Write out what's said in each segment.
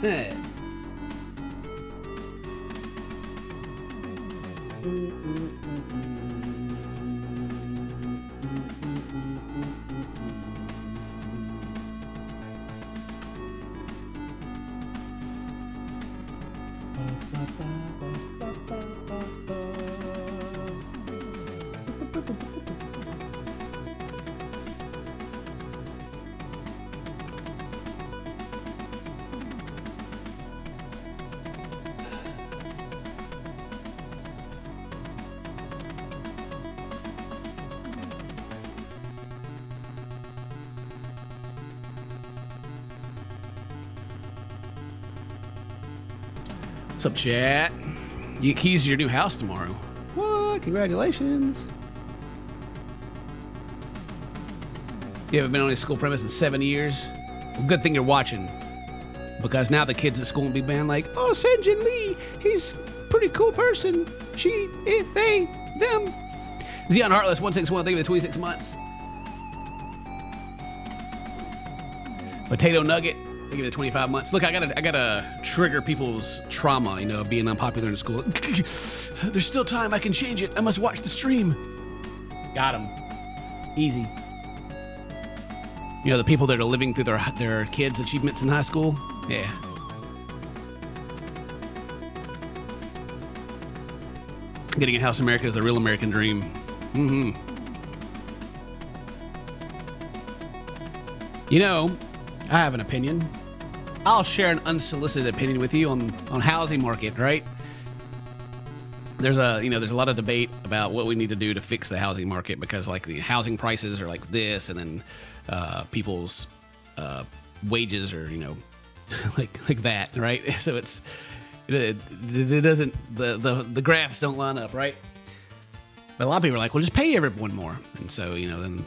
mm, mm, mm, mm What's up, chat? You get keys to your new house tomorrow. What? Congratulations. You haven't been on a school premise in seven years? Well, good thing you're watching. Because now the kids at school will be banned like, oh, Senjin Lee, he's a pretty cool person. She, it, they, them. Xeon Heartless 161, thank you for the 26 months. Potato Nugget, give it 25 months. Look, I gotta, I gotta trigger people's trauma, you know, being unpopular in school. There's still time. I can change it. I must watch the stream. Got him. Easy. You know, the people that are living through their their kids' achievements in high school. Yeah. Getting a house in America is the real American dream. Mm-hmm. You know, I have an opinion. I'll share an unsolicited opinion with you on on housing market, right? There's a you know there's a lot of debate about what we need to do to fix the housing market because like the housing prices are like this, and then uh, people's uh, wages are you know like like that, right? So it's it, it doesn't the, the the graphs don't line up, right? But a lot of people are like, well, just pay everyone more, and so you know then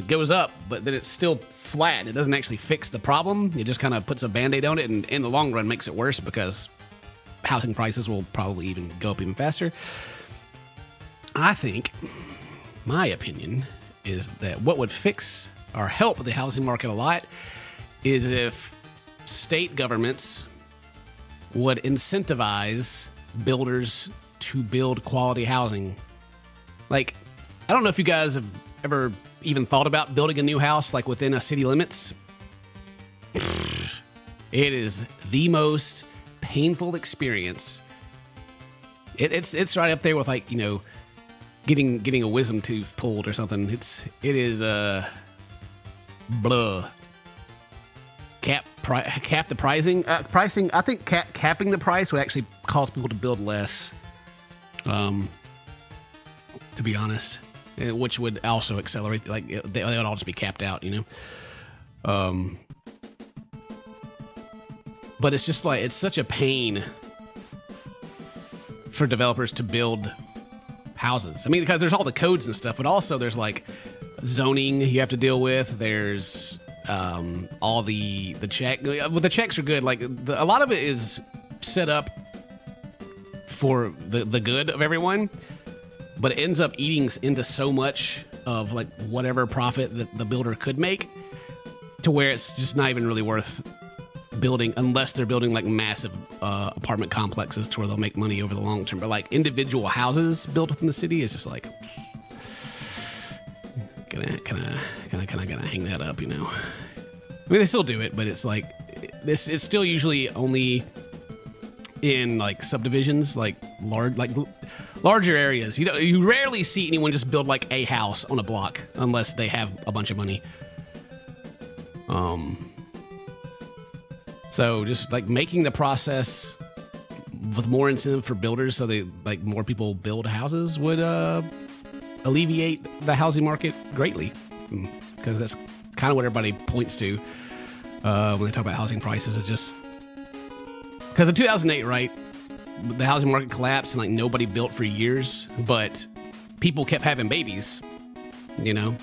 it goes up, but then it's still flat. It doesn't actually fix the problem. It just kind of puts a band-aid on it and in the long run makes it worse because housing prices will probably even go up even faster. I think my opinion is that what would fix or help the housing market a lot is if state governments would incentivize builders to build quality housing. Like, I don't know if you guys have ever even thought about building a new house like within a city limits, it is the most painful experience. It, it's it's right up there with like you know getting getting a wisdom tooth pulled or something. It's it is uh blah. Cap pri- cap the pricing uh, pricing. I think cap, capping the price would actually cause people to build less. Um, to be honest. Uh, which would also accelerate. Like they, they would all just be capped out, you know. Um, but it's just like it's such a pain for developers to build houses. I mean, because there's all the codes and stuff, but also there's like zoning you have to deal with. There's um, all the the check. Well, the checks are good. Like the, a lot of it is set up for the the good of everyone but it ends up eating into so much of like whatever profit that the builder could make to where it's just not even really worth building unless they're building like massive uh, apartment complexes to where they'll make money over the long term. But like individual houses built within the city is just like gonna kind of kind of kind of gonna hang that up, you know. I mean, they still do it, but it's like this. It's still usually only in like subdivisions, like large, like larger areas. You know, you rarely see anyone just build like a house on a block unless they have a bunch of money. Um. So just like making the process with more incentive for builders, so they like more people build houses would uh, alleviate the housing market greatly, because hmm, that's kind of what everybody points to uh, when they talk about housing prices. It just because in 2008, right, the housing market collapsed and like nobody built for years, but people kept having babies, you know.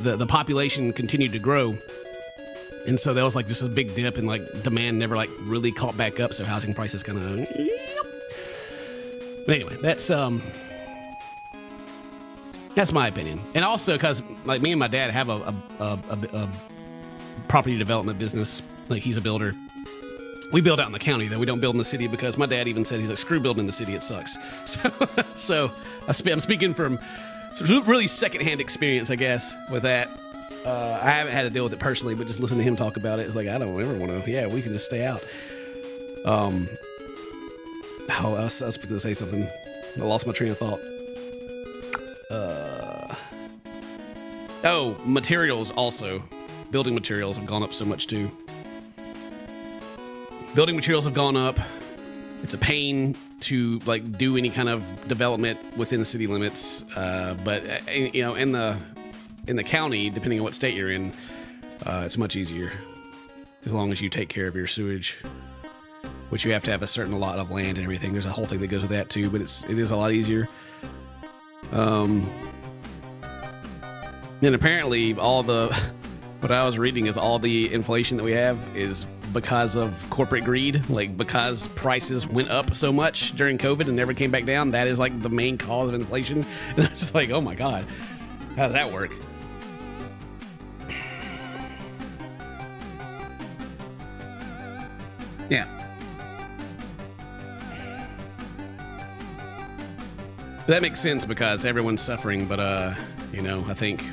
The the population continued to grow. And so that was like just a big dip and like demand never like really caught back up, so housing prices kind of But anyway, that's um that's my opinion. And also cuz like me and my dad have a a, a, a, a property development business Like he's a builder. We build out in the county though. We don't build in the city because my dad even said he's like screw building in the city. It sucks. So, so I'm speaking from really secondhand experience, I guess, with that. Uh, I haven't had to deal with it personally, but just listening to him talk about it, it's like I don't ever want to. Yeah, we can just stay out. Um. Oh, I was, was going to say something. I lost my train of thought. Uh. Oh, materials also. Building materials have gone up so much too. Building materials have gone up. It's a pain to like do any kind of development within the city limits. Uh, but uh, you know, in the in the county, depending on what state you're in, uh, it's much easier as long as you take care of your sewage, which you have to have a certain lot of land and everything. There's a whole thing that goes with that too, but it's it is a lot easier. Um, and apparently, all the what I was reading is all the inflation that we have is because of corporate greed, like because prices went up so much during COVID and never came back down. That is like the main cause of inflation. And I'm just like, oh my god, how does that work? Yeah. That makes sense because everyone's suffering, but uh, you know, I think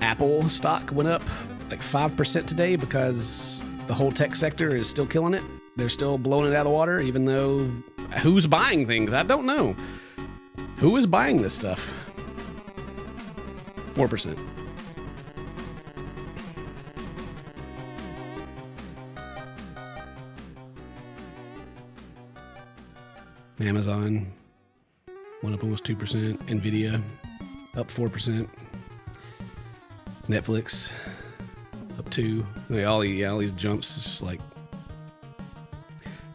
Apple stock went up like 5% today because the whole tech sector is still killing it. They're still blowing it out of the water, even though who's buying things? I don't know. Who is buying this stuff? 4%. Amazon went up almost 2%. Nvidia up 4%. Netflix up two. Like all, all these jumps. It's just like.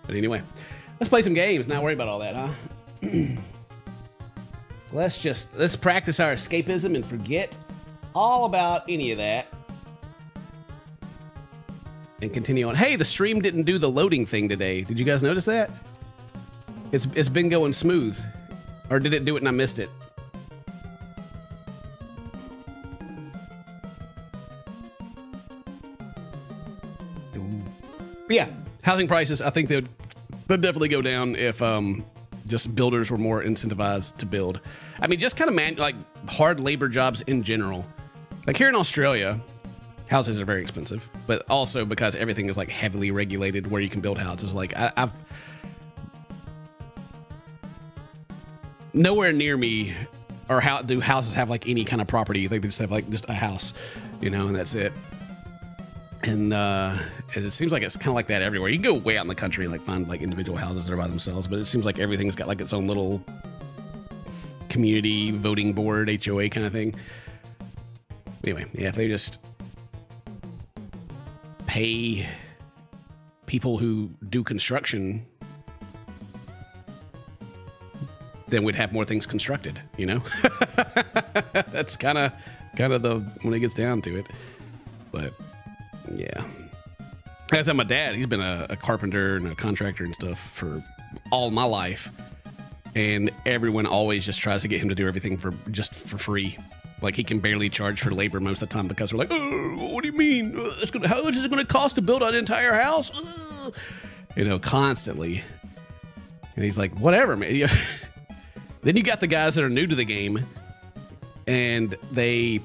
But anyway, let's play some games. Not worry about all that, huh? let's just let's practice our escapism and forget all about any of that. And continue on. Hey, the stream didn't do the loading thing today. Did you guys notice that? It's it's been going smooth. Or did it do it and I missed it? But yeah, housing prices, I think they'd, they'd definitely go down if um, just builders were more incentivized to build. I mean, just kind of man, like hard labor jobs in general. Like here in Australia, houses are very expensive, but also because everything is like heavily regulated where you can build houses. Like I, I've nowhere near me or how do houses have like any kind of property? Like they just have like just a house, you know, and that's it and uh, it seems like it's kind of like that everywhere. You can go way out in the country and like find like individual houses that are by themselves, but it seems like everything's got like its own little community voting board, HOA kind of thing. Anyway, yeah, if they just pay people who do construction, then we'd have more things constructed. You know, that's kind of kind of the when it gets down to it, but. Yeah. As I said, my dad, he's been a, a, carpenter and a contractor and stuff for all my life. And everyone always just tries to get him to do everything for just for free. Like he can barely charge for labor most of the time because we're like, oh, what do you mean? It's gonna, how much is it going to cost to build an entire house? You know, constantly. And he's like, whatever, man. then you got the guys that are new to the game and they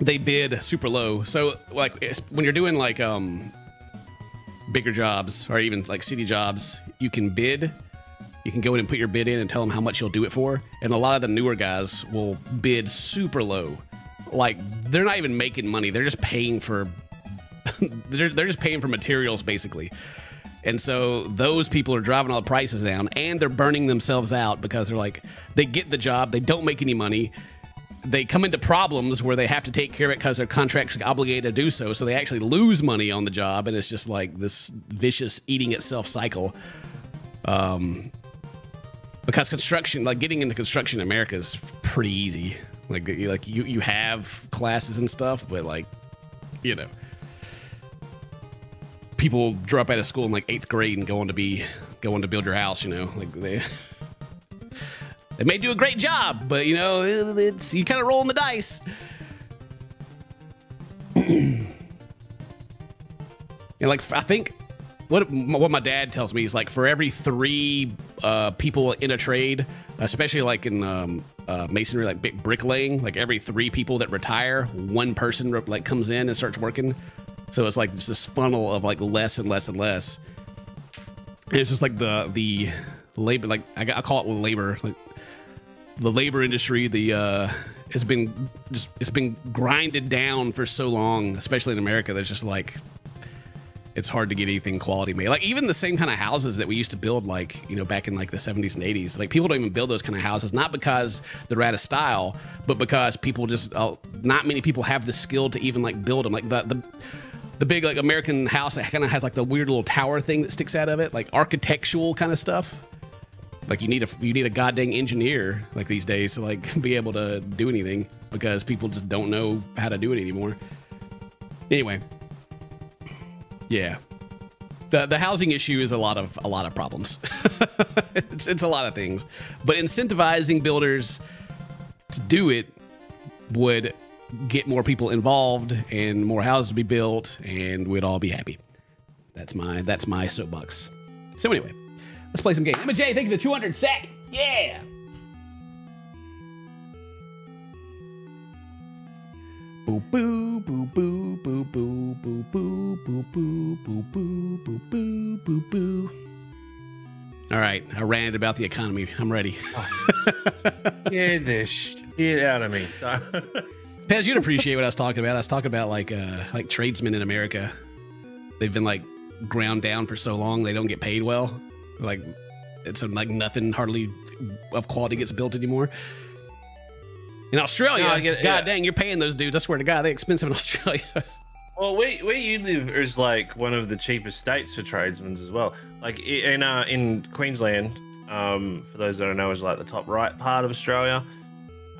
they bid super low. So like when you're doing like um bigger jobs or even like city jobs, you can bid. You can go in and put your bid in and tell them how much you'll do it for. And a lot of the newer guys will bid super low. Like they're not even making money. They're just paying for they're, they're just paying for materials basically. And so those people are driving all the prices down and they're burning themselves out because they're like they get the job, they don't make any money they come into problems where they have to take care of it because they're contractually obligated to do so. So they actually lose money on the job, and it's just like this vicious eating itself cycle. Um, because construction, like getting into construction in America is pretty easy. Like, like you you have classes and stuff, but like, you know, people drop out of school in like eighth grade and go on to be go on to build your house. You know, like they. They may do a great job, but you know, it's you kind of rolling the dice. And like I think what what my dad tells me is like for every three uh, people in a trade, especially like in um, uh, masonry, like bricklaying, like every three people that retire, one person like comes in and starts working. So it's like just this funnel of like less and less and less. And it's just like the the labor, like I, I call it labor, like the labor industry. The uh, has been just it's been grinded down for so long, especially in America. That's just like it's hard to get anything quality made. Like even the same kind of houses that we used to build, like you know, back in like the 70s and 80s. Like people don't even build those kind of houses, not because they're out of style, but because people just uh, not many people have the skill to even like build them. Like the the the big like American house that kind of has like the weird little tower thing that sticks out of it, like architectural kind of stuff. Like you need a you need a goddamn engineer like these days to like be able to do anything because people just don't know how to do it anymore. Anyway, yeah. The, the housing issue is a lot of a lot of problems. it's, it's a lot of things, but incentivizing builders to do it would get more people involved and more houses to be built, and we'd all be happy. That's my that's my soapbox. So anyway, let's play some games. Emma J, thank you for the 200 sec. Yeah. Boo boo boo boo boo boo boo boo boo boo boo boo boo boo boo boo. All right, I ran ranted about the economy. I'm ready. Get this shit out of me. Pez, you'd appreciate what I was talking about. I was talking about like uh like tradesmen in America. They've been like ground down for so long they don't get paid well. Like it's like nothing hardly of quality gets built anymore. In Australia, no, get, God yeah. dang, you're paying those dudes. I swear to God, they're expensive in Australia. well, where, where you live is like one of the cheapest states for tradesmen as well. Like in uh, in Queensland, um, for those that don't know, is like the top right part of Australia.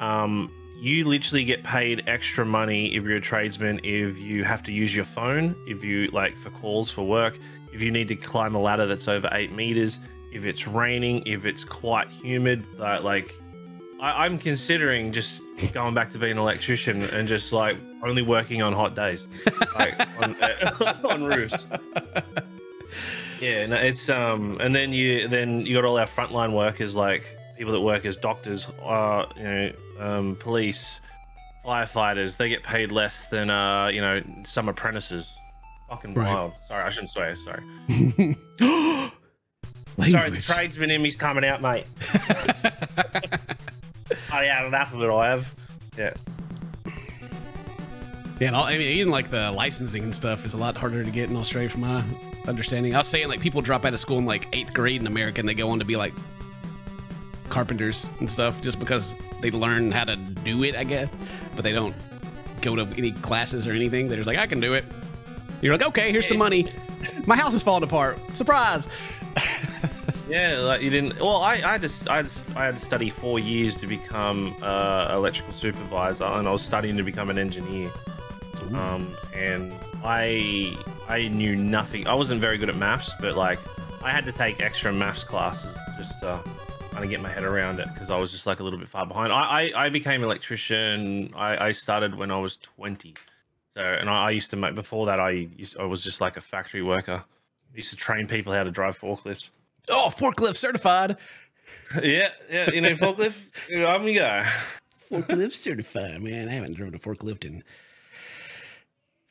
Um, you literally get paid extra money if you're a tradesman if you have to use your phone, if you like for calls for work, if you need to climb a ladder that's over eight meters, if it's raining, if it's quite humid, like, like I, am considering just going back to being an electrician and just like only working on hot days, like on, on roofs. Yeah, no, it's um, and then you then you got all our frontline workers like people that work as doctors, uh, you know, um, police, firefighters. They get paid less than uh, you know, some apprentices. Fucking right. wild. Sorry, I shouldn't swear. Sorry. Sorry, the tradesman in me's coming out, mate. I had enough of it. I have. Yeah. Yeah, and all, I mean, even like the licensing and stuff is a lot harder to get in Australia, from my understanding. I was saying like people drop out of school in like eighth grade in America, and they go on to be like carpenters and stuff, just because they learn how to do it, I guess. But they don't go to any classes or anything. They're just like, I can do it. You're like, okay, here's some money. My house is falling apart. Surprise. Yeah, like you didn't. Well, I, I just, I just, I had to study four years to become uh, electrical supervisor, and I was studying to become an engineer. Um, and I, I knew nothing. I wasn't very good at maths, but like, I had to take extra maths classes just to kind of get my head around it because I was just like a little bit far behind. I, I, I became an electrician. I, I started when I was twenty. So, and I, I used to make before that. I used, I was just like a factory worker. I used to train people how to drive forklifts. Oh, forklift certified. Yeah, yeah. You know, forklift. I'm your guy. Forklift certified, man. I haven't driven a forklift in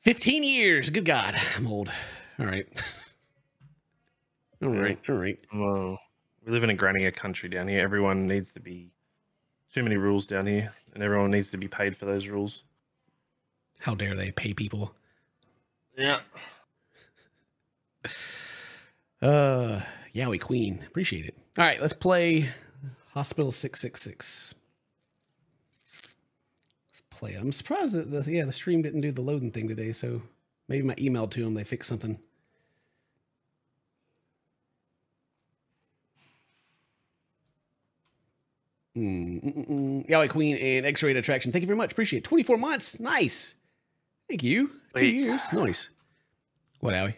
15 years. Good God, I'm old. All right. All right. All right. Well, we live in a grinding country down here. Everyone needs to be too many rules down here, and everyone needs to be paid for those rules. How dare they pay people? Yeah. Uh, Yowie Queen. Appreciate it. All right, let's play Hospital 666. Let's play it. I'm surprised that the, yeah, the stream didn't do the loading thing today, so maybe my email to them, they fixed something. Mm, mm, mm, Yowie Queen and X-Ray Attraction. Thank you very much. Appreciate it. 24 months. Nice. Thank you. Wait. Two years. Nice. What, Howie?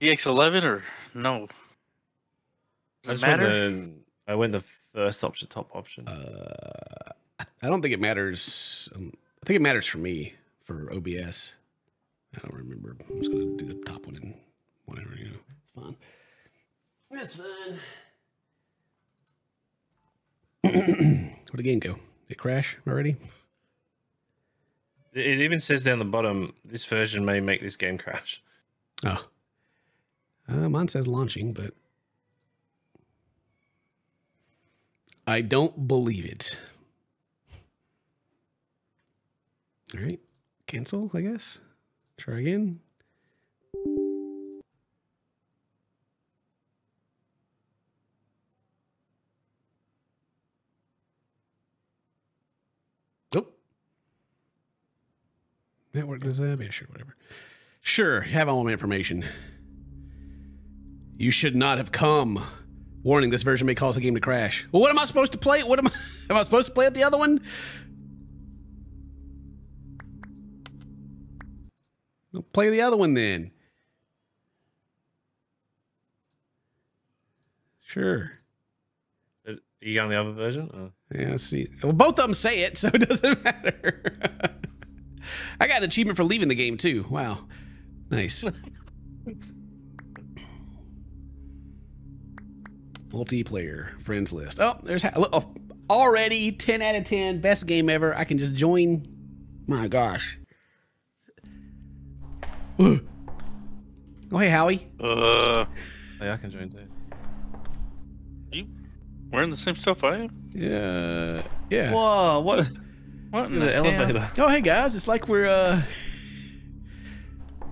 DX11 or no? Does it matter? The, I went the first option, top option. Uh, I don't think it matters. Um, I think it matters for me for OBS. I don't remember. I'm just gonna do the top one and whatever. You know, it's fine. That's fine. Where'd the game go? Did it crash already? It even says down the bottom, this version may make this game crash. Oh. Uh, mine says launching, but I don't believe it. All right. Cancel, I guess. Try again. Network does that? Yeah, sure, whatever. Sure, have all my information. You should not have come. Warning: This version may cause the game to crash. Well, what am I supposed to play? What am I? Am I supposed to play at the other one? I'll play the other one then. Sure. Are you on the other version? Oh. Yeah, let's see. Well, both of them say it, so it doesn't matter. I got an achievement for leaving the game too. Wow, nice. Multiplayer friends list. Oh, there's ha- oh, already ten out of ten, best game ever. I can just join. My gosh. oh, hey, Howie. Uh, Hey, I can join too. you wearing the same stuff I am? Yeah, yeah. Whoa, what? What in the the, elevator. Oh, hey guys! It's like we're uh,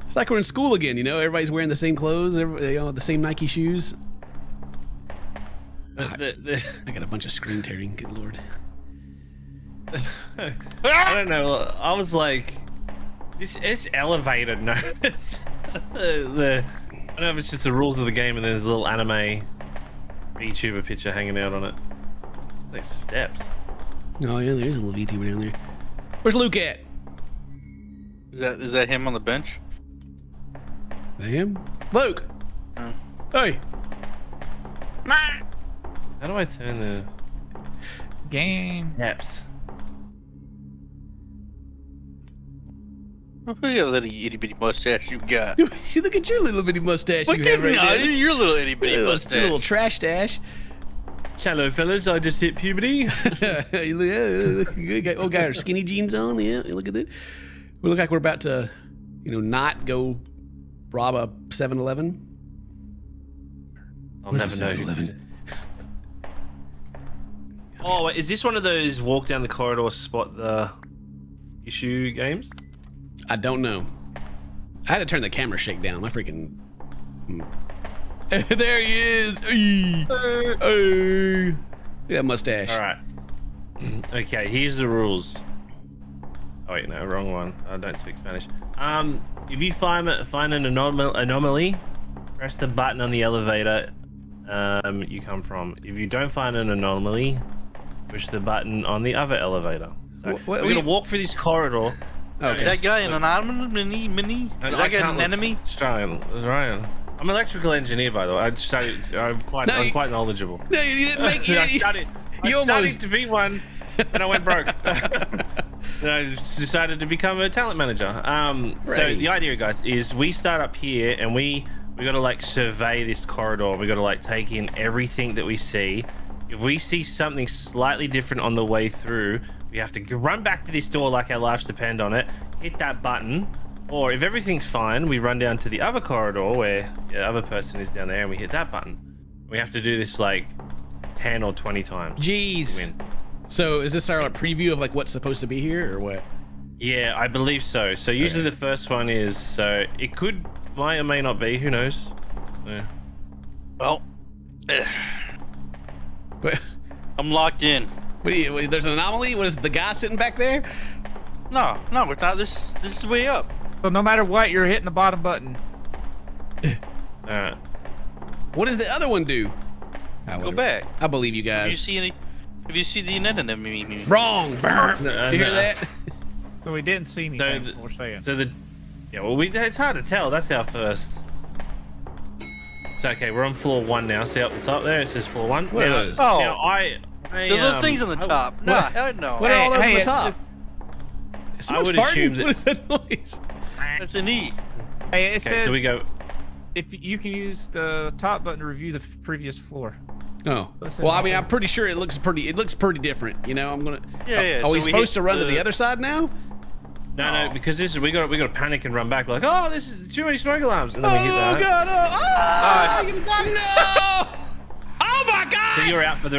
it's like we're in school again. You know, everybody's wearing the same clothes, every, you know, the same Nike shoes. The, the, the, I got a bunch of screen tearing. Good lord! I don't know. I was like, this this elevator notice. the, the I don't know if it's just the rules of the game, and there's a little anime VTuber picture hanging out on it. Like steps. Oh yeah, there's a little VTuber down there. Where's Luke at? Is that is that him on the bench? That him? Luke. Uh. Hey. How do I turn the Game. steps? Look at that little itty bitty mustache you got. you look at your little bitty mustache Look you at have right me, there. your little itty bitty Little, mustache. little trash stash. Hello, fellas. I just hit puberty. you look, yeah, looking good. Got, oh, got our skinny jeans on. Yeah, look at that. We look like we're about to, you know, not go rob a 7-Eleven. I'll Where's never know. 7-Eleven? Oh, wait, is this one of those walk down the corridor, spot the issue games? I don't know. I had to turn the camera shake down. My freaking. there he is. Hey. Hey. Yeah, mustache. All right. Okay, here's the rules. Oh wait, no, wrong one. I don't speak Spanish. Um, if you find find an anom- anomaly, press the button on the elevator. Um, you come from. If you don't find an anomaly, push the button on the other elevator. So Wh- what- we're gonna we- walk through this corridor. Okay. Is that guy in an anonymous mini mini? Is And that I guy can't an look enemy? Australian, Ryan. I'm an electrical engineer, by the way. I studied. I'm quite. No, I'm you- quite knowledgeable. No, you didn't make I you. studied. I you studied almost- to be one, and I went broke. and I decided to become a talent manager. Um, so the idea, guys, is we start up here, and we we got to like survey this corridor. We got to like take in everything that we see. If we see something slightly different on the way through, we have to run back to this door like our lives depend on it. Hit that button. Or if everything's fine, we run down to the other corridor where the other person is down there, and we hit that button. We have to do this like 10 or 20 times. Jeez. So is this our preview of like what's supposed to be here or what? Yeah, I believe so. So usually the first one is so it could might or may not be. Who knows? Yeah. Well, What, I'm locked in. what do you, what- there's an anomaly. What is the guy sitting back there? No, no, we're not. This this is way up. So no matter what, you're hitting the bottom button. All right. What does the other one do? Ah, Go back. I believe you guys. Have you guys. see any? Have you see the enemy? Wrong. Burr. No, you hear no. that? So we didn't see anything. the- we're saying. So the yeah, well, we it's hard to tell. That's our first. It's okay. We're on floor one now. See up the top there. It says floor one. What are now, those? Oh. now I. I The little um, things on the I- top. Nah, hell no. What are all those Hey, on the top? it's Is someone would farting? assume that- What is that noise? That's an E. Hey, it Okay, says so we go. if you can use the top button to review the previous floor. Oh. Well, I mean. I'm pretty sure it looks pretty. It looks pretty different. You know, I'm gonna. Yeah, yeah. Are we so we supposed to run to the the- other side now? No, no, Oh. because this is we got we got to panic and run back. We're like, oh, this is too many smoke alarms, and then we hit Oh that. god! Oh, Ah. oh, I'm gonna no! Oh my god! So you're out for the.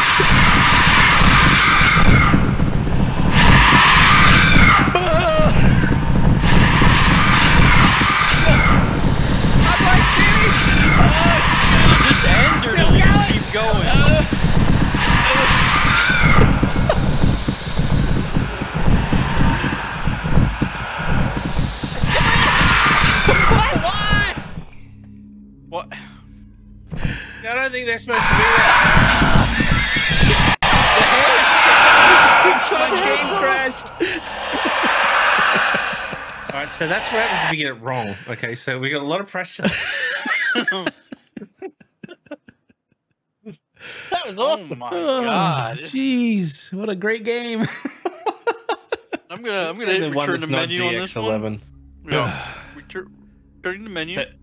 What? I don't think they're supposed to be that. My game crashed. All right, so that's what happens if you get it wrong. Okay, so we got a lot of pressure. that was oh awesome. Oh my Oh, god! Jeez, what a great game. I'm gonna I'm gonna the hit return the that's not menu on this one. DX11. Yeah. Return, return the menu, But-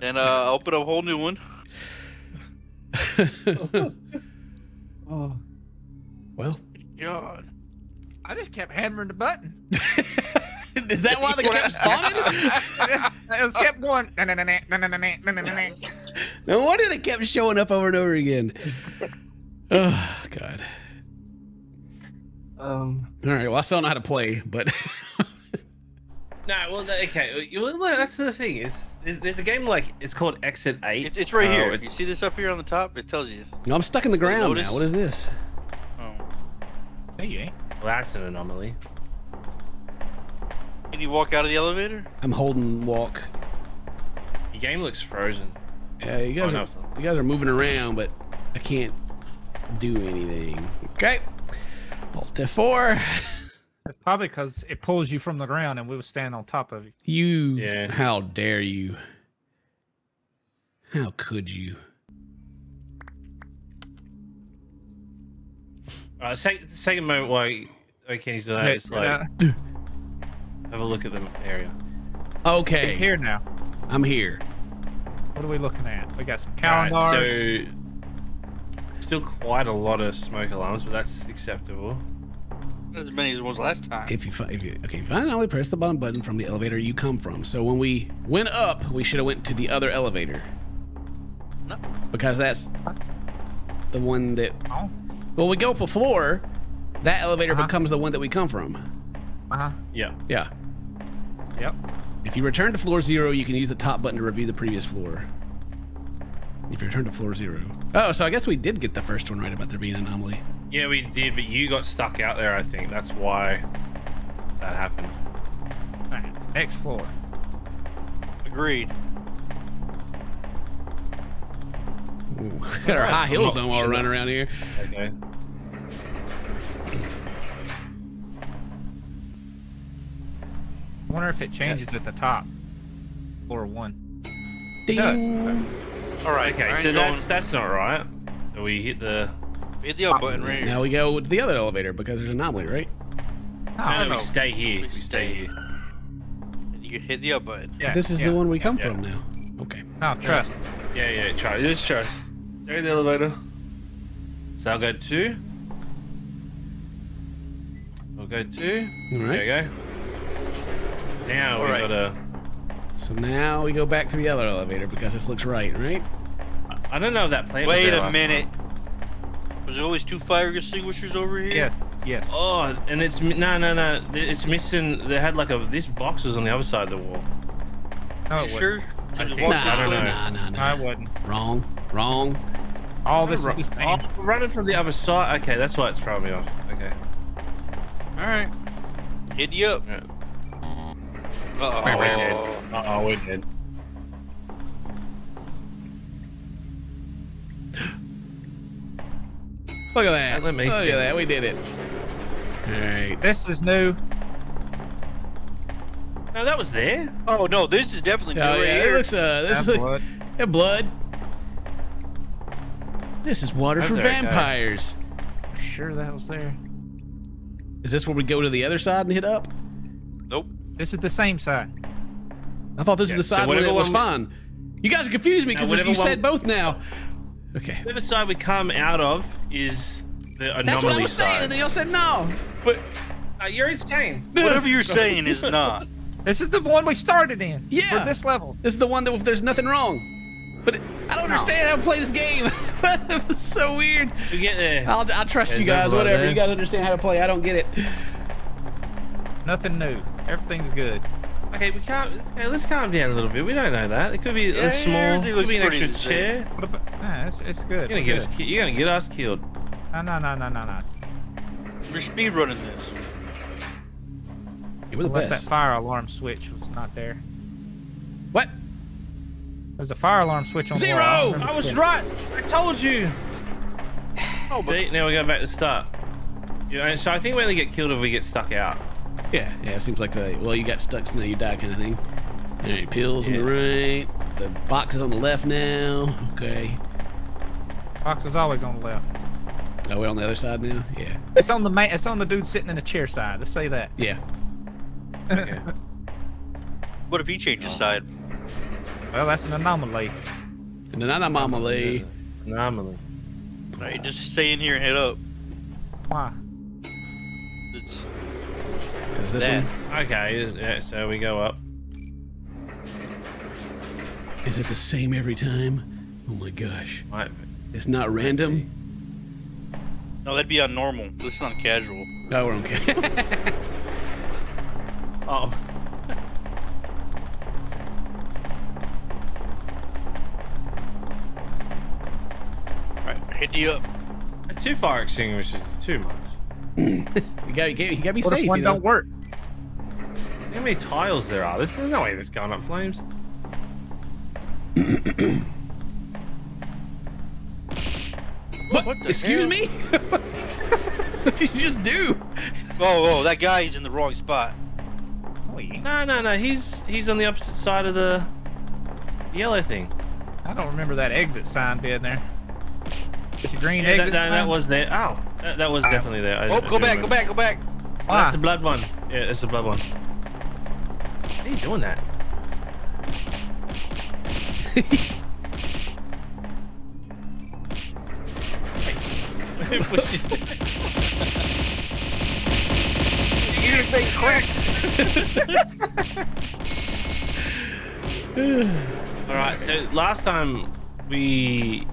and uh, I'll put a whole new one. oh. Well. God. I just kept hammering the button. Is that why they kept spawning? it was kept going. no wonder they kept showing up over and over again. Oh God. Um. All right. Well, I still know how to play, but. no. Well, okay. Well, that's the thing is there's, there's a game like it's called Exit Eight. It, it's right Oh, here. it's- You see this up here on the top? It tells you. No, I'm stuck in the ground now. What is this? Oh. No, you ain't. Well, that's an anomaly. Can you walk out of the elevator? I'm holding walk. The game looks frozen. Yeah, you guys Oh, are it's not. you guys are moving around, but I can't do anything. Okay. Alt F4. It's probably because it pulls you from the ground and we was standing on top of you. You. Yeah. How dare you? How could you? All right, take, take a moment why you- while Kenny's doing that. Just like Yeah, have a look at the area. Okay. He's here now. I'm here. What are we looking at? We got some All calendars. right, so still quite a lot of smoke alarms, but that's acceptable. Not as many as was last time. If you fi- if you okay, finally press the bottom button from the elevator you come from. So when we went up, we should have went to the other elevator. No. Because that's the one that Oh, well we go up a floor, that elevator Uh-huh. becomes the one that we come from. uh huh. Yeah. Yeah. Yep. If you return to floor zero, you can use the top button to review the previous floor. If you return to floor zero. Oh, so I guess we did get the first one right about there being an anomaly. Yeah, we did, but you got stuck out there. I think that's why that happened. All right. Next floor. Agreed. Ooh, got our high heels on while we're running around here. Okay. Wonder if it changes at the top. Floor one. Ding. does. All right. Okay, I so that's that's not right. So we hit the. Hit the up button right here. Now we go to the other elevator because there's an anomaly, right? Oh, No, no, no. we stay here. We stay here. And you can hit the up button. yeah, This is yeah. the one we come Yeah. from now. Okay. Oh, trust. Yeah, yeah. Try. Just try. Stay in the elevator. So I'll go two. I'll go two. All There right. you go. Now we Alright. gotta. So now we go back to the other elevator because this looks right, right? I don't know if that plan. was Wait there a last minute. time. Was there always two fire extinguishers over here? Yes. Yes. Oh, and it's no, no, no. It's missing. They had like a. This box was on the other side of the wall. no, Are you sure? I think- Nah, I don't know. Nah, nah, nah. it wasn't. Wrong. Wrong. All this Ru- is the oh, same. running from the other side. Okay, that's why it's throwing me off. Okay. All right. Hit you up. Yeah. Uh We're oh. dead. Uh oh, we're dead. Look at that. Let me Look see. at that. We did it. All right. This is new. No, that was there. Oh no, this is definitely Oh new right yeah, it looks uh, this is blood. yeah, blood. This is water Hope for they're vampires. I'm sure that was there. Is this where we go to the other side and hit up? Nope. This is the same side. I thought this Yeah, was the so side where it was one fun. You guys confused me because whatever you said both now. Okay. Whatever side we come out of is the anomaly That's what I was saying, and then y'all said no. But uh, you're insane. Whatever you're saying is not. This is the one we started in. Yeah. For this level. This is the one that if there's nothing wrong. But I don't understand how to play this game. it was so weird. We get there. I'll, I'll trust There's you guys, whatever. there. You guys understand how to play. I don't get it. Nothing new. Everything's good. Okay, we can't. Okay, let's calm down a little bit. We don't know that. It could be Yeah, a small. everything Could be an extra the chair. About? Nah, it's, it's good. You're gonna get us. good. ki- You're gonna get us killed. No, no, no, no, no, no. We're speedrunning this. Yeah, we're the Unless best. that fire alarm switch was not there. What? There's a fire alarm switch on Zero! the wall. I I was seeing it. right. I told you. Oh, but See, now we go back to start. Yeah, and so I think we only get killed if we get stuck out. Yeah, yeah, it seems like the, well, you got stuck, so now you die kind of thing. Alright, pills on the right. The box is on the left now. Okay. Box is always on the left. Oh, we're on the other side now? Yeah. It's on the ma- It's on the dude sitting in the chair side. Let's say that. Yeah. Okay. what if he changes side? well, that's an anomaly. And anomaly. I'm on my way. Anomaly. Right, just stay in here and head up. Why? It's Is this that. one? Okay, yeah, so we go up. Is it the same every time? Oh my gosh. Might It's not random? No, that'd be on normal. This is on casual. Oh, we're okay. Oh. Right, head you up. Two fire extinguishers is too much. You gotta, you gotta, you gotta be What safe, if one you know? don't work? How many tiles there are? There's, there's no way this going up flames. What? What Excuse hell? me? what did you just do? Oh, oh, that guy's in the wrong spot. Oh. No, no, no. He's he's on the opposite side of the yellow thing. I don't remember that exit sign being there. It's a green Yeah, that, exit no, that was there. Oh, that, that was ah. definitely there. I- Oh, I go do back, go back, go back. Oh, Why? that's the ah. blood one. Yeah, that's the blood one. How are you doing that? Push it. Anything quick! All right. So last time we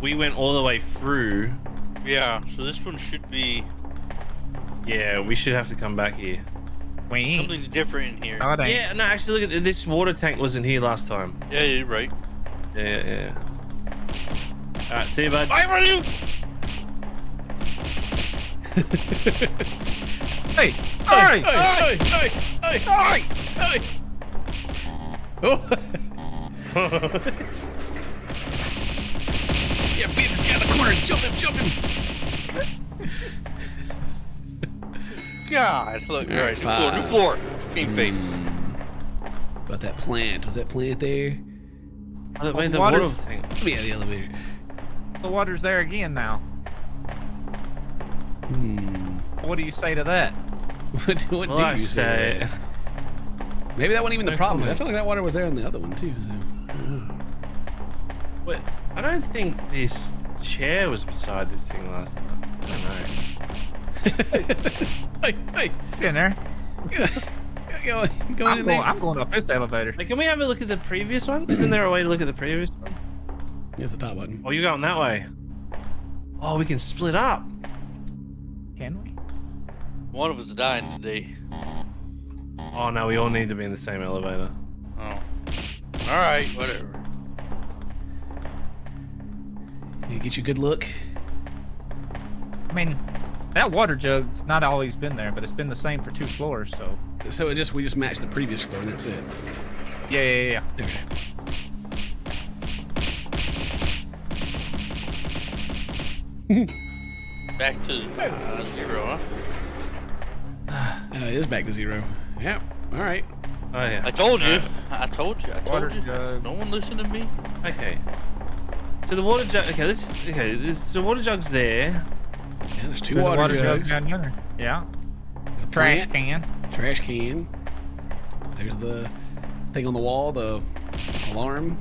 we went all the way through. Yeah, so this one should be Yeah, we should have to come back here. We something's different in here. Oh. Yeah, no, actually, look at this water tank wasn't here last time. Yeah, you're right. Yeah, yeah. yeah. All right, see you, bud. I run you. Hey! Hey, Hey! hey, hey, hey, hey. Oh. corner. Jump him, jump him. God, look. All right, new floor, new floor. Game face. About that plant. Was that plant there? Oh, wait, the water- water tank. Yeah, the elevator. The water's there again now. Hmm. What do you say to that? What, what Well, do I you say? to say. that? Maybe that wasn't even the problem. I comment. feel like that water was there on the other one too. So. I. Wait, I don't think this chair was beside this thing last time. I don't know. hey, hey, Get in there. go, go I'm in going, there. I'm going up this elevator. Hey, can we have a look at the previous one? Isn't there a way to look at the previous one? Here's the top button. Oh, you're going that way. Oh, we can split up. Can we? One of us is dying today. Oh no, we all need to be in the same elevator. Oh. All right, whatever. Yeah, get you a good look. I mean, that water jug's not always been there, but it's been the same for two floors, so. So it just we just matched the previous floor and that's it. Yeah, yeah, yeah. Okay. Back to uh, zero, huh? Uh, it is back to zero. Yep. All right. Oh yeah. I told you. Uh, I told you. I Water told you. jug. No one listened to me. okay. So the water jug. Okay, this. Okay, this, the water jug's there. Yeah, there's two There's a water, water jug jugs. down yonder. Yeah. There's a Trash plant, can. Trash can. There's the thing on the wall, the alarm.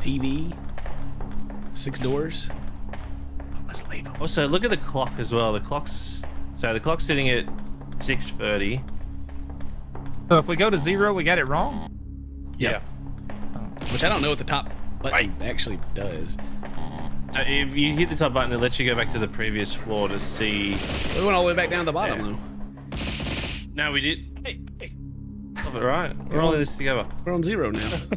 TV. Six doors. Oh, let's leave them. Also, look at the clock as well. The clock's so the clock's sitting at six thirty. So if we go to zero, we got it wrong. Yeah. Which I don't know what the top button actually does. Uh, if you hit the top button, it lets you go back to the previous floor to see. We went all the way back down to the bottom, Yeah. though. No, we did. Hey, hey. Stop it, right? We're all in this together. We're on zero now.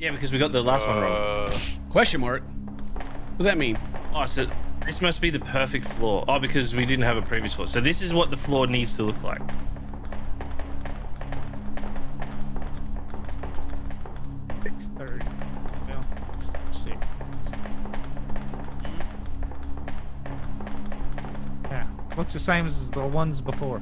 Yeah, because we got the last one wrong. Uh, Question mark. What does that mean? Oh, so this must be the perfect floor. Oh, because we didn't have a previous floor. So this is what the floor needs to look like. Six thirty. Looks the same as the ones before.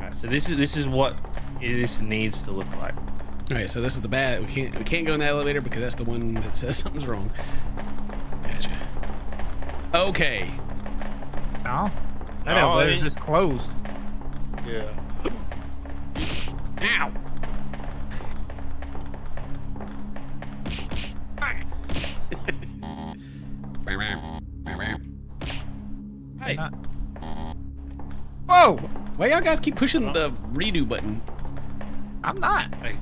Alright, so this is this is what this needs to look like. All right, so this is the bad. We can't we can't go in that elevator because that's the one that says something's wrong. Gotcha. Okay. No. That No, elevator's I- just closed. yeah. Ow. Hey, Not- Whoa! Why y'all guys keep pushing the redo button? I'm not. okay.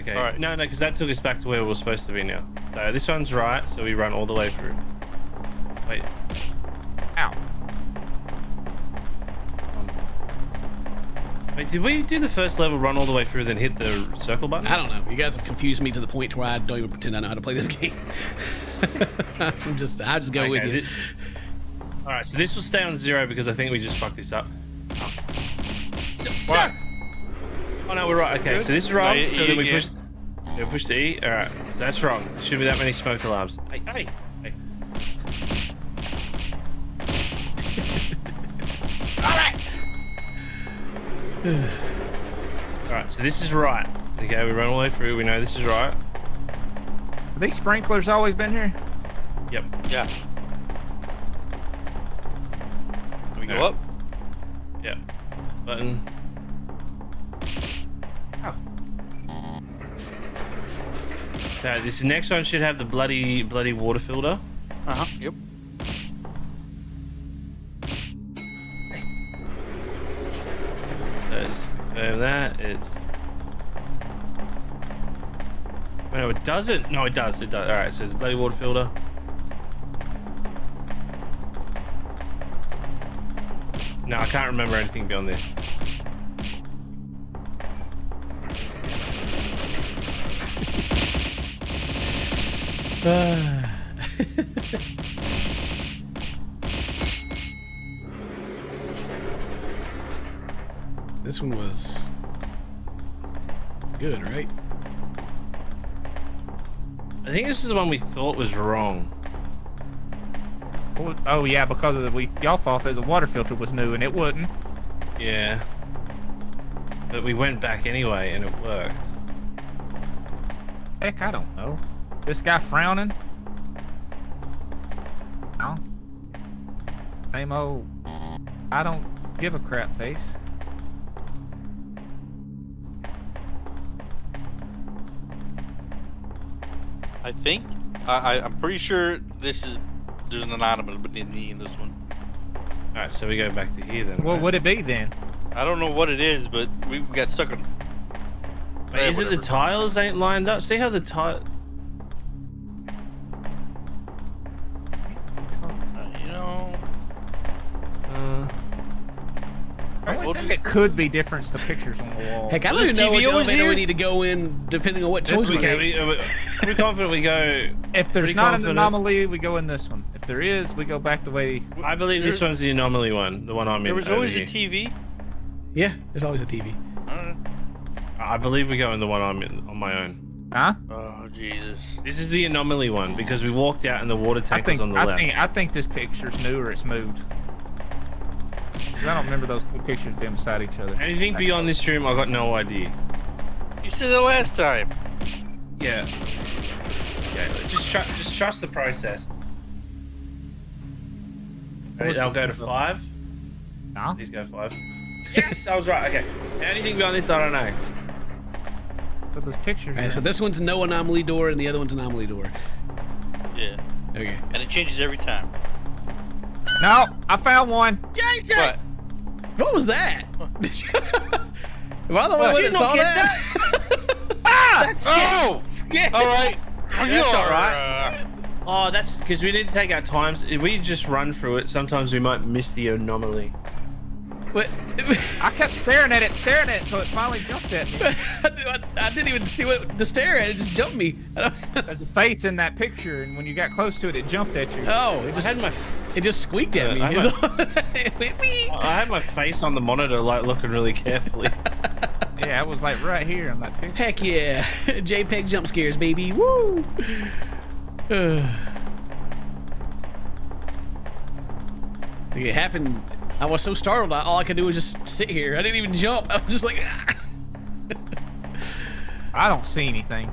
okay. Alright. No, no, because that took us back to where we're supposed to be now. So this one's right, so we run all the way through. Wait. Ow. Wait, did we do the first level, run all the way through, then hit the circle button? I don't know. You guys have confused me to the point where I don't even pretend I know how to play this game. I'm just, I just go with Okay, you. Thi- all right, so this will stay on zero because I think we just fucked this up. Oh. What? Oh no, we're right. Okay, Good. so this is wrong. No, so E then we again. push. We push the E. All right, that's wrong. There shouldn't be that many smoke alarms. Hey, hey, hey. All right, so this is right. Okay, we run all the way through. We know this is right. Have these sprinklers always been here? Yep. Yeah. Go up? Yeah. Button. Oh. Okay, this next one should have the bloody bloody water filter. Uh huh. Yep. Let's confirm that. It's. No, it doesn't. No, it does. It does. All right. So it's a bloody water filter. No, I can't remember anything beyond this. This one was good, right? I think this is the one we thought was wrong. Oh, Oh yeah, because of the, we y'all thought that the water filter was new and it wouldn't. Yeah. But we went back anyway, and it worked. Heck, I don't know. This guy frowning. No. Same old. I don't give a crap face. I think. I, I I'm pretty sure this is. There's an item beneath me in this one. All right, so we go back to here then. What right? would it be then? I don't know what it is, but we got stuck on. Wait, Eh, is it the tiles ain't lined up? See how the tile? Uh, you know. Uh, I Alright, would think it could be difference to pictures on the wall. Heck, I don't even this know which TV always elevator we need to go in, depending on what this choice we weekend, make. we, uh, we, are confident we go? if there's pretty not an anomaly, we go in this one. If there is, we go back the way. I believe this one's the anomaly one, the one I'm in. There was always here. a TV. Yeah, there's always a TV. Uh, I believe we go in the one I'm in on my own. Huh? oh Jesus. This is the anomaly one because we walked out and the water I tank think was on the I left. think I think this picture's new or it's moved. 'Cause I don't remember those two pictures being beside each other. Anything beyond this room, I got no idea. You said that last time. Yeah. Okay, just tr- just trust the process. Okay, was I'll go to five. No? Please go five. yes, I was right. Okay. Anything beyond this, I don't know. But those pictures. Okay, are- so this one's no anomaly door, and the other one's anomaly door. Yeah. Okay. And it changes every time. No, I found one. Jason! What? What was that? Am I the Well, one you that don't saw get that? Ah! That's Oh! Yeah. All right. That's all right. Oh, that's because we need to take our times. If we just run through it, sometimes we might miss the anomaly. What? I kept staring at it, staring at it, so it finally jumped at me. I, I didn't even see what to stare at. It just jumped me. There's a face in that picture, and when you got close to it, it jumped at you. Oh, it I just had my it just squeaked at Uh, me. I It was- it went wee. I had my face on the monitor, like looking really carefully. Yeah, it was like right here on that picture. Heck yeah. JPEG jump scares, baby. Woo! it happened. I was so startled. I, all I could do was just sit here. I didn't even jump. I was just like. I don't see anything.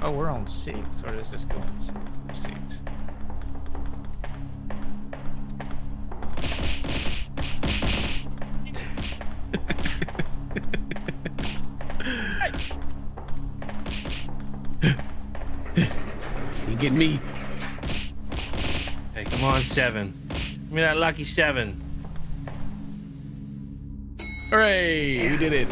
Oh, we're on six, or is this go on s- six? you getting me? hey, come on, seven. Give me that lucky seven. Hooray! We did it.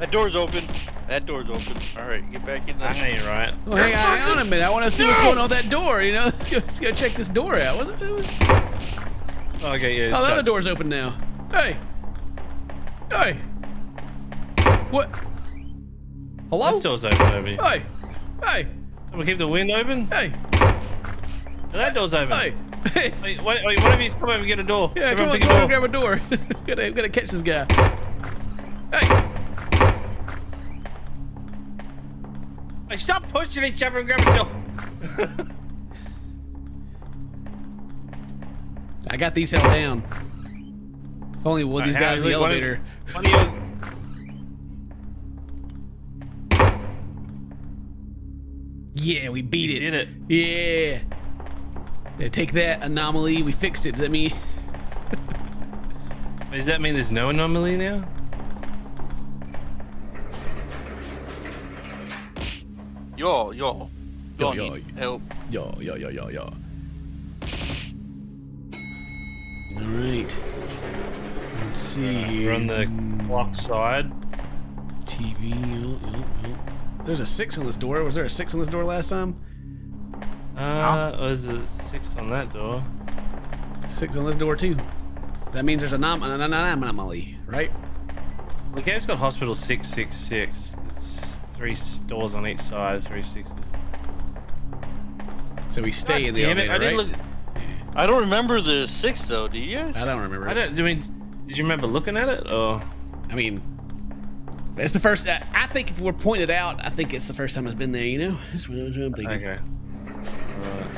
that door's open. That door's open. All right, get back in That there. ain't right. Well, hang on, hang on a minute. I want to see what's going on with that door. You know, let's go, let's go check this door out. What's it, oh, Okay, yeah. Oh, the shut. other door's open now. Hey, hey, what? Hello? This door's open over here. Hey, hey, Someone keep the window open. hey, That door's open. hey, hey. Wait, wait, wait, one of you come over and get a door. Yeah, come Everyone on, pick come a on, door. grab a door. gotta, gotta catch this guy. Hey, Hey, stop pushing each other and grab a door. I got these held down. If only one of these guys in the Haley, one of- elevator. One of you. Yeah, we beat You it. did it. Yeah. Yeah, take that anomaly. We fixed it. Does that mean? Does that mean there's no anomaly now? Yo, yo. y'all, y'all Yo, yo, help. Yo, yo, yo, yo, yo. All right. Let's see here. We're on the clock side. TV. Yo, oh, yo, oh, yo. Oh. There's a six on this door. Was there a six on this door last time? Uh, was it six on that door? Six on this door too. That means there's a nom- an an anomaly, right? The game's got hospital 666. It's three doors on each side, three sixes. So we stay God in the damn it, elevator, I didn't right? look. I don't remember the six though. Do you? I don't remember. I don't. I mean, did you remember looking at it or? I mean, it's the first. I, I think if we're pointed out, I think it's the first time it's been there. You know, that's what, that's what I'm thinking. Okay. Alright.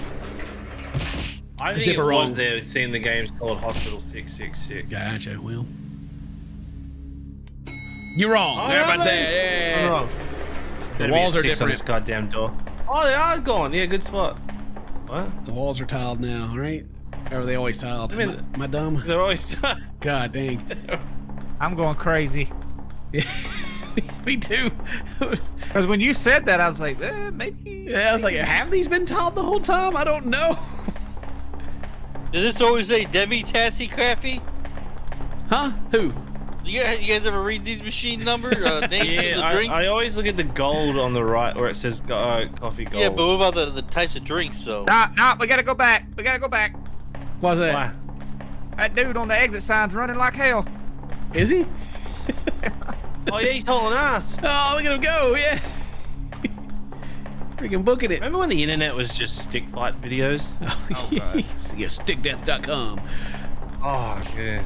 I Is think it it was there. Seeing the game's called Hospital 666. Gotcha. Will. you're wrong. Oh, How no, about no. that? Yeah. I'm wrong. The Better be a walls are six on different. this goddamn door. Oh, they are gone. Yeah, good spot. What? The walls are tiled now, all right? Or are they always tiled? I mean- am, I, am I dumb? They're always. tiled. God dang. I'm going crazy. Me too. Because when you said that, I was like, eh, maybe. yeah, I was like, have these been tiled the whole time? I don't know. Does this always say Demi Tassie Crafty? Huh? Who? You guys, you guys ever read these machine numbers? Uh, names of yeah, the I, drinks? I always look at the gold on the right where it says uh, coffee gold. yeah, but what about the, the types of drinks though? Nah, nah, we gotta go back. We gotta go back. Why's that? Why? That dude on the exit sign's running like hell. Is he? Oh yeah, he's hauling ass. Oh, look at him go! Yeah. Freaking booking it. Remember when the internet was just stick fight videos? Oh, oh, God. yeah, stickdeath.com. Oh yeah.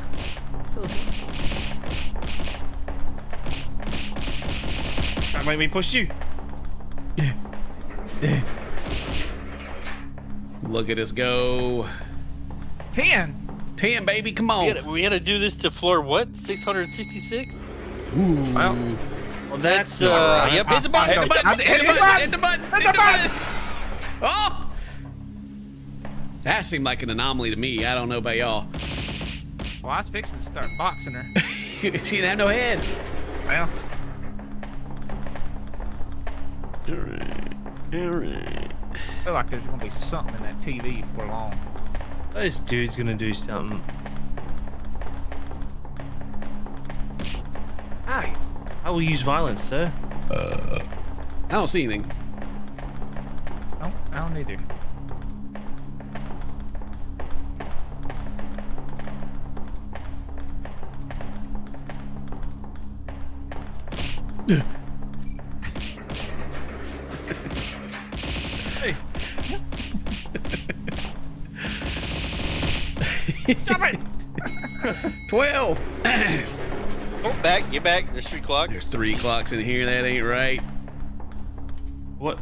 Don't make me push you. Look at us go. Ten. 10, baby, come We on. had, we had to do this to floor what? 666? Ooh. Well, Well, that's uh, right. yep, hit the button. Hit the button! Hit the hit the button! button! Hit the button! Hit the button! Oh! That seemed like an anomaly to me. I don't know about y'all. well, I was fixing to start boxing her. she didn't have no head. well, All right. All right. I feel like there's gonna be something in that TV for long. This dude's gonna do something. Hi. I will use violence, sir. Uh, I don't see anything. No, I don't need to. Stop it! Twelve. Oh, back, get back. There's three clocks. There's three clocks in here. That ain't right. What?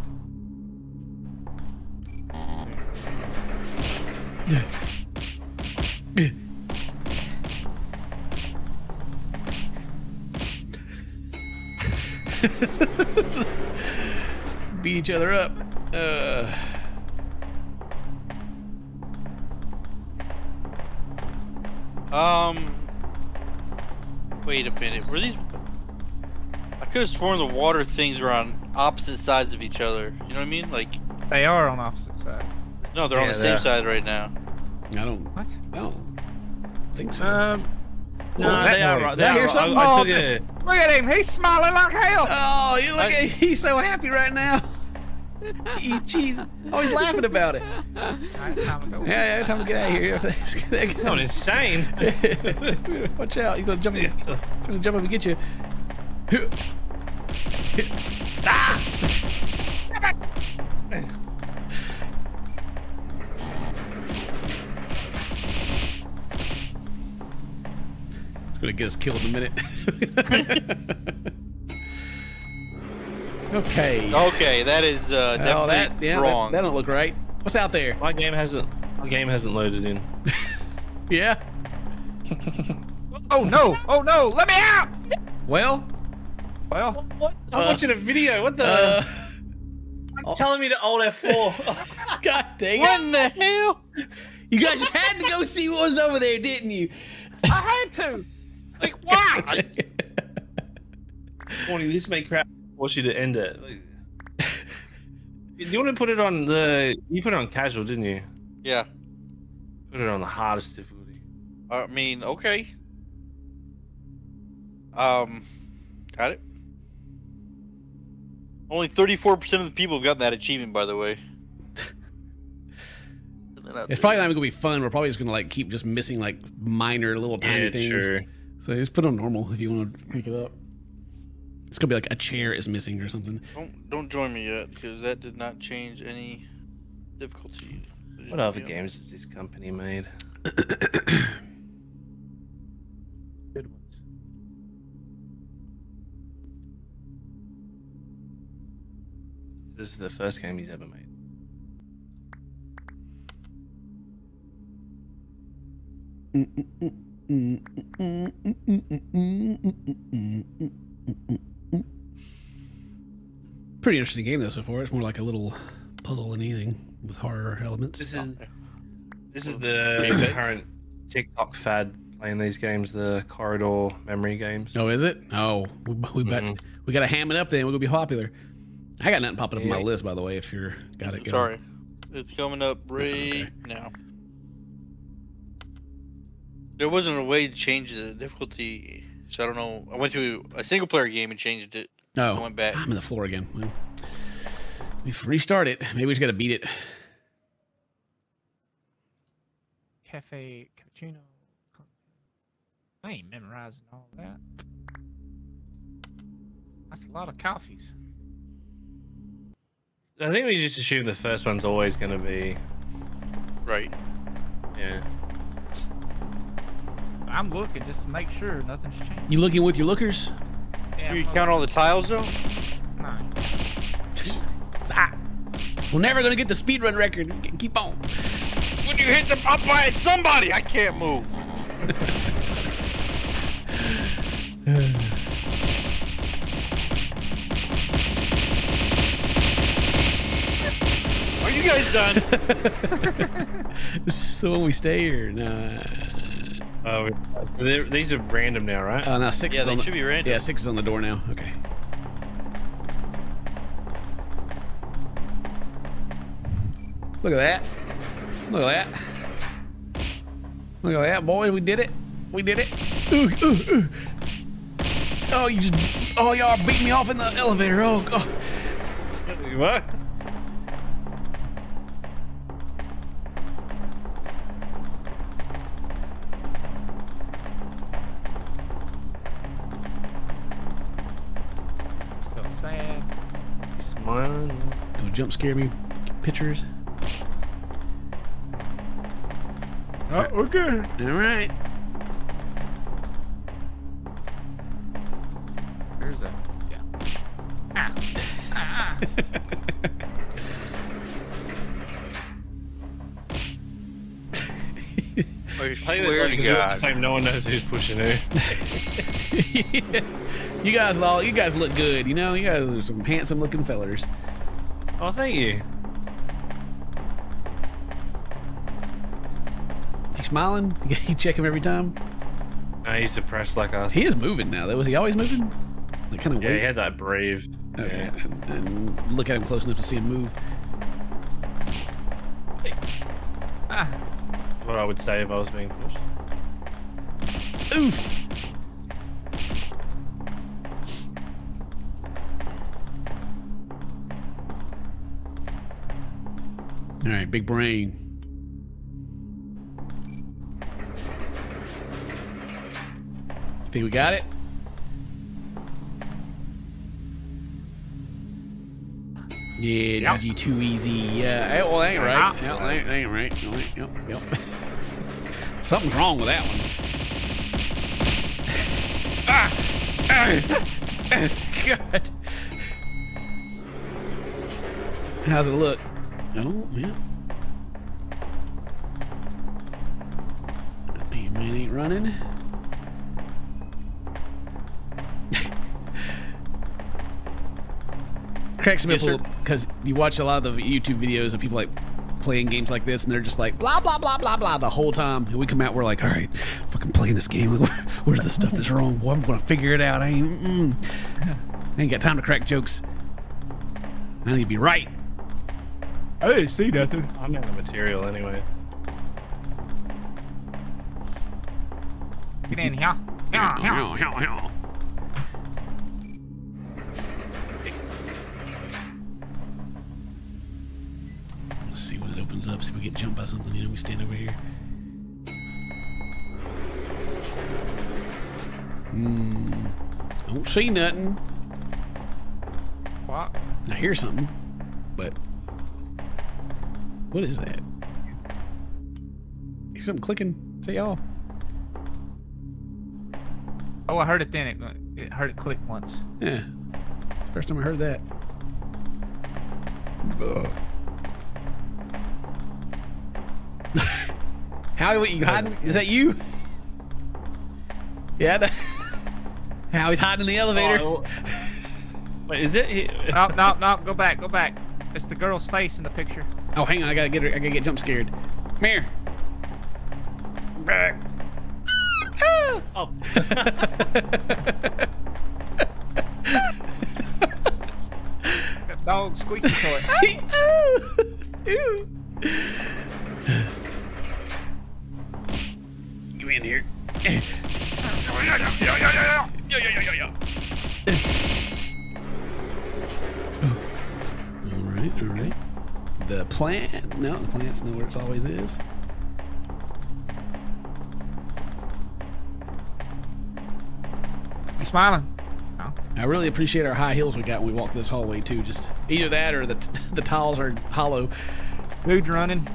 Beat each other up. Uh. Um. Wait a minute. Were these? I could have sworn the water things were on opposite sides of each other. You know what I mean? Like, They are on opposite sides. no, they're on the same they're- side right now. I don't. What? I don't think so. Um. What No, was that they are noise? right. Did They are right. something? I, I Oh, took Look at him. He's smiling like hell. oh, you look I- at he's so happy right now. He, jeez, oh, he's laughing about it. Alright, time to go. Yeah, yeah, time to get out of here. going insane. Watch out! He's gonna jump. He's gonna jump up and get you. Stop! Ah! It's gonna get us killed in a minute. okay. Okay, that is uh, definitely Oh, that yeah, wrong. that don't look right. What's out there? My game hasn't. My game hasn't loaded in. Yeah. Oh no! Oh no! Let me out! Well. Well, What? I'm Uh, watching a video. What the? Uh, It's telling me to alt F4. God dang what it! in the hell? You guys just had to go see what was over there, didn't you? I had to. Like, why? Warning, this may crap force you to end it. Do you want to put it on the? You put it on casual, didn't you? yeah. Put it on the hardest difficulty. I mean, okay. Um, got it. Only 34% of the people have gotten that achievement, by the way. It's probably not even gonna be fun. We're probably just gonna like keep just missing like minor little tiny yeah, things. sure. So just put it on normal if you want to pick it up. It's gonna be like a chair is missing or something. Don't don't join me yet because that did not change any difficulty. What other games has this company made? Good ones. This is the first game he's ever made. Pretty interesting game though so far. It's more like a little puzzle than anything with horror elements. This is this is the current TikTok fad playing these games, the corridor memory games. Oh, is it? Oh, we, we bet Mhm. we gotta ham it up then. We're gonna be popular. I got nothing popping up on my list, by the way. If you're got it, going. Sorry, it's coming up right Okay. now. There wasn't a way to change the difficulty, so I don't know. I went to a single player game and changed it. I Oh, went back. I'm in the floor again. Well, we've restarted. Maybe we just gotta beat it. Cafe cappuccino. I ain't memorizing all that. That's a lot of coffees. I think we just assume the first one's always going to be, Right. yeah. I'm looking just to make sure nothing's changed. You looking with your lookers? Do you count all the tiles though? Nine. ah. We're never gonna get the speedrun record. Keep on. When you hit the up by somebody, I can't move. Are you guys done? this is the one we stay here. Nah. Oh, so these are random now, right? Uh, oh, now six Yeah, is they the should be random. yeah six is on the door now. Okay. Look at that. Look at that. Look at that, boys. We did it. We did it. Ooh, ooh, ooh. Oh, you just. Oh, y'all beat me off in the elevator. Oh, God. what? Jump scare me. Pictures. Oh, okay. All right. There's a yeah. Ah. Ah. I I think swear to they're the same. No one knows who's pushing who. you guys all you guys look good, you know. You guys are some handsome looking fellers. Oh, thank you. He's smiling? You check him every time. No, he's depressed like us. He is moving now. though. Was he always moving? Like kind of yeah, he had that brave. Okay, and, and look at him close enough to see him move. ah. That's what I would say if I was being pushed. Oof. All right, big brain. Think we got it? Yeah, Yep. GG too easy. Yeah, eh, well, that ain't right. Yeah, that ain't, that ain't right. Yep, yep. Something's wrong with that one. Ah! God. How's it look? Oh, yeah. Hey, man ain't running. Cracks me Yes, up because you watch a lot of the YouTube videos of people like playing games like this, and they're just like blah blah blah blah blah the whole time. And we come out, we're like, all right, fucking playing this game. Like, where's the stuff that's wrong? Boy, I'm gonna figure it out. I ain't, mm, I ain't got time to crack jokes. I need to be right. I didn't see nothing. I'm out of material anyway. Get in here. Yeah, yeah. Let's see when it opens up. See if we get jumped by something. You know, we stand over here. Hmm. Don't see nothing. What? I hear something, but what is that? Hear something clicking. Say y'all? Oh, I heard it then. It, it heard it click once. Yeah. It's the first time I heard that. Ugh. Howie, you hiding? Is that you? Yeah. that- Howie's hiding in the elevator. Oh, wait, is it? he- No, no, no. Go back. Go back. It's the girl's face in the picture. Oh, hang on. I gotta get her. I gotta get jump scared. Come here. Back. Ah! Oh, That dog squeaky toy. Ah, ew. Get me in here. All right, all right. The plant? No, the plant's know where it always is. You smiling? No. I really appreciate our high heels we got when we walk this hallway too. Just either that or the the tiles are hollow. Dude's running.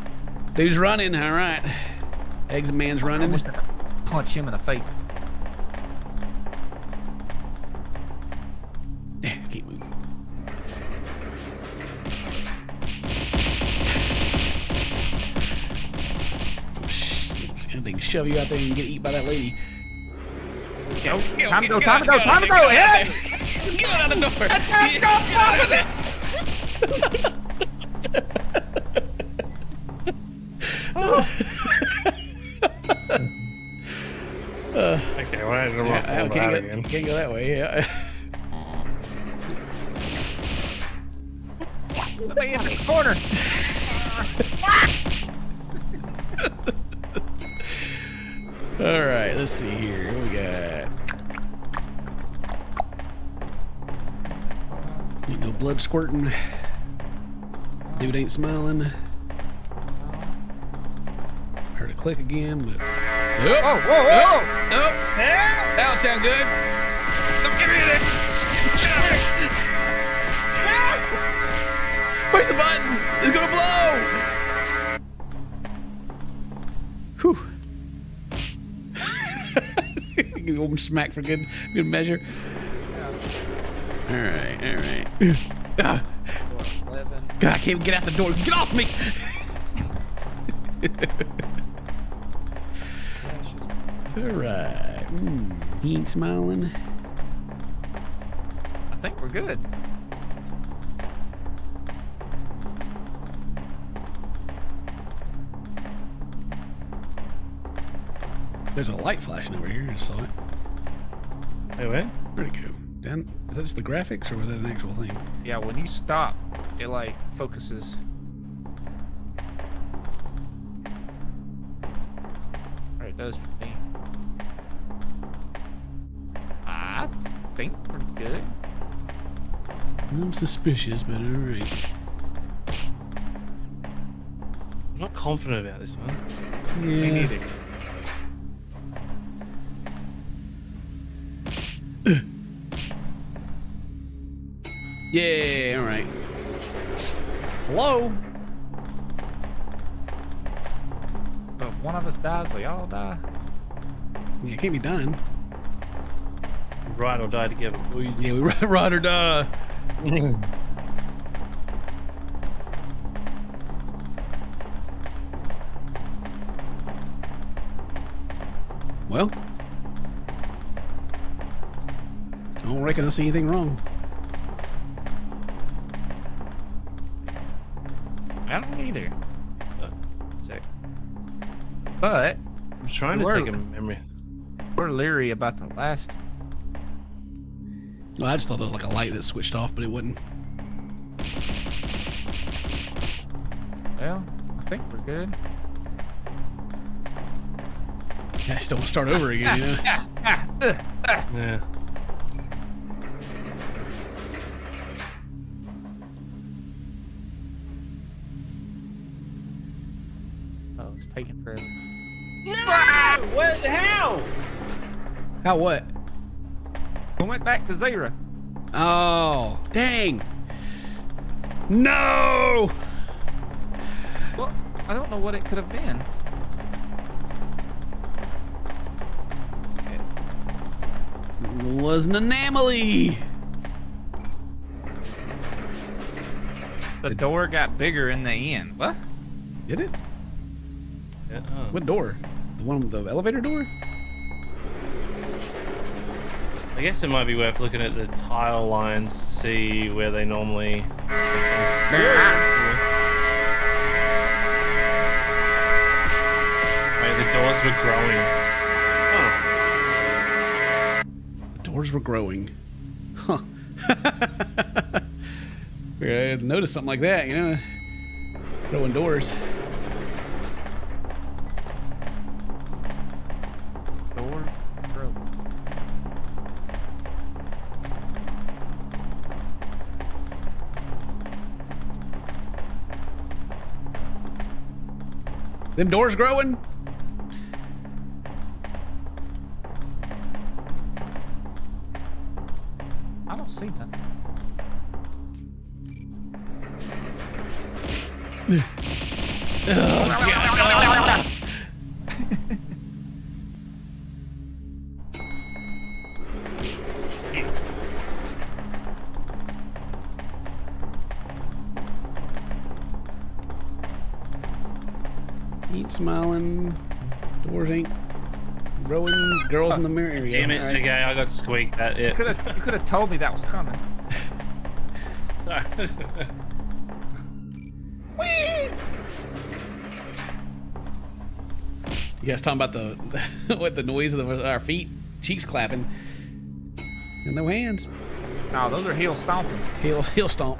Dude's running. All right. Eggs man's running. almost had to punch him in the face. shove you out there and you get eat by that lady. Time to go, time to go, time to go, hit! Get out of the door! Get out of the door! Okay, well, I had to walk yeah, can't, go, again. can't go that way, yeah. Somebody in this corner! All right, let's see here. What we got? Ain't no blood squirting. Dude ain't smiling. Heard a click again, but. Oh, Whoa, whoa, whoa! oh, Yeah! that don't sound good. Push the button. Whew. Give me one smack for good, good measure. All right, all right. Ah, Eleven. God, I can't even get out the door. Get off me! all right. Mm, he ain't smiling. I think we're good. There's a light flashing over here. I saw it. Hey, where? Where'd it go? Down? Is that just the graphics, or was that an actual thing? Yeah, when you stop, it like focuses. Or it does for me. I think we're good. I'm suspicious, but all right. I'm not confident about this one. Me Yeah. neither. Yeah. All right. Hello. So if one of us dies, we all die. Yeah, it can't be done. Ride or die together, boys. Yeah, we ride, ride or die. Well, I don't reckon I see anything wrong. Trying to Where- take a memory. we're leery about the last. Well, I just thought there was like a light that switched off, but it wouldn't. Well, I think we're good. I just don't want to start over again, you know? Yeah. How what? We went back to zero. Oh, dang. No! Well, I don't know what it could have been. was an anomaly. The door got bigger in the end. What? Did it? Yeah. oh. What door? The one with the elevator door? I guess it might be worth looking at the tile lines to see where they normally. Wait, the doors were growing. Oh. The doors were growing. Huh. Figured I'd notice something like that, you know? Growing doors. Them doors growing? Okay, I got. That You it. could have you could have told me that was coming. Sorry. You guys talking about the what the noise of the, our feet, cheeks clapping? And no hands. No, those are heel stomping. Heel, heel stomp.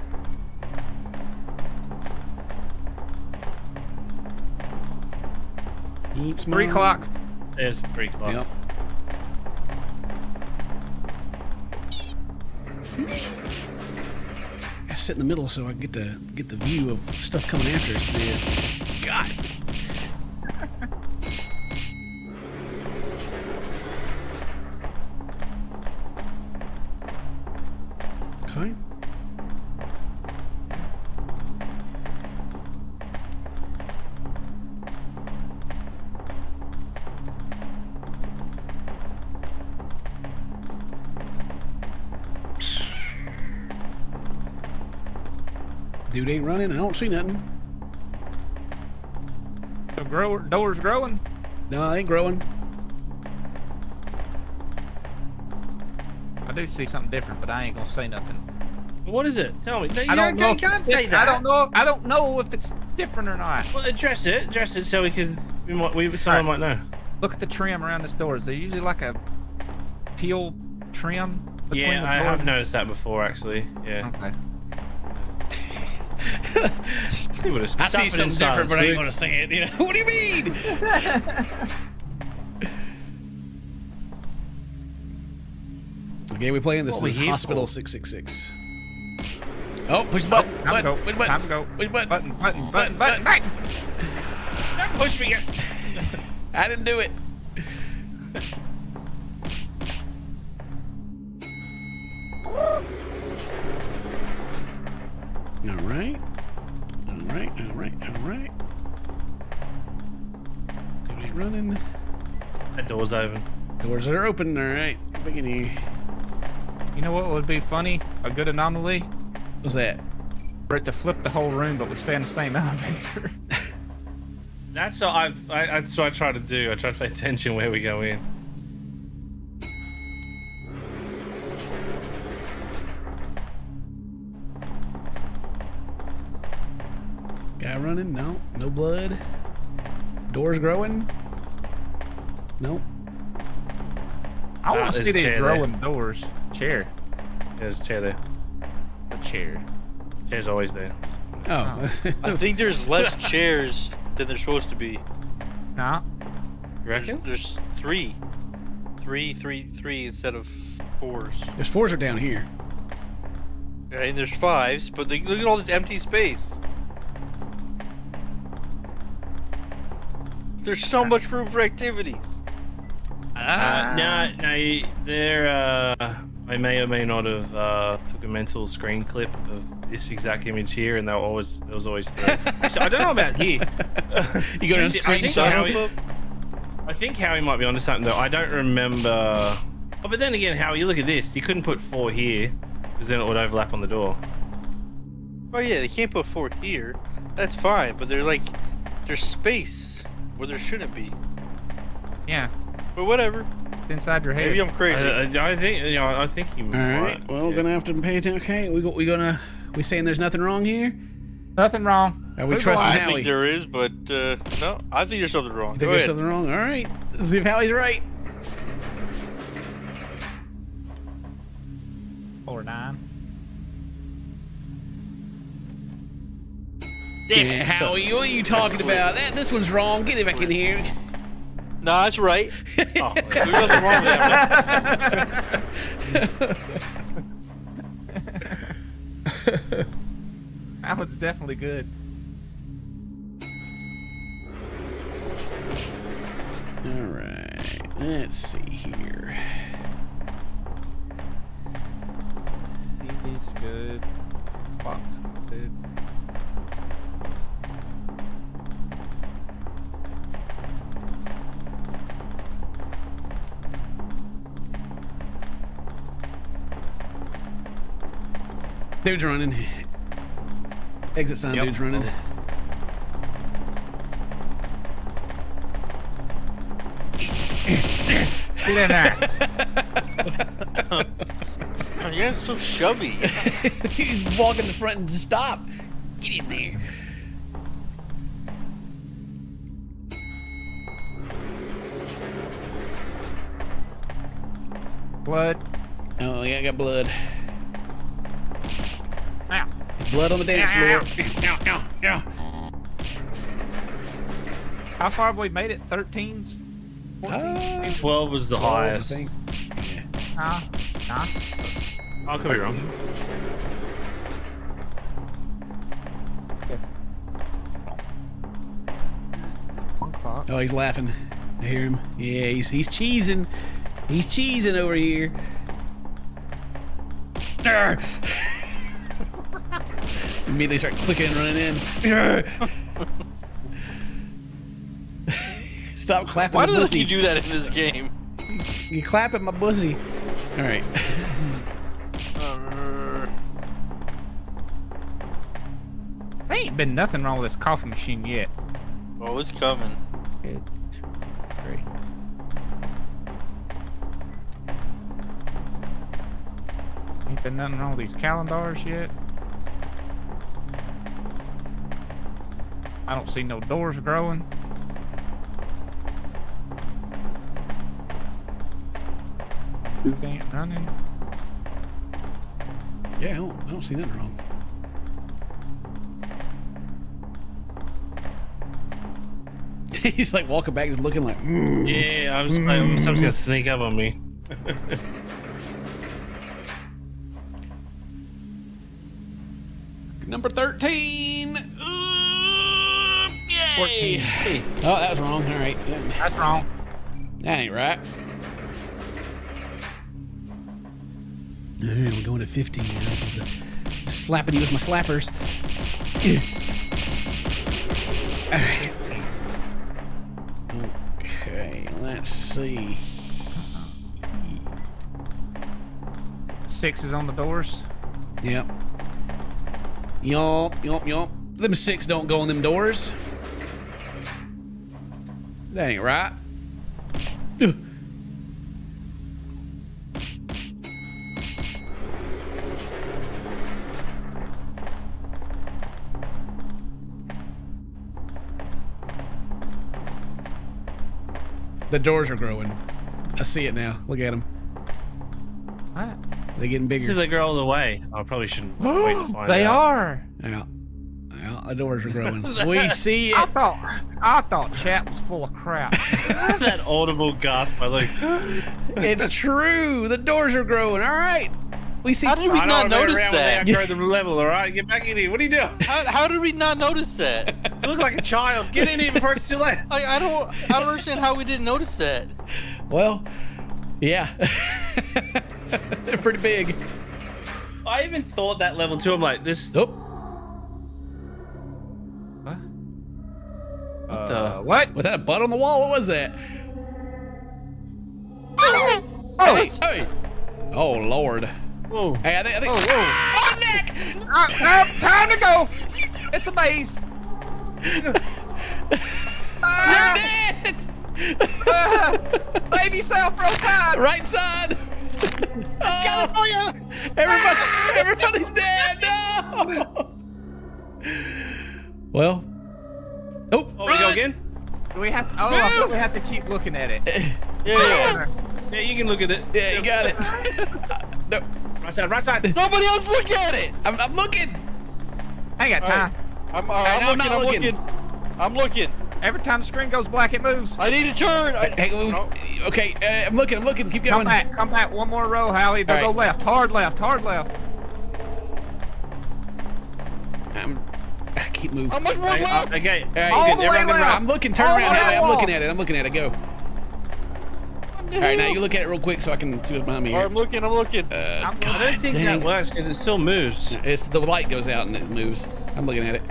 Eat Three small. clocks. There's three clocks. Yep. Sit in the middle so I get to get the view of stuff coming after us. Yes. God. Ain't running. I don't see nothing. The grower door's growing. No, I ain't growing. I do see something different, but I ain't gonna say nothing. What is it? Tell me. No, you I don't know. You can't say that. I don't know. I don't know if it's different or not. Well, address it. Address it so we can. We might. We someone might know. Look at the trim around this door. Is there usually like a peel trim between Yeah, the I have noticed that before, actually. Yeah. Okay. You would have I see something in different, but I ain't silence, gonna say it. You know? what do you mean? okay, we playing this What we is Hospital for? Six Six Six. Oh, push the button. Time to button, go. push the button. Time to go. Push the button. Button, button, button, button, button. Don't push me. yet. I didn't do it. All right. All right. All right. All right. Somebody's running. That door's open. Doors are open. All right. Big in. You know what would be funny? A good anomaly? What's that? For it to flip the whole room, but we stay in the same elevator. That's what I've. I, that's what I try to do. I try to pay attention where we go in. Guy running? No. No blood. Doors growing? Nope. I want to there's see a these chair there. growing doors. Chair. There's a chair there. A chair. Chair's always there. Oh. I think there's less chairs than there's supposed to be. Nah. You reckon? There's three, three, three, three instead of fours. There's fours are down here. And there's fives, but they, look at all this empty space. There's so much room for activities. Uh, no, no. you- There. Uh, I may or may not have uh, took a mental screen clip of this exact image here, and there were always there was always three. Actually, I don't know about here. You got a I think screenshot Howie- I think Howie might be onto something though. I don't remember. Oh, but then again, Howie, you look at this. You couldn't put four here, because then it would overlap on the door. Oh yeah, they can't put four here. That's fine, but they're like, there's space where there shouldn't be. Yeah. But whatever. It's inside your head. Maybe I'm crazy. I, I, I think you know. I think you All might. right. Well, yeah. gonna have to pay attention. Okay, we go, we gonna we saying there's nothing wrong here? Nothing wrong. Are we Move trusting on. I Howie? think there is, but uh, no, I think there's something wrong. Think Go there's ahead. something wrong? All right. Let's see if Howie's right. Or nine. Yeah, Howie, what are you talking about? That this one's wrong. Get it back in here. No, that's right. Oh, There's nothing wrong with that. That one's definitely good. All right. Let's see here. TV's good. Box good. Dude's running. Exit sign. Yep. Dude's running. Get in there. Man, You're so chubby. He's walking the front and just stop. Get in there. Blood. Oh, yeah, I got blood. Ow. Blood on the dance Ow, floor. Ow, ow, ow. How far have we made it? 13s? Uh, 12 was the highest. I think. Nah. Nah. I could be wrong. Oh, he's laughing. I hear him. Yeah, he's he's cheesing. He's cheesing over here. Arr! Immediately start clicking and running in. Stop clapping Why the does pussy. he do that in this game? You clap at my pussy. All right. There ain't been nothing wrong with this coffee machine yet. oh, it's coming. Good. Great. Ain't been nothing wrong with these calendars yet. I don't see no doors growing. Tube ain't running. Yeah, I don't, I don't see nothing wrong. He's like walking back, just looking like. "Mm." Yeah, I was like, something's gonna sneak up on me. Number 13. Uh, yay. 14. Oh, that was wrong. All right. That's wrong. That ain't right. All right, we're going to 15 now. This is the slapping you with my slappers. All right. Okay, let's see. Six is on the doors. Yep. Yomp, yomp, yomp. Them six don't go on them doors. That ain't right. Ugh. The doors are growing. I see it now. Look at them. What? They're getting See if bigger. they grow all the way. I probably shouldn't wait to find they out. are. Yeah. Yeah, the doors are growing. we see it. I it. thought I thought chat was full of crap. that audible gasp by Luke. It's true. The doors are growing. All right. We see. How did we I not know I've been notice around when that? they outgrow the level, all right? Get back in here. What are you doing? How, how did we not notice that? You look like a child. Get in here before it's too late. Like I don't, I don't understand how we didn't notice that. Well, yeah. They're pretty big. I even thought that level too. I'm like, this. Oh, What the- Uh, what? was that a butt on the wall? What was that? Oh! Hey, hey. Oh Lord. Whoa. Hey, I think. I think. Oh, whoa. Ah, neck. Ah, ah, time to go! It's a maze! Ah, You're dead. ah, baby self broke time! right side. Oh, California. Everybody, everybody's dead. No. Well. Oh, Oh, we go again? Do we have to, oh, I thought we have to keep looking at it. Yeah, yeah. Yeah, you can look at it. Yeah, you got it. Uh, no, Right side, right side. Somebody else look at it. I'm, I'm looking. I ain't got time. right. I'm, uh, Alright, I'm, I'm looking, not I'm looking. looking. I'm looking. Every time the screen goes black, it moves. I need a turn. I, Hey, oh, no. okay, uh, I'm looking. I'm looking. Keep going. Come going. back, come back one more row, Howie. They'll All go left, hard left, hard left. I'm, I keep moving. How much more Hey, uh, left? okay. All right, All you the can- way left. I'm looking. Turn All around. way I'm looking at it. I'm looking at it. Go. All right, now you look at it real quick so I can see what's behind me All right, here. I'm looking. I'm looking. Uh, I'm- God I don't think dang. that works because it still moves. It's the light goes out and it moves. I'm looking at it.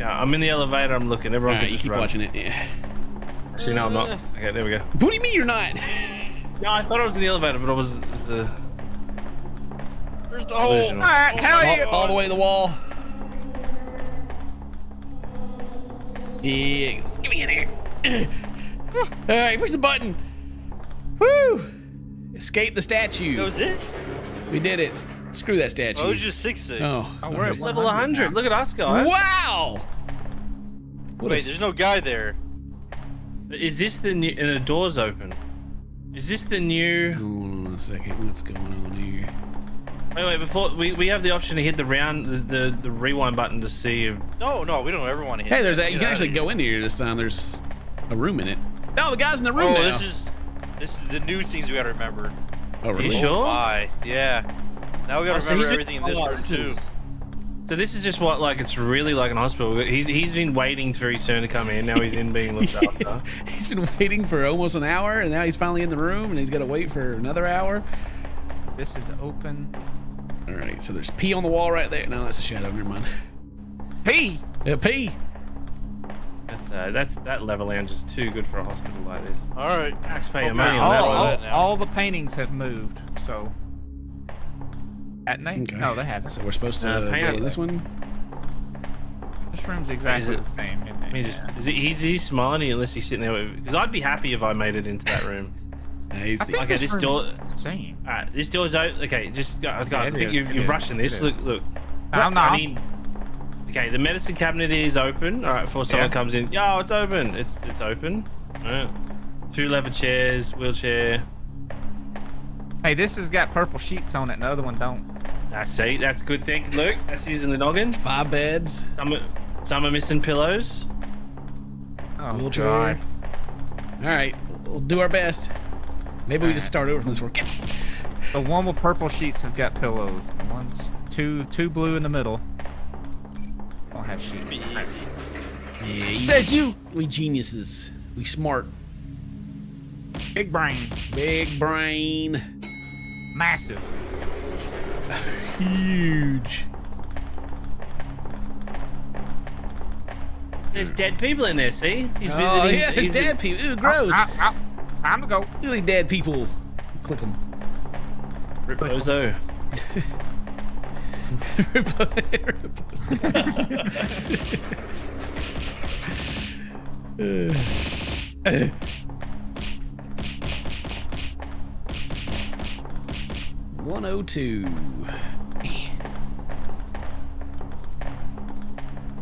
Yeah, I'm in the elevator. I'm looking. Everyone right, can you keep run. watching it. Yeah. Actually, no, I'm not. Okay, there we go. What do you mean you're not? No, I thought I was in the elevator, but I was. It was uh, There's the hole. Illusion. All right, Howie. all, all the way to the wall. Yeah, get me in here. All right, push the button. Woo! Escape the statue. That was it? We did it. Screw that statue. Oh, it was just six six. Oh, Oh, we're at level 100 100. now. Look at us, guys. Wow! What Wait, there's no guy there. Is this the new? And the door's open. Is this the new? Hold on a second. What's going on here? Wait, wait. Before we, we have the option to hit the round the, the, the rewind button to see if No, no, we don't ever want to hit. Hey, there's that. that. You Get can actually go in here this time. There's a room in it. Oh, the guy's in the room Oh, now. this is this is the new things we gotta remember. oh, really? You sure? Oh, Why? Yeah. Now we gotta Oh, remember he's been- everything in this oh, room this too. is- So this is just what like it's really like an hospital. He's he's been waiting for his turn to come in. Now he's in being looked after. he's been waiting for almost an hour, and now he's finally in the room, and he's got to wait for another hour. This is open. All right, so there's pee on the wall right there. No, that's a shadow. Never mind. Hey! Yeah, pee. That's uh, that's that level lounge is too good for a hospital like this. All right. Taxpayer Okay, money on that all, one. that all, now. all the paintings have moved, so. At night? they? Okay. No, they haven't. So we're supposed to Uh, go to this one. This room's exactly it- the same. Isn't I it? mean, just, Yeah. is he, he's, he's smiling unless he's sitting there. Because I'd be happy if I made it into that room. Nice. I think Okay, this, this room door- is the same. All right, this door's open. Okay, just guys, guys it I think is, you're, you're is, rushing this. Look, look. I'm not. I mean, okay, the medicine cabinet is open. All right, before someone Yeah. comes in, yo, it's open. It's it's open. All right. Two leather chairs, wheelchair. Hey, this has got purple sheets on it, and the other one don't. I see. That's a good thing. Luke, that's using the noggin. Five beds. Some are, some are missing pillows. Oh, Wheelchair. God. All right, we'll do our best. Maybe we just start over from this one. The one with purple sheets have got pillows. The ones, two, two blue in the middle. Don't have sheets. Yeah, you- Says you. we geniuses. We smart. Big brain. Big brain. Massive. Huge. There's dead people in there. See, he's oh, visiting. Oh, yeah, there's he's- dead people. Ew, gross. Ow, ow, ow. Time to go. Really dead people. Click them. Bozo. One oh two.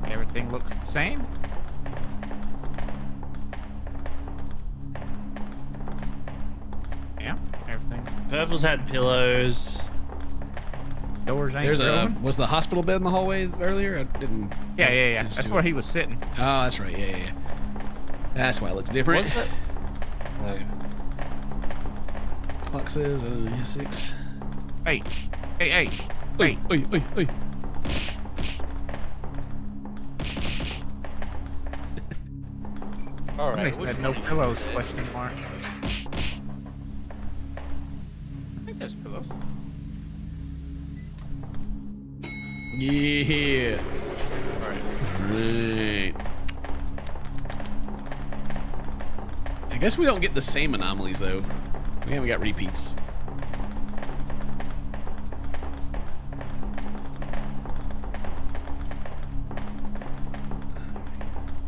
Everything looks the same. Purple's had pillows. Doors ain't There's a was the hospital bed in the hallway earlier? I didn't. Yeah, yeah, yeah. That's where it. he was sitting. Oh, that's right. Yeah, yeah. yeah. That's why it looks different. What's that? Okay. Clock says uh, yeah, six. Hey, hey, hey, Oi, hey. oi, oi, oi. All At least had no pillows? Question mark. Yeah. All right. Right. I guess we don't get the same anomalies though. We haven't got repeats.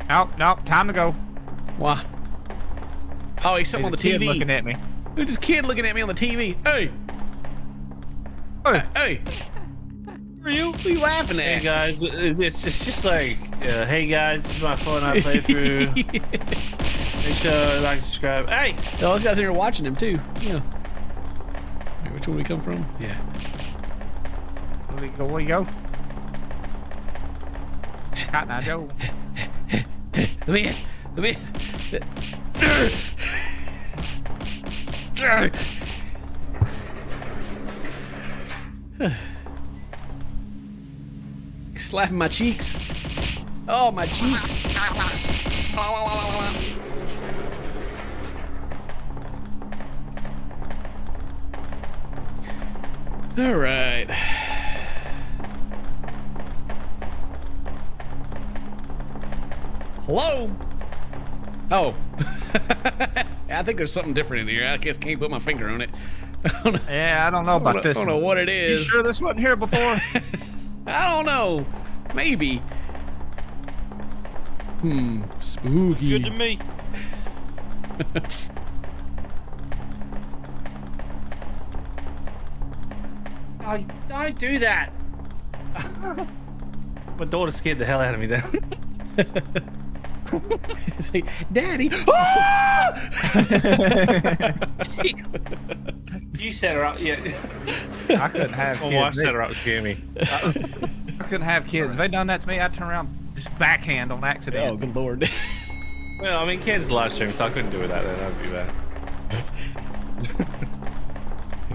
Nope, nope. Time to go. Why? Oh, he's sitting on the There's TV. looking at me. Who's this kid looking at me on the TV? Hey, Hey, hey, Who are you? what are you laughing at? Hey guys, it's it's just, just like, uh, hey guys, this is my Fortnite playthrough. Make sure to like, subscribe. Hey, Oh, those guys in here watching him too. Yeah. Wait, which one we come from? Yeah. where we go? Where you go? Cotton Eye Joe. The man. The man. Slapping my cheeks. Oh, my cheeks. All right. Hello? Oh. I think there's something different in here. I just can't put my finger on it. I Yeah, I don't know I about don't, this. I don't know what it is. You sure this wasn't here before? I don't know. Maybe. Hmm. Spooky. Good to me. oh, don't do that. my daughter scared the hell out of me then. It's like, Daddy. Ah! You set her up, yeah. I couldn't have My kids. wife They- set her up to scare me. I couldn't have kids. If they done that to me, I'd turn around just backhand on accident. oh, good lord. Well, I mean, kids live stream, so I couldn't do without that. That'd be bad.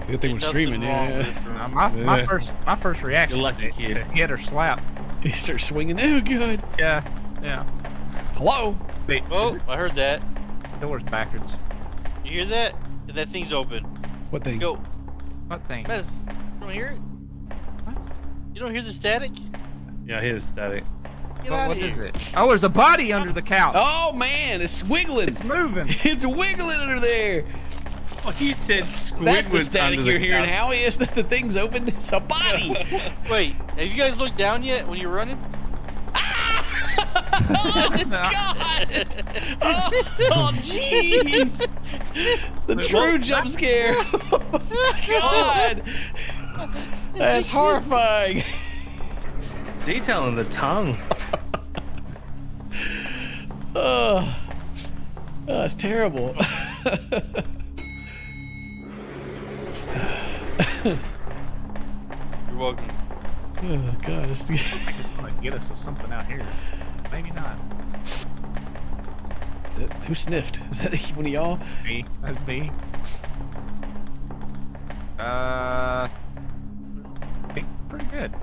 Good thing we're streaming. Yeah. with it, bro. Uh, my, my Yeah. first my first reaction You're was to, kid. to hit or slap. He starts swinging. Oh, good. Yeah, yeah. Hello. Wait, Oh, I heard that. doors backwards. You hear that? That thing's open. What thing? Go. What thing? Mez, you don't hear it? What? You don't hear the static? Yeah, I hear the static. Get What, out what of is here. it? Oh, there's a body under the couch. Oh man, it's wiggling. It's moving. It's wiggling under there. Oh, he said Squidward's That's the static you're hearing, couch. Howie. It's not the thing's open. It's a body. Wait, have you guys looked down yet when you're running? oh God! Oh jeez! The Wait, true what? jump scare. God! That's horrifying. Detail in the tongue. Oh, oh that's terrible. You're welcome. oh God! It's, I think it's gonna get us with something out here. Maybe not. Is that, who sniffed? Is that one of y'all? Me. That's me. Uh, pretty good.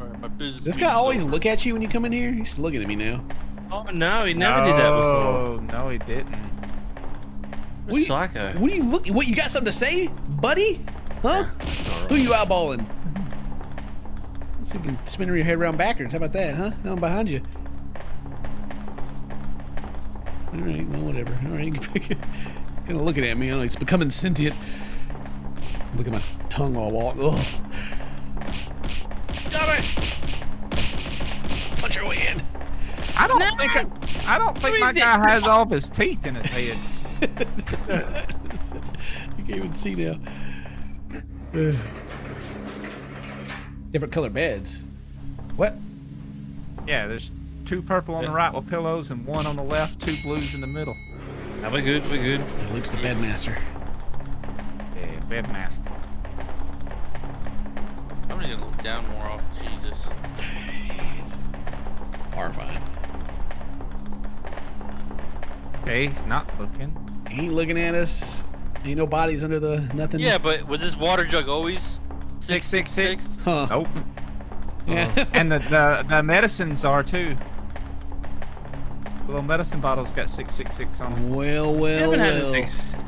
Alright, my business This guy always over. look at you when you come in here. He's looking at me now. Oh no, he never did that before. Oh no, he didn't. What you- Psycho. What are you looking? What you got something to say, buddy? Huh? Who you eyeballing? Let's see if you can spin your head around backwards. How about that, huh? I'm behind you. All right, well, whatever. All right, he's kind of looking at me. I don't know, it's becoming sentient. Look at my tongue all walk. Ugh. Stop it! Punch your way in. I don't think I, I don't think my is it? guy has all of his teeth in his head. you can't even see now. Ugh. Different color beds. What? Yeah, there's two purple on the right with pillows and one on the left, two blues in the middle. No, we're good, we're good. Luke's the bedmaster. Yeah, bedmaster. I'm just gonna look down more off. Jesus. Horrifying. Okay, he's not looking. He ain't looking at us. Ain't no bodies under the nothing. Yeah, but was this water jug always Six six six. Huh. Nope. Yeah. Mm. and the, the the medicines are too. The little medicine bottles got six six six on them. well, We well, haven't, had a well. suc-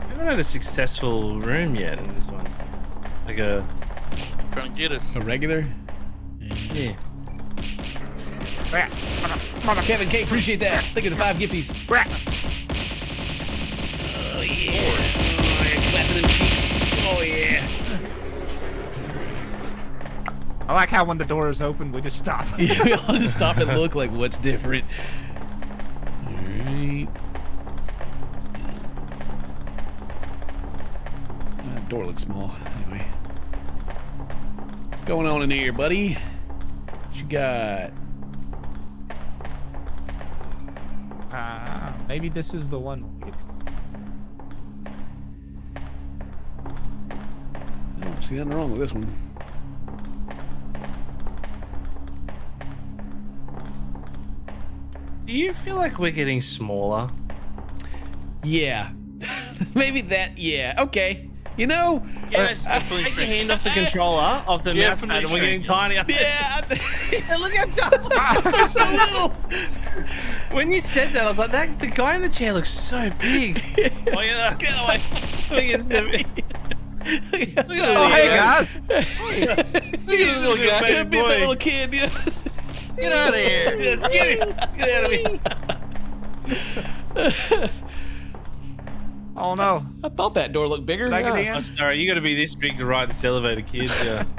we haven't had a successful room yet in this one. Like a trying to get us? A regular? yeah. Kevin K, appreciate that. Think of the five gifties. I like how when the door is open, we just stop. Yeah, we all just stop and look like what's different. That door looks small. Anyway. What's going on in here, buddy? What you got? Uh, maybe this is the one. we get to- I don't see nothing wrong with this one. Do you feel like we're getting smaller? Yeah. Maybe that, yeah. Okay. You know, Yes. definitely Take your hand off the controller of the mouse Definitely pad, and we're getting tinier. yeah. I- look how tiny. It's so little. When you said that, I was like, that the guy in the chair looks so big. oh yeah. Get away. Look at him. Look at Oh, hey guys! Look at this little guy. Look Baby at little kid. Yeah. Get out of here! Yes, get him. Get out of me. Oh no! I thought that door looked bigger. Did I get Yeah. In? sorry, you got to be this big to ride this elevator, kids. Yeah.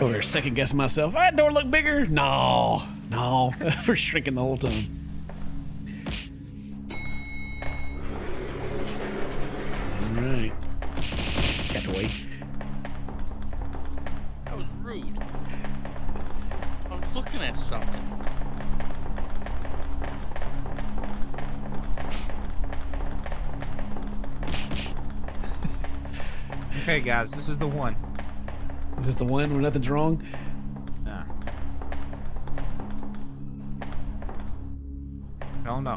Over there, second guessing myself. That door look bigger? No, no. We're shrinking the whole time. All right. Looking at something. Okay, guys, this is the one. This is this the one where nothing's wrong? Yeah. I Don't know.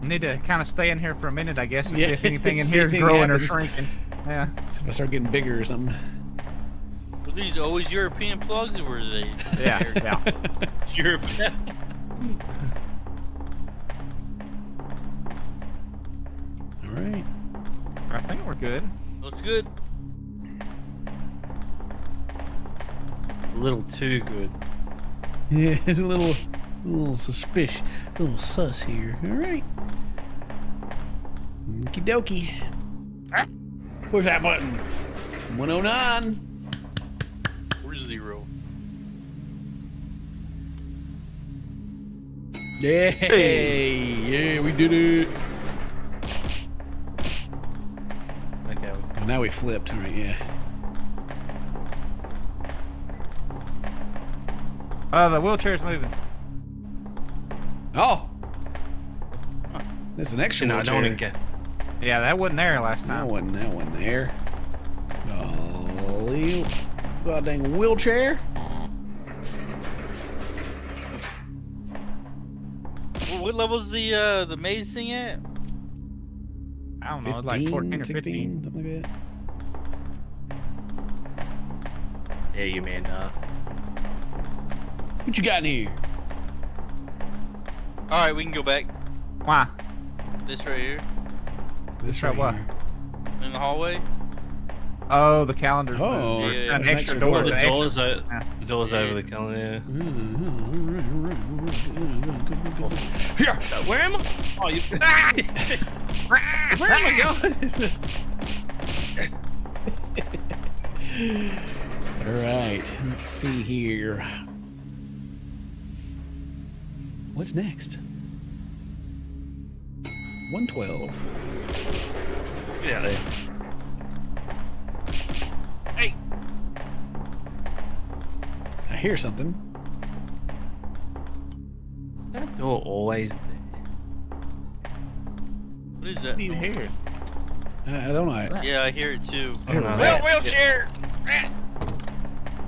We need to kind of stay in here for a minute, I guess, to Yeah, see if anything in here is here if is anything growing or shrinking. Yeah. See if I start getting bigger or something. Were these always European plugs, or were they? Yeah. yeah. European. All right. I think we're good. Looks good. A little too good. Yeah, it's a little, little suspicious, a little sus here. All right. Okie dokie. Where's that button? 109. Yay! Yeah, we did it. Okay. Oh, now we flipped. All right, yeah. Oh, the wheelchair's moving. Oh. That's an extra You know, I wheelchair. don't get. Yeah, that wasn't there last time. That wasn't that one there. Golly. God dang wheelchair. What level's the uh the maze thing at? I don't know, it's like 14 or 16, 15. something like that. Yeah, you man. Uh, What you got in here? All right, we can go back. Why? This right here This right what? here. in the hallway. Oh, the calendar. Oh, Yeah, an there's extra an door. extra the an doors, o- Yeah. the doors Yeah. over the calendar. Here. Where am I? Oh, you. Ah! Where am I going? All right, let's see here. What's next? 112. Get hear something. That door always there. What is that? What do you hear? I, I don't know. I, Yeah, I hear it too. I hear Oh, no. rats. Well, wheelchair.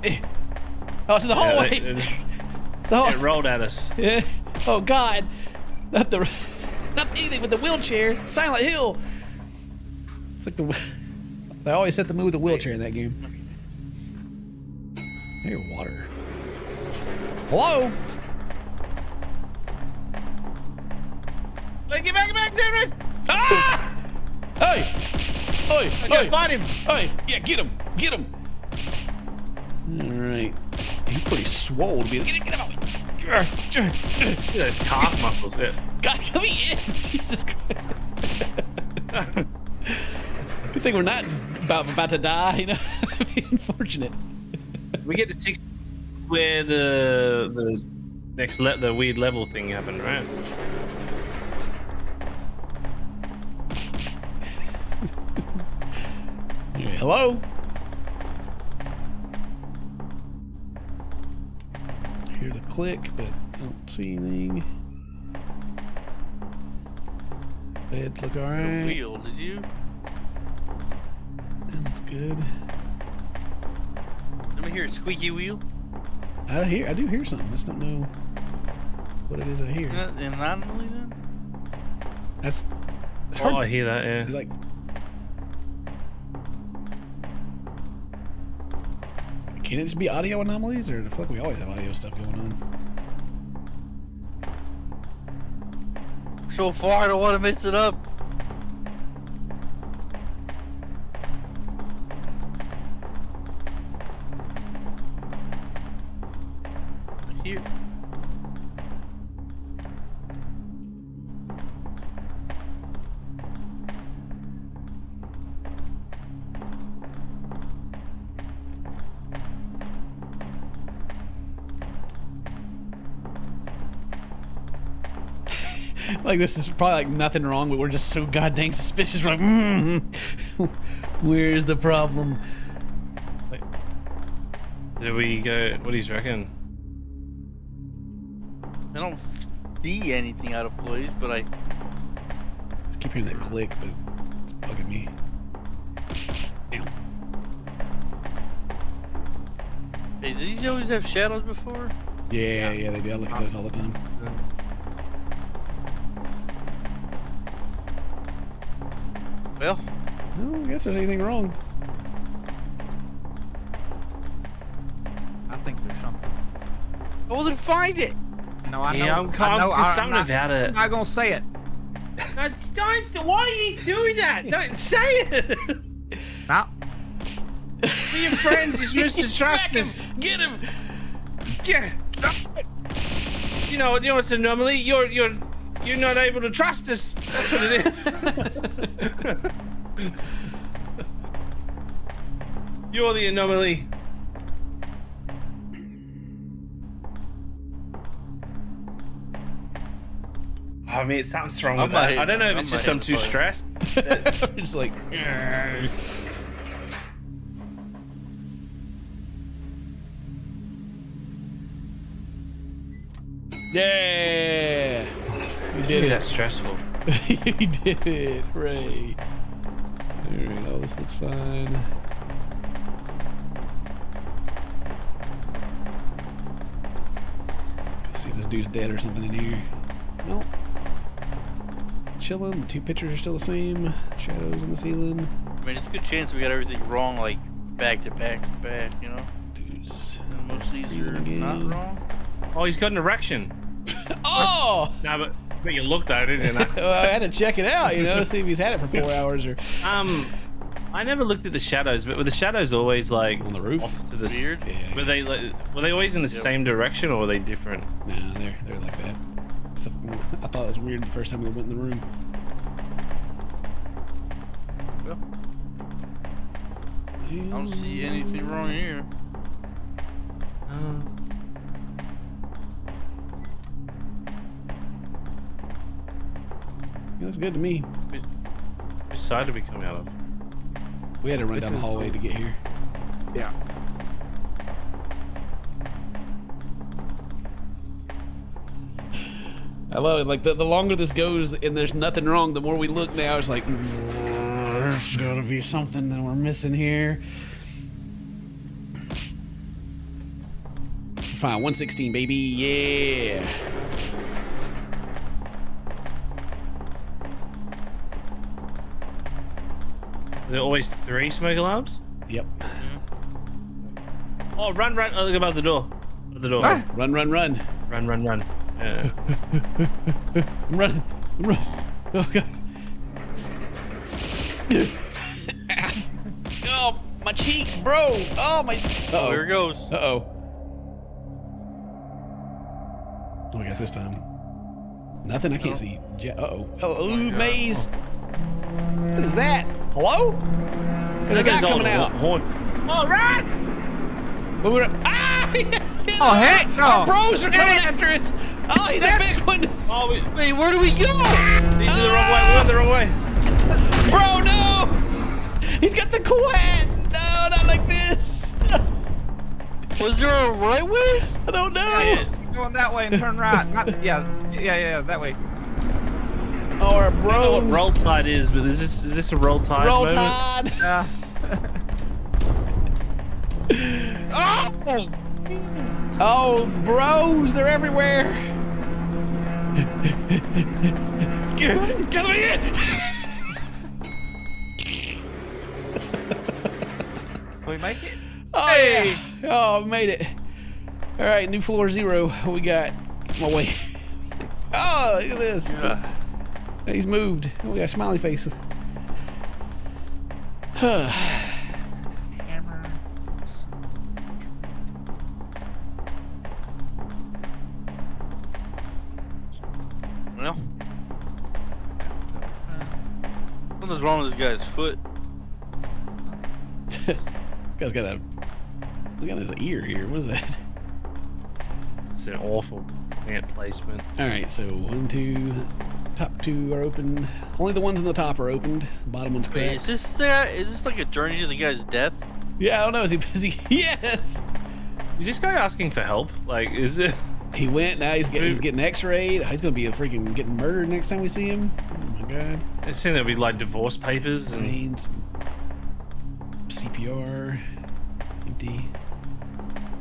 Eh. Oh, it's in the Yeah, hallway. it, it, so, it rolled at us. Yeah. Oh God, not the, not anything but the wheelchair. Silent Hill. It's like the. They always have to move with the wheelchair in that game. I hear water. Hello. Hey, get back, back, David! Ah! Hey! Hey! I gotta Hey! find him. Hey! Yeah, get him! Get him! All right. He's pretty swole to be. Get, get him out! Look at those calf muscles. Yeah. God, let me in! Jesus Christ! Good thing we're not about, about to die, you know? That'd be unfortunate. We get to six where the the next le- the weird level thing happened, right? Hello? I hear the click, but I don't see anything. Beds look alright. wheel, did you? That looks good. Let me hear a squeaky wheel. I hear I do hear something. I just don't know what it is I hear. Uh, Anomaly then? That's it's Oh, I hear that. Yeah. Like Can it just be audio anomalies or the fuck we always have audio stuff going on? So far, I don't want to mess it up. Like this is probably like nothing wrong, but we're just so goddamn suspicious. We're like, mm, where's the problem? Do we go? What do you reckon? I don't see anything out of place, but I Just keep hearing that click, but it's bugging me. Damn. hey, did these always have shadows before? Yeah, yeah, yeah they do. I look at those all the time. Well, guess there's anything wrong. I think there's something. I wasn't find it. No, I Yeah, know. I'm I calm- know. there's something about it. I'm not gonna say it. No, don't. Why are you doing that? Don't say it. Now, We're your friends. You're supposed to trust Smack him! us. Get him! Yeah. You know, you know what's an anomaly? You're you're you're not able to trust us. That's what it is. you're the anomaly. Oh, I mean, something's wrong I with that. might- I don't know if I it's just I'm too have stressed. I'm just like, "Argh." yeah, we did Maybe it. that's stressful. we did it, Ray. All right, all this looks fine. Dude's dead or something in here. Nope. Chilling. The two pictures are still the same. Shadows in the ceiling. I mean, it's a good chance we got everything wrong, like back to back to back. You know, Dudes. and most of these are Again. not wrong. Oh, he's got an erection. Oh! nah, but but you looked at it, didn't I? well, I had to check it out, you know, see if he's had it for four hours or Um, I never looked at the shadows, but were the shadows always like on the roof. off to the s- Weird. Yeah. Were they like, were they always in the Yep. same direction or were they different? Nah, they're they're like that. Except I thought it was weird the first time we went in the room. Well, I don't see anything wrong here. Uh. It looks good to me. Which side did we come out of? We had to run This down the is- hallway to get here. yeah. I love it. Like the, the longer this goes and there's nothing wrong, the more we look now. It's like "Mm, there's got to be something that we're missing here. Fine, 116, baby. Yeah. There always three smoke alarms? Yep. Oh, run, run! Oh, look above the door. Above the door. Ah! Run, run, run. Run, run, run. Yeah. I'm running. I'm running. Oh god. oh, my cheeks, bro. Oh my. Uh Oh, here it goes. Uh oh. What we got this time? Nothing. I can't see. Ja- Uh oh. Hello, God. maze. What is that? Hello? There's a guy There's coming out. Horn. All right. run! But we're ah! Oh, heck no. Our bros are coming after us. Oh, he's a big one. Oh, we, Wait, where do we go? these are the wrong way. We're the wrong way. Bro, no! He's got the quad! No, not like this! Was there a right way? I don't know! Yeah. Keep going that way and turn right. Not, yeah, yeah, yeah, that way. Our I don't know what roll tide is, but is this is this a roll tide Roll moment? Tide! Yeah. Oh! Oh, bros, they're everywhere! Get, get me in! Can we make it? Oh, Hey! yeah. Oh, made it. All right, new floor zero. We got? Oh, wait. Oh, look at this. He's moved. Oh, we got a smiley face. Hammer. Well, something's wrong with this guy's foot. this guy's got a. Look at his ear here. What is that? It's an awful plant placement. All right, so one, two, top two are open. Only the ones in the top are opened. Bottom one's Wait, is this uh, is this like a journey to the guy's death? Yeah, I don't know. Is he busy? Yes. Is this guy asking for help? Like, is it? He went. Now he's getting he's getting X-rayed. He's gonna be a freaking getting murdered next time we see him. Oh my god. I assume there'll be like divorce papers and Brains. CPR. Empty.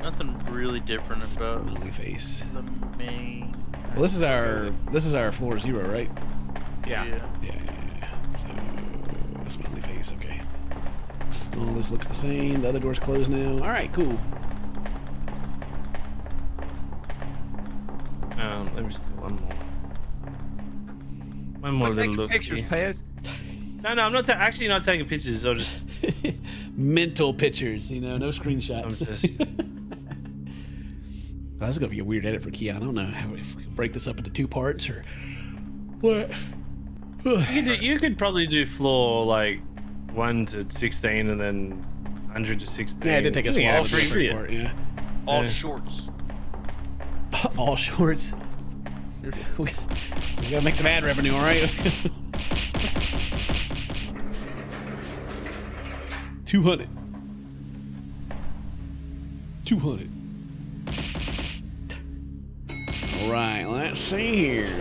Nothing really different about Smelly face. the main. Well, this is our this is our floor zero, right? Yeah. Yeah. yeah, yeah. So smiley face. Okay. All this looks the same. The other door's closed now. All right. Cool. um, let me just do one more. One more Quit little look. pictures, Pez. No, no, I'm not ta- actually not taking pictures. I'll just Mental pictures. You know, no I'm screenshots. That's going to be a weird edit for Kia. I don't know how if we break this up into two parts or what. you, could do, you could probably do floor like 1 to 16 and then 100 to 16. Yeah, it did take us all three. part, yeah. All yeah. shorts. All shorts? we gotta make some ad revenue, alright? 200. 200 right, let's see here.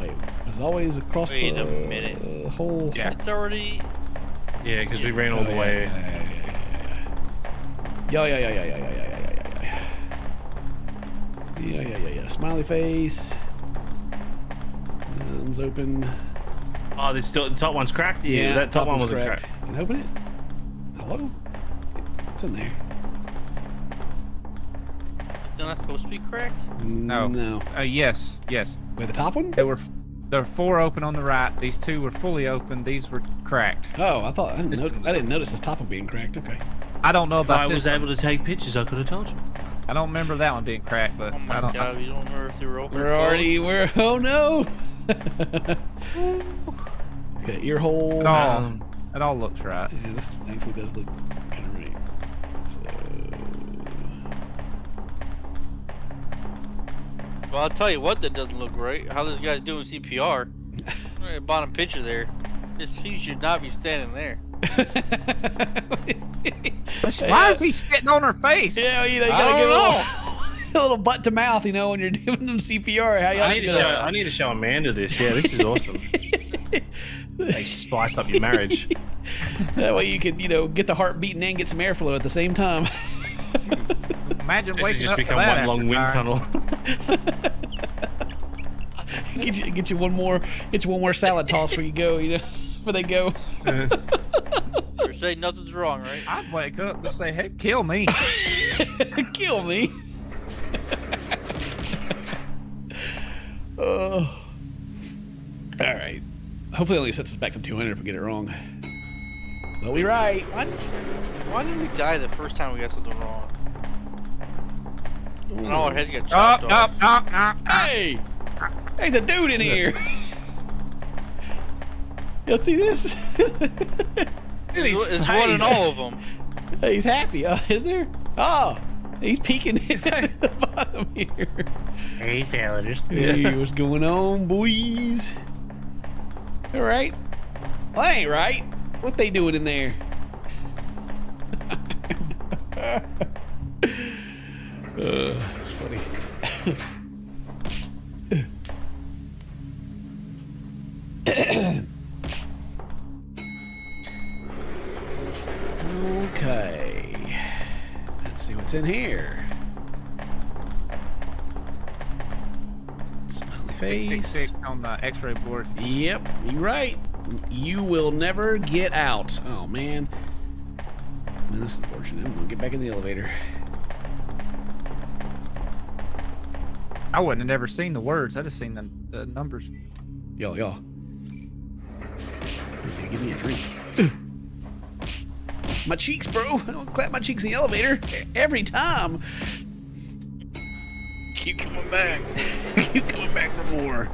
Wait, it's always across Wait the a minute. whole. Yeah. It's already. Yeah, because we ran all Oh, the yeah, way. Yeah, yeah, yeah, yeah, yeah, yeah, yeah, yeah, yeah, yeah, yeah. Yeah, yeah, yeah, yeah. Smiley face. Arms open. Oh, this still the top one's cracked. Yeah, that top, one was wasn't cracked. Can I open it? Hello? It's in there. They're not supposed to be correct. No. No. Uh, yes, yes. Wait, the top one? There were there were four open on the right. These two were fully open. These were cracked. Oh, I thought I didn't, This know, one- I didn't notice this top one being cracked. Okay. I don't know If about I this was one. able to take pictures, I could have told you. I don't remember that one being cracked, but Oh my I don't. god, you don't remember if they were open. We're already closed? we're oh no. Got an ear hole. It all, Um, it all looks right. Yeah, this actually does look kind of right. So, Well, I'll tell you what, that doesn't look right. How this guy's doing CPR. Right, bottom picture there. This, he should not be standing there. Why is he sitting on her face? Yeah, you know, you gotta don't give know. a little, a little butt to mouth, you know, when you're giving them CPR. How you I need, to do show, that? I need to show Amanda this. Yeah, this is awesome. they spice up your marriage. that way you can, you know, get the heart beating and get some airflow at the same time. Imagine This has waking just up to become that one long wind fire. tunnel. get you, get you one more, get you one more salad toss before you go, you know, before they go. You're saying nothing's wrong, right? I'd wake up and say, "Hey, kill me." Kill me. oh. All right. Hopefully, it only sets us back to 200 if we get it wrong. But we right. Why, why did we die the first time we got something wrong? And all our heads got Knock, chopped off. knock, knock, knock, knock. Hey! There's a dude in here. Y'all see this? It's, it's one in all of them. he's happy. Uh, is there? Oh, he's peeking at the bottom here. Hey, fellas. Hey, what's going on, boys? All right. Well, that ain't right. What they doing in there? uh, it's funny. okay. Let's see what's in here. Smiley face. 666 on the X-ray board. Yep, you're right. You will never get out. Oh man. Man, this is unfortunate. I'm gonna get back in the elevator. I wouldn't have never seen the words. I just seen the, the numbers. Y'all, y'all. Okay, give me a drink. my cheeks, bro. I don't clap my cheeks in the elevator every time. Keep coming back. Keep coming back for more.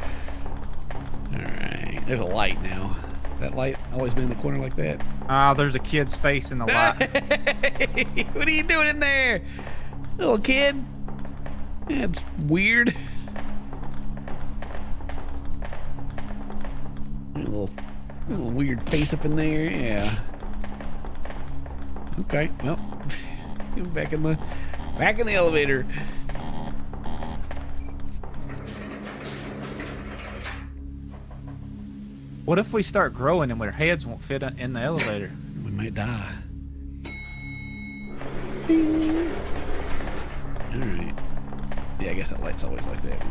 All right. There's a light now. That light always been in the corner like that. Ah, there's a kid's face in the light. what are you doing in there, little kid? That's weird. A little, a little weird face up in there. Yeah. Okay. Well, back in the back in the elevator. What if we start growing and our heads won't fit in the elevator? We might die. Ding. All right. Yeah, I guess that light's always like that.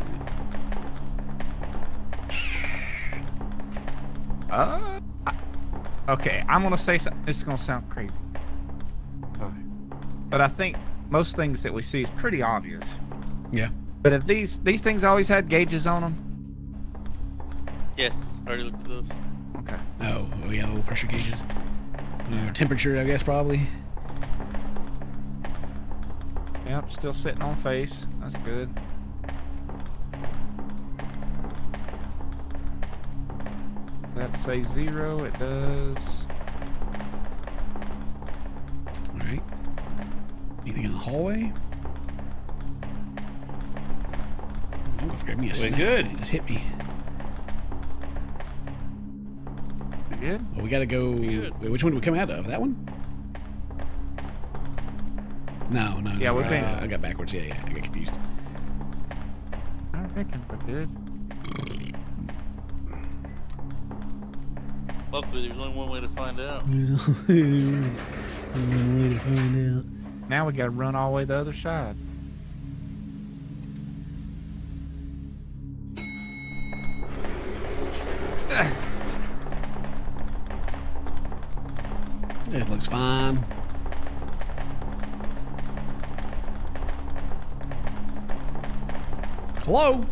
Uh, okay, I'm gonna say something. It's gonna sound crazy, but I think most things that we see is pretty obvious. Yeah. But if these these things always had gauges on them, Yes, I already looked at those. okay. Oh, oh yeah, little pressure gauges. Uh, temperature, I guess, probably. Yep, still sitting on face. That's good. That say zero. It does. All right. Anything in the hallway? Oh, go for me a We're snap. good. It just hit me. Good? Well, we gotta go. Wait, which one did we come out of? That one? No, no. Yeah, no, we've uh, I got backwards. Yeah, yeah. I got confused. I reckon we're good. Luckily, there's only one way to find out. There's only one way to find out. Now we gotta run all the way the other side. Fine. Hello?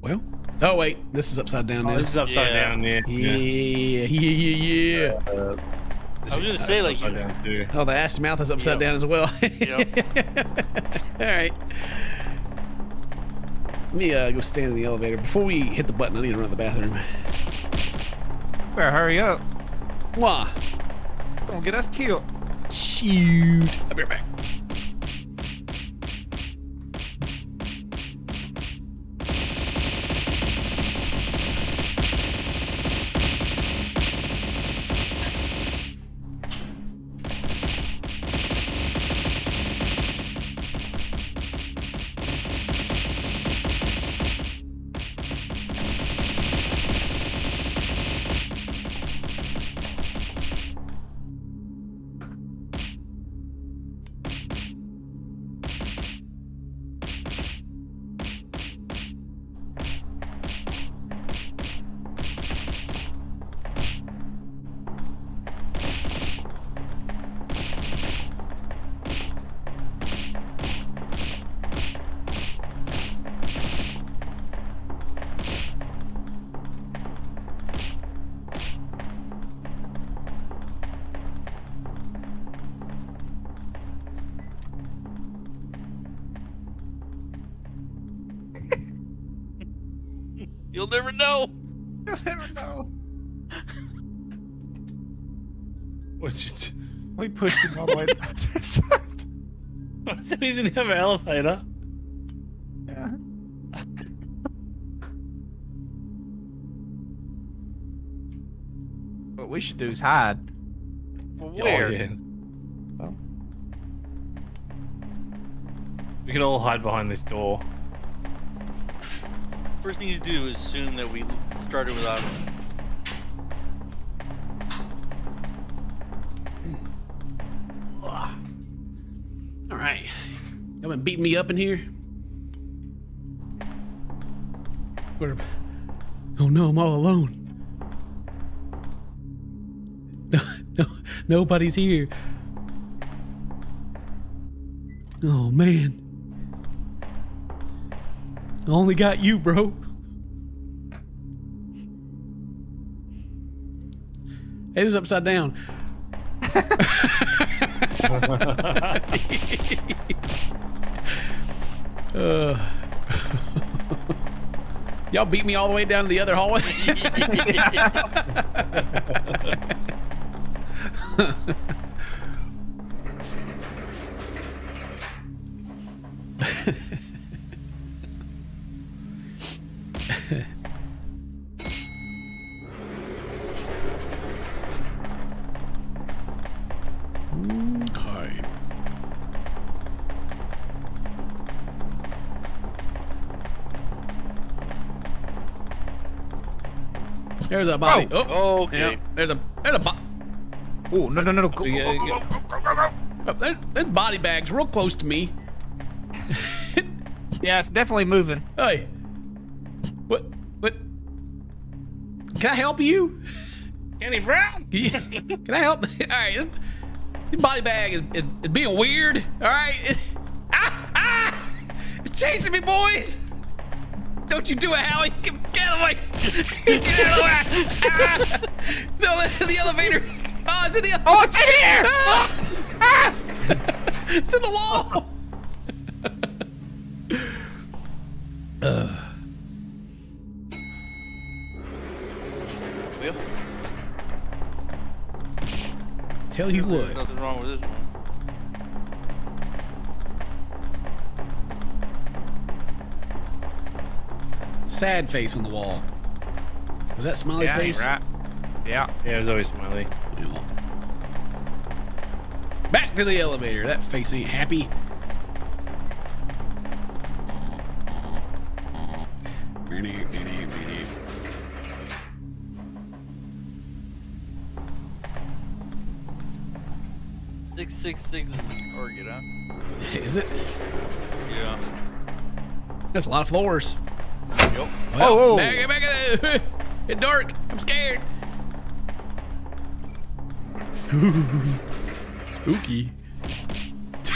Well, oh wait, this is upside down Oh, now. this is upside Yeah. down. Yeah. yeah, yeah, yeah, yeah. Uh, I was gonna say, like, you- down too. Oh, the ash mouth is upside Yep. down as well. Yep. All right. Let me uh, go stand in the elevator. Before we hit the button, I need to run to the bathroom. Better hurry up. Why? Don't get us killed. Shoot. I'll be right back. Pushed him all the way to the other side. So he's in the other elevator. Yeah. What we should do is hide. Well, Oh, where? yeah. We can all hide behind this door. First thing you do is assume that we started without Y'all been beating me up in here? Where? Oh no, I'm all alone. No, no, nobody's here. Oh man. I only got you, bro. Hey, this is upside down. Uh, y'all beat me all the way down to the other hallway. There's a body. Oh, Oh, okay. yeah. There's a there's a bo- Oh no no no no! Go, Yeah, go, go, yeah. go, go, go, go. oh, there, there's body bags real close to me. Yeah, it's definitely moving. Hey, what what? Can I help you? Kenny Brown. Can I help? All right, this body bag is, is, is being weird. All right, ah ah, it's chasing me, boys. Don't you do it, Howie. Get, get out of the way. Get out of the way. Ah. No, the, the elevator. Oh, it's in the Oh, it's in here! Ah! Ah! it's in the wall. Well, Tell you there's what. nothing wrong with this one. Sad face on the wall. Was that smiley Yeah, face? right. Yeah. Yeah, it was always smiley. Yeah. Back to the elevator. That face ain't happy. Six six six is the target, huh? Is it? Yeah. That's a lot of floors. Yep. Well, Oh, oh. back, back, back. It's dark. I'm scared. Spooky.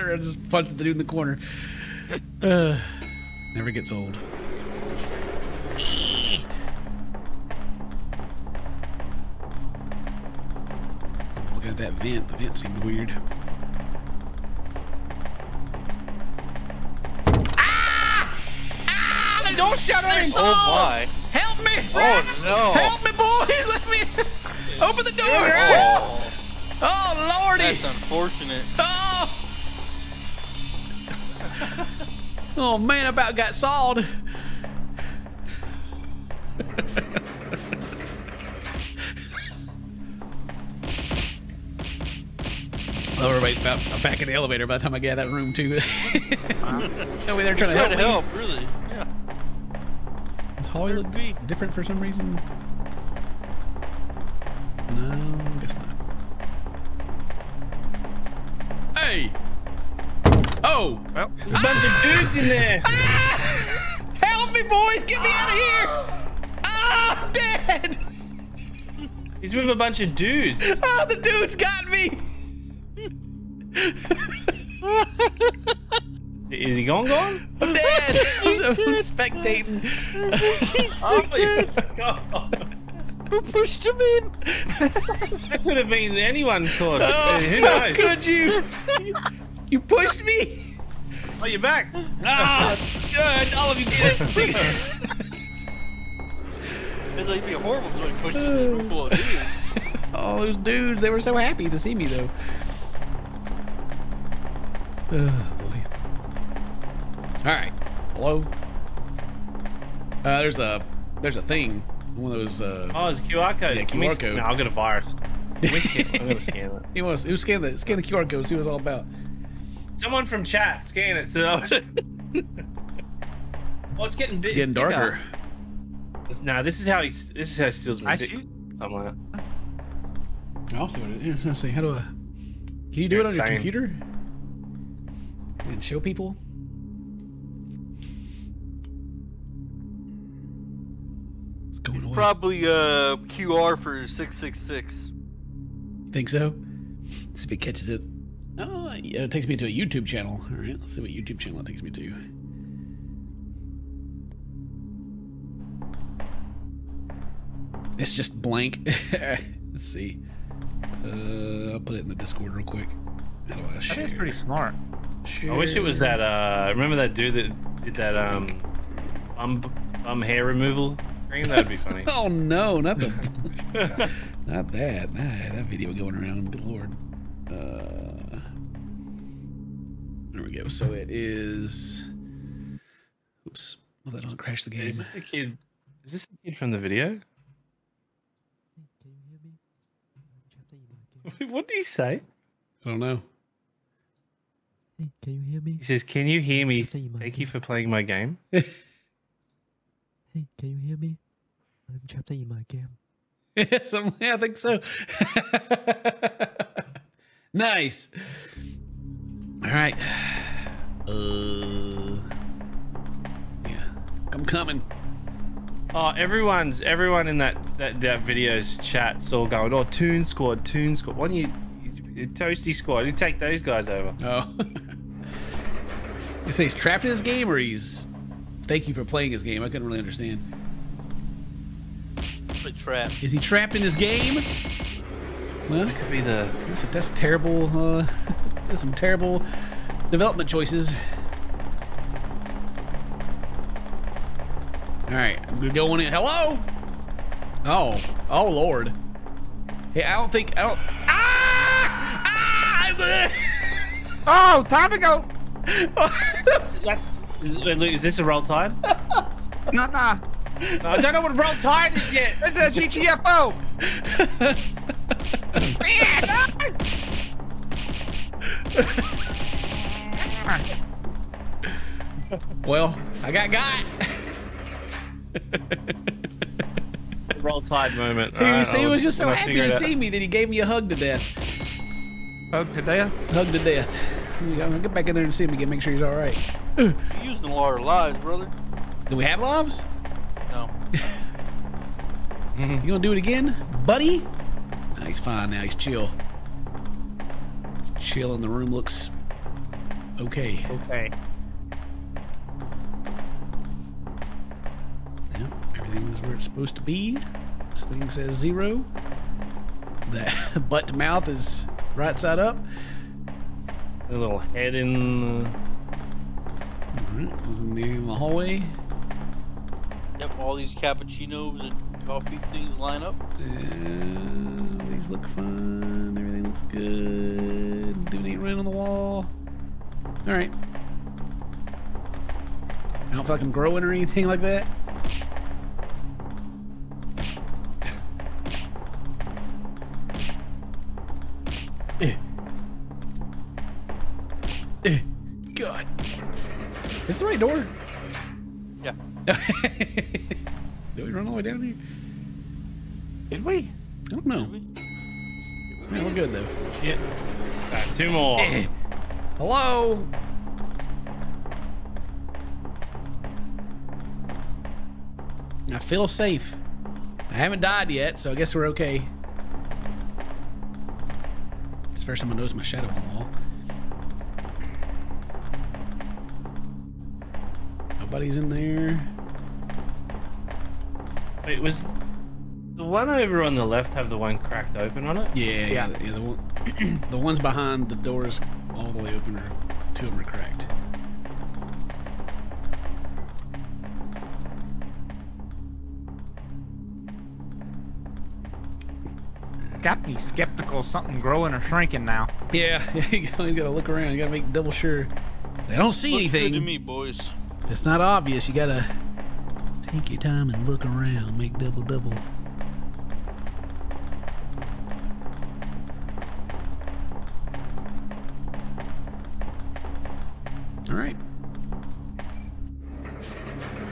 I just punched the dude in the corner. Uh, never gets old. Looking at that vent. The vent seemed weird. Don't shut her in! Oh my. Help me! Oh no. Help me, boys! Let me open the door! Oh, Oh, lordy! that's unfortunate. Oh! oh man, about got sawed. Oh, everybody about I'm back in the elevator by the time I get out of that room too. Over there trying to Try help to help, really. Yeah. Does Holly look Be. different for some reason? No, I guess not. Hey! Oh! Well, There's a bunch of dudes in there. Ah! Help me, boys! Get me out of here! Ah, I'm dead! He's with a bunch of dudes. Oh, the dude's got me! Is he gone? Gone? I'm dead! I'm, I'm spectating. Oh my god! Who pushed him in? That could have been anyone caught. Oh, Who how knows? could you? You pushed me? Oh, you're back. Ah! Good, all of you get it. It's like it'd be horrible if somebody pushed you in a room full of dudes. All those dudes, they were so happy to see me though. Oh boy. Alright. Hello? Uh there's a there's a thing. One of those uh Oh, it's a QR code. Yeah, QR s- code. No, I'll get a virus. Can we scan- I'm gonna scan it. he wants he was scan the scan the QR code, see what it's all about. Someone from chat, scan it. So. oh, it's getting big. Getting darker. Nah, this is how he. This is how he steals my I dick. shoot. Somewhere. I'll see what it is. Let's see, how do I can you do You're it on your computer? And show people? Going on? Probably uh QR for six six six. Think so? See if it catches it. Oh, yeah, it takes me to a YouTube channel. All right, let's see what YouTube channel it takes me to. It's just blank. let's see. Uh, I'll put it in the Discord real quick. How do I share? is pretty smart. I wish it was that. Uh, remember that dude that did that um, bum bum hair removal thing? That'd be funny. Oh no, not the, not that. Nah, that video going around. Good lord. Uh, there we go. So it is. Oops. Well, that doesn't crash the game. is game. this the kid? Is this the kid from the video? what did he say? I don't know. Hey, can you hear me? He says, "Can you hear me? Thank you for playing my game." Hey, Hey, can you hear me? I'm trapped in my game. Some, yeah, I think so. nice. All right. Uh, yeah, I'm coming. Oh, everyone's everyone in that that, that video's chat's all going, oh, Toon Squad, Toon Squad. Why don't you, you Toasty Squad? You take those guys over. Oh. you say he's trapped in his game, or he's thank you for playing his game. I couldn't really understand. Probably trapped. Is he trapped in his game? Well, That could be the. that's, that's terrible. Uh, that's some terrible development choices. All right, I'm gonna go on in. Hello. Oh, oh Lord. Hey, I don't think I don't. Ah! Ah! Oh, time to go. That's, is, is this a roll tide? Nah, nah. I don't know what roll tide is yet. This is a GTFO. well, I got got. roll tide moment. He, Alright, he I'll- was just so happy to see me that he gave me a hug to death. Hug to death. Hug to death. I'm gonna get back in there and see him again, make sure he's all right. You're using a lot of lives, brother. Do we have lives? No. You gonna do it again, buddy? Nah, he's fine now. He's chill. He's chill, and the room looks okay. Okay. Yep, everything is where it's supposed to be. This thing says zero. The butt to mouth is right side up. A little head in. The... Alright, was in the, hallway. Yep, all these cappuccinos and coffee things line up. Uh, these look fun. Everything looks good. Dude ain't running on the wall. All right. I don't feel like I'm growing or anything like that. God. Is this the right door? Yeah. Did we run all the way down here? Did we? I don't know. Yeah, we're good though. Yeah. Alright, two more. Eh. Hello? I feel safe. I haven't died yet, so I guess we're okay. It's the first time I noticed my shadow on the wall. Nobody's in there. Wait, was the one over on the left have the one cracked open on it? Yeah, yeah, yeah. The, one, the ones behind the doors all the way open are two of them are cracked. Got me skeptical. Something growing or shrinking now. Yeah, you gotta, look around. You gotta make double sure. They don't see Looks good to anything. me, boys. If it's not obvious, you gotta take your time and look around. Make double double. All right.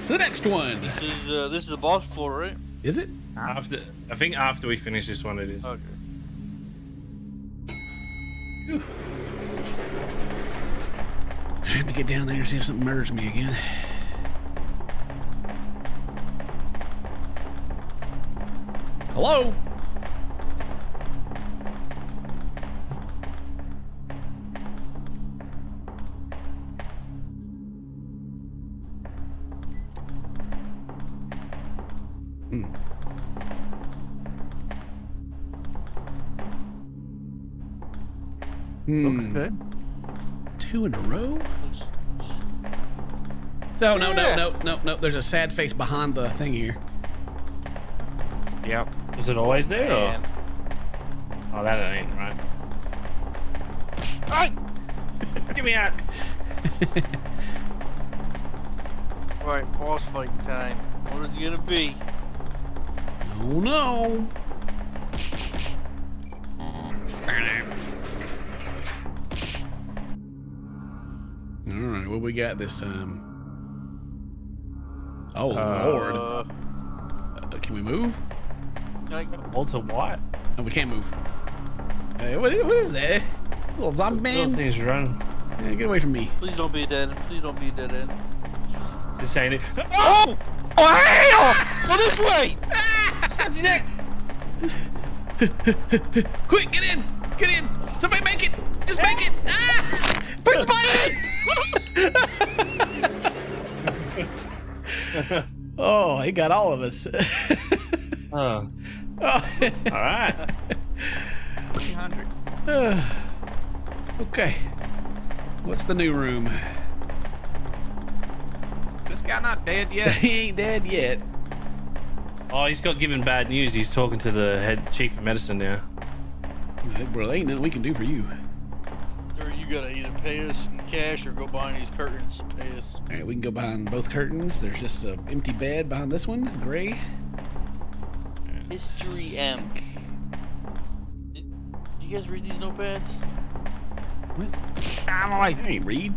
The next one. This is uh, this is the boss floor, right? Is it? After, I think after we finish this one, it is. Okay. Let me get down there and see if something murders me again. Hello? Hmm. Looks good. Two in a row? Looks, No, no, no, Yeah. no, no, no. There's a sad face behind the thing here. Yep. Is it always there? Or? Oh, that ain't right. Ay! Get me out. Alright, boss fight time. What is it gonna be? Oh no! All right, what we got this time? Oh lord. Uh, Uh, can we move? can I, Walter White. No, we can't move. Uh, what, is, what is that? Little zombie Little man? things run. Yeah, get away from me. please don't be a dead end. Please don't be a dead end. Just saying it. Oh! Go this way! Quick, get in! Get in! Somebody make it! Just make it! Ah! Push the button! oh, he got all of us. Oh. oh. All right. 300. okay. What's the new room? This guy not dead yet. he ain't dead yet. Oh, he's got given bad news. He's talking to the head chief of medicine now. Hey, bro, there ain't nothing we can do for you. You gotta either pay us in cash or go behind these curtains and pay us. All right, we can go behind both curtains. There's just an empty bed behind this one, gray. History M. Did you guys read these notepads? What? I'm I like, ain't read.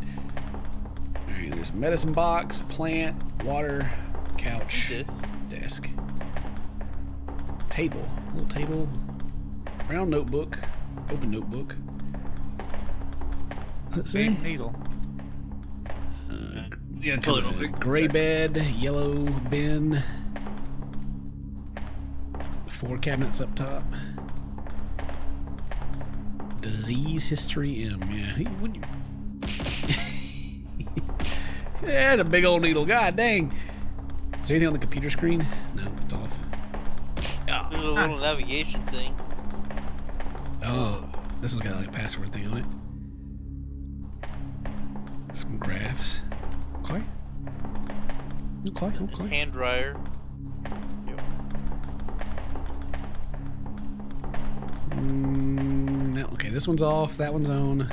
All right, there's a medicine box, plant, water, couch, desk, table, little table, brown notebook, open notebook. Does it say? needle. Uh, Yeah, tell it real quick. gray bed, yellow bin, four cabinets up top. Disease history M. Yeah, he, would you? yeah, that's a big old needle. God dang. Is there anything on the computer screen? No, it's off. There's a little navigation thing. Oh, this one's got like a password thing on it. Some graphs. Okay. Okay, okay. Hand dryer. Mm, okay, this one's off. That one's on.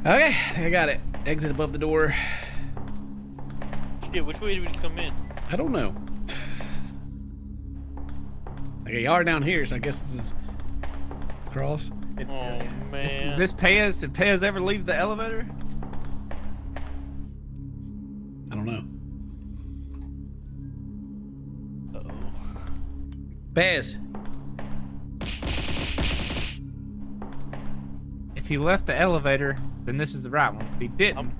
Okay, I got it. Exit above the door. Shit, which way did we come in? I don't know. okay, y'all are down here, so I guess this is across. Oh Is, man. is this Pez? Did Pez ever leave the elevator? Baz, If he left the elevator, then this is the right one. If he didn't, I'm-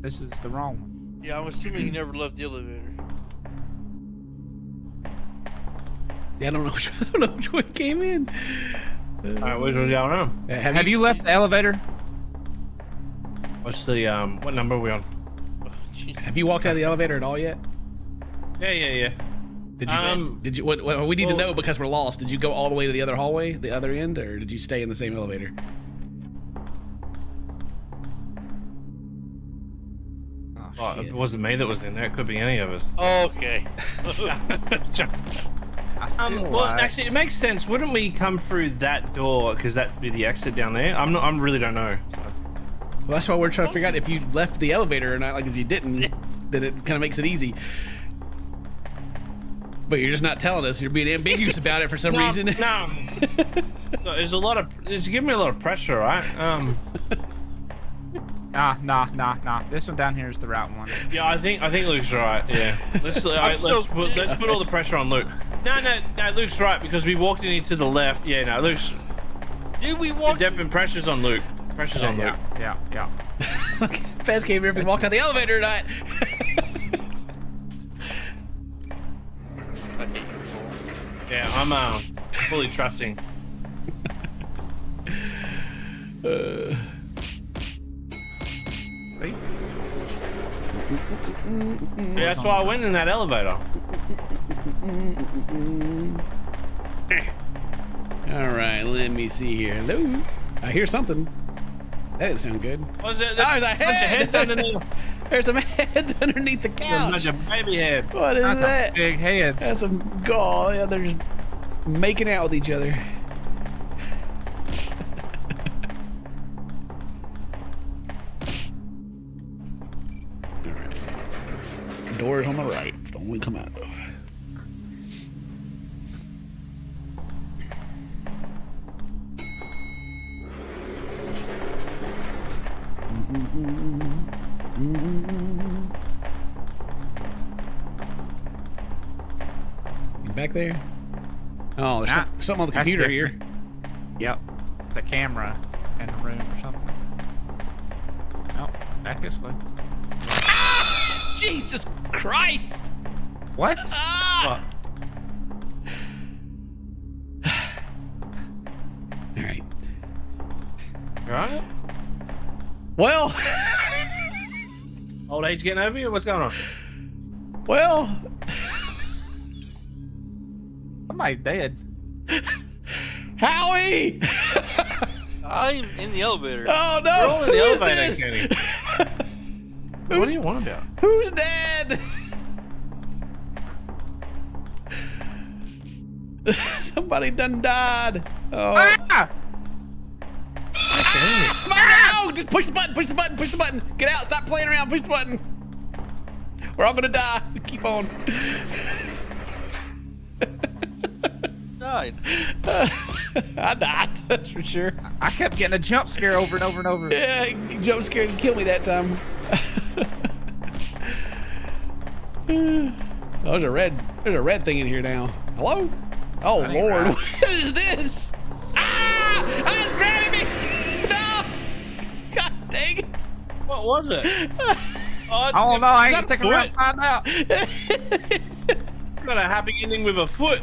this is the wrong one. Yeah, I'm assuming he never left the elevator. yeah, I don't know. Which, I don't know which one came in. All right, which one y'all know? Uh, Have, you, left the elevator? What's the um? What number are we on? Oh. Have you walked out of the elevator at all yet? Yeah, yeah, yeah. Did you? Um, did you? What, what we need to know because we're lost. Did you go all the way to the other hallway, the other end, or did you stay in the same elevator? Oh, Oh, shit. it wasn't me that was in there. It could be any of us. Okay. Um, well, like- actually, it makes sense. Wouldn't we come through that door because that'd be the exit down there? I'm not. I'm really don't know. So. Well, that's why we're trying to figure out if you left the elevator or not. Like if you didn't, then it kind of makes it easy. But you're just not telling us. You're being ambiguous about it for some No, reason. no. No, There's a lot of. It's giving me a lot of pressure, right? Um. Nah, nah, nah, nah. This one down here is the right one. Yeah, I think I think Luke's right. Yeah, let's uh, I'm let's so put, let's put all the pressure on Luke. No, no, no. Luke's right because we walked in to the left. Yeah, no, Luke's Dude, we walk? walked. definite pressure's on Luke. Pressure's on Luke. Yeah, yeah, yeah. Fez came here if we walked out the elevator or not. Yeah, I'm um fully trusting. uh, See? Yeah, that's why I went in that elevator. all right, let me see here. Hello. I hear something. That didn't sound good. Was it? Oh, there's a bunch of heads underneath. There's some heads underneath the couch. a bunch of baby head. What is That's that? a big head. That's some gall. Yeah, they're just making out with each other. Alright. Doors on the right. One we come out You back there? Oh, there's nah, some, ah, something on the computer here. Yep. It's a camera in the room or something. Oh, nope, back this way. Ah! Jesus Christ! What? Ah! what? All right. All right. Well, Old age getting over you? What's going on? well, Somebody's dead. Howie! I'm in the elevator. Oh no! We're all in the Who is elevator, this? What do you want about? Who's dead? Somebody done died. Oh. Ah! Come on, no! Just push the button, push the button, push the button. Get out, stop playing around, push the button. We're all gonna die. we Keep on. Died. I died, that's for sure. I kept getting a jump scare over and over and over. Yeah, you jump scared and kill me that time. oh, there's a red, there's a red thing in here now. Hello? Oh lord, right. what is this? Ah! Ah, it's grabbing me! No! God dang it! What was it? Oh, I don't know. I ain't is that sticking around foot? to find out. Got a happy ending with a foot.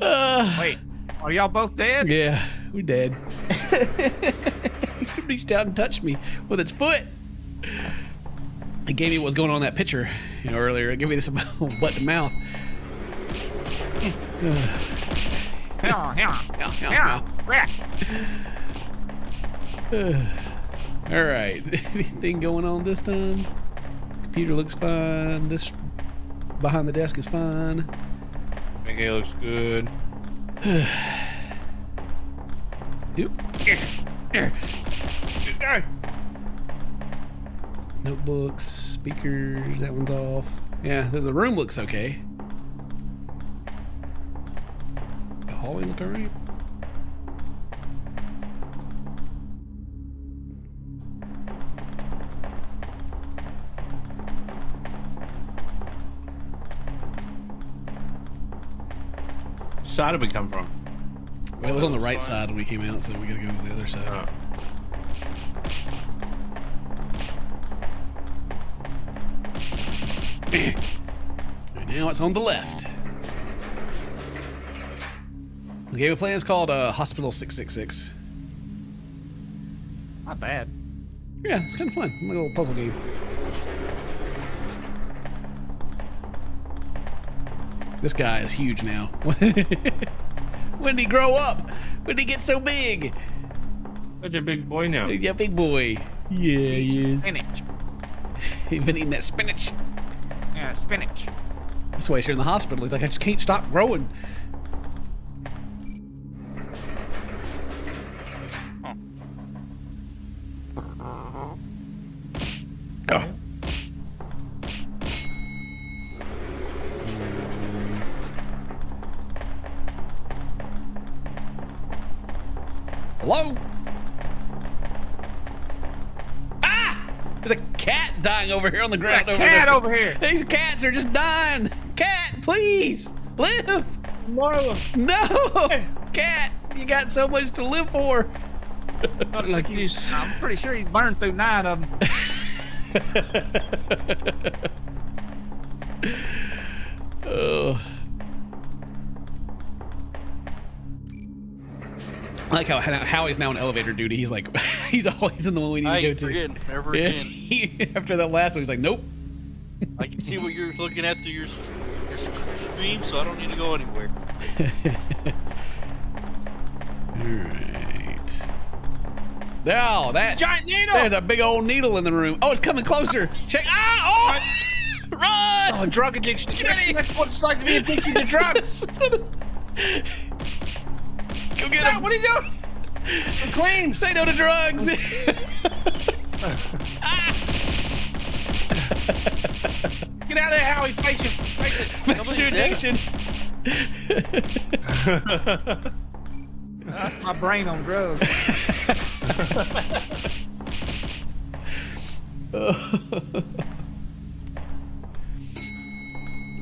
Uh, Wait, are y'all both dead? yeah, we're dead. it reached out and touched me with its foot. It gave me what was going on in that picture, you know, earlier. It gave me this butt to mouth. Yeah, yeah, Yeah, yeah. Yeah. All right. Anything going on this time? Computer looks fine. This behind the desk is fine. think it looks good. Notebooks, speakers, that one's off. Yeah, the, the room looks okay. The hallway look alright. Side did we come from? Well, it was on the right side when we came out, so we gotta go to the other side. Oh. And now it's on the left. The game of plan is called uh, Hospital 666. Not bad. Yeah, it's kind of fun. Like a little puzzle game. This guy is huge now. when did he grow up? When did he get so big? Such a big boy now. Yeah, big boy. Yeah, he is. Spinach. He's been eating that spinach. Yeah, spinach. That's why he's here in the hospital. He's like, I just can't stop growing. Over here on the ground. Over cat there. over here. These cats are just dying. Cat, please live. No, No, cat, you got so much to live for. not like this. I'm pretty sure he burned through nine of them. I like how Howie's now in elevator duty. He's like, he's always in the one we need I to go to. forgetting ever Yeah, again. he- after that last one, he's like, nope. I can see what you're looking at through your, your stream, so I don't need to go anywhere. Alright. Now that Giant needle. there's a big old needle in the room. Oh, it's coming closer. Check. Ah! Oh! Run! Oh, drug addiction. Get out of here. That's what it's like to be addicted to drugs. Go get him. What are you doing? I'm clean. Say no to drugs. Ah. Get out of there, Howie. Face it. Face it. Face your addiction. That's my brain on drugs.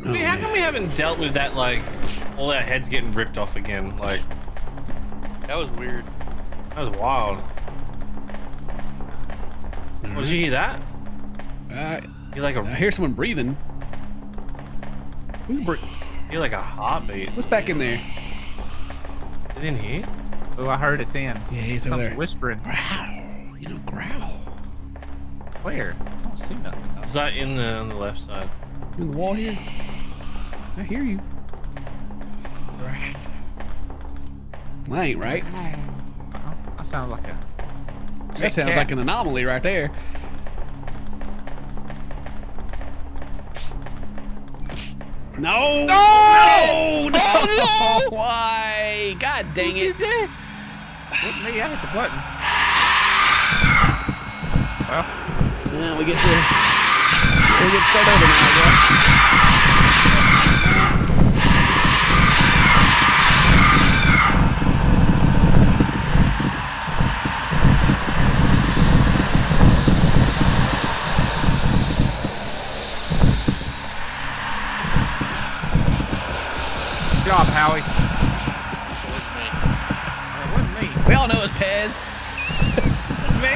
Dude, how oh, come we haven't dealt with that like all our heads getting ripped off again. Like That was weird. that was wild. Oh, did you hear that? Uh, You like a I hear someone breathing. Who's bre- you like a heartbeat. What's back in there? Is it in here? Oh, I heard it then. Yeah, he's over there. whispering. Growl. You know, growl. Where? I don't see nothing. Is that in the on the left side? You in the wall here? I hear you. I ain't right. Uh-huh. That sounds like a. That sounds cat. like an anomaly right there. No! No! No! Oh, no! Why? God dang it. Wasn't me. I hit the button. Well, Yeah, we get to we get to start over now, I job, Howie. That wasn't me. It wasn't me. We all know it's Pez. Me?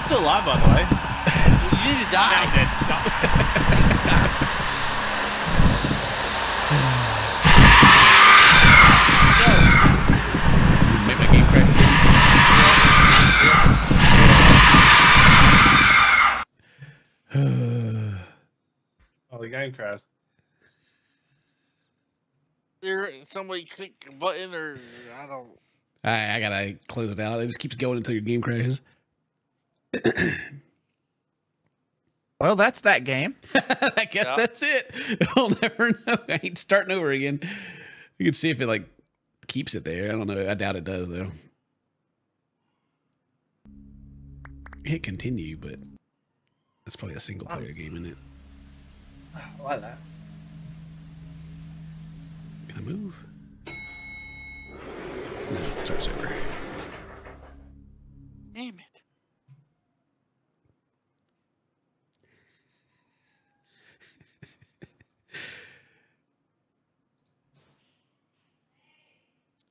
Still alive, by the way. You need to die. Make my game crash. Oh, the game crashed. There, somebody click a button or I don't. I, I gotta close it out. It just keeps going until your game crashes. Well, that's that game. I guess Yeah. that's it. We'll never know. I ain't starting over again. You can see if it like keeps it there. I don't know. I doubt it does though. Hit continue, but that's probably a single player oh. game, isn't it? I like that. Can I move? No, it starts over. Damn it.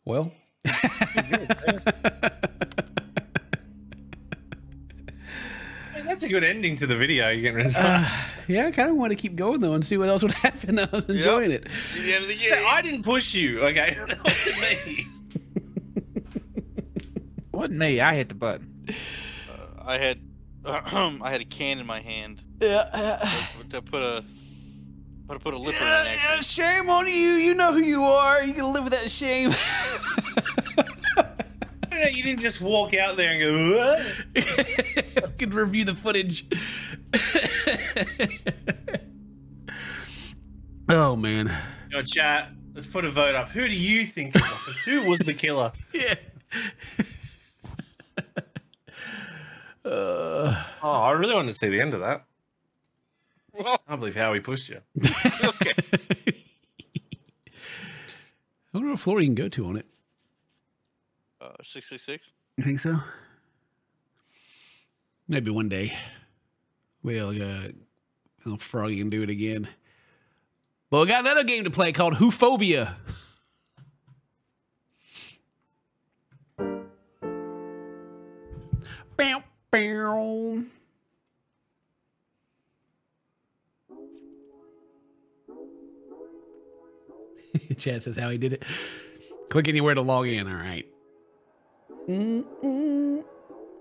Well, I mean, that's a good ending to the video. You're getting rid of uh, yeah, I kind of want to keep going though and see what else would happen. I was enjoying it. To the end of the So. I didn't push you, okay? That wasn't me. It wasn't me. I hit the button. Uh, I had, I had a can in my hand Yeah. to put a, put a, put a lip in Yeah, it. yeah, shame on you. You know who you are. You can live with that shame. No, you didn't just walk out there and go, what? I could review the footage. oh man. Yo, chat, let's put a vote up. Who do you think was? Who was the killer? Yeah. uh, Oh, I really want to see the end of that. Well, I can't believe how he pushed you. okay. I wonder what floor you can go to on it. Uh, six six six. You think so? Maybe one day we'll uh, little froggy and do it again. But we got another game to play called Whophobia. Bow, bow. Chad says how he did it. Click anywhere to log in. All right. Mm-mm.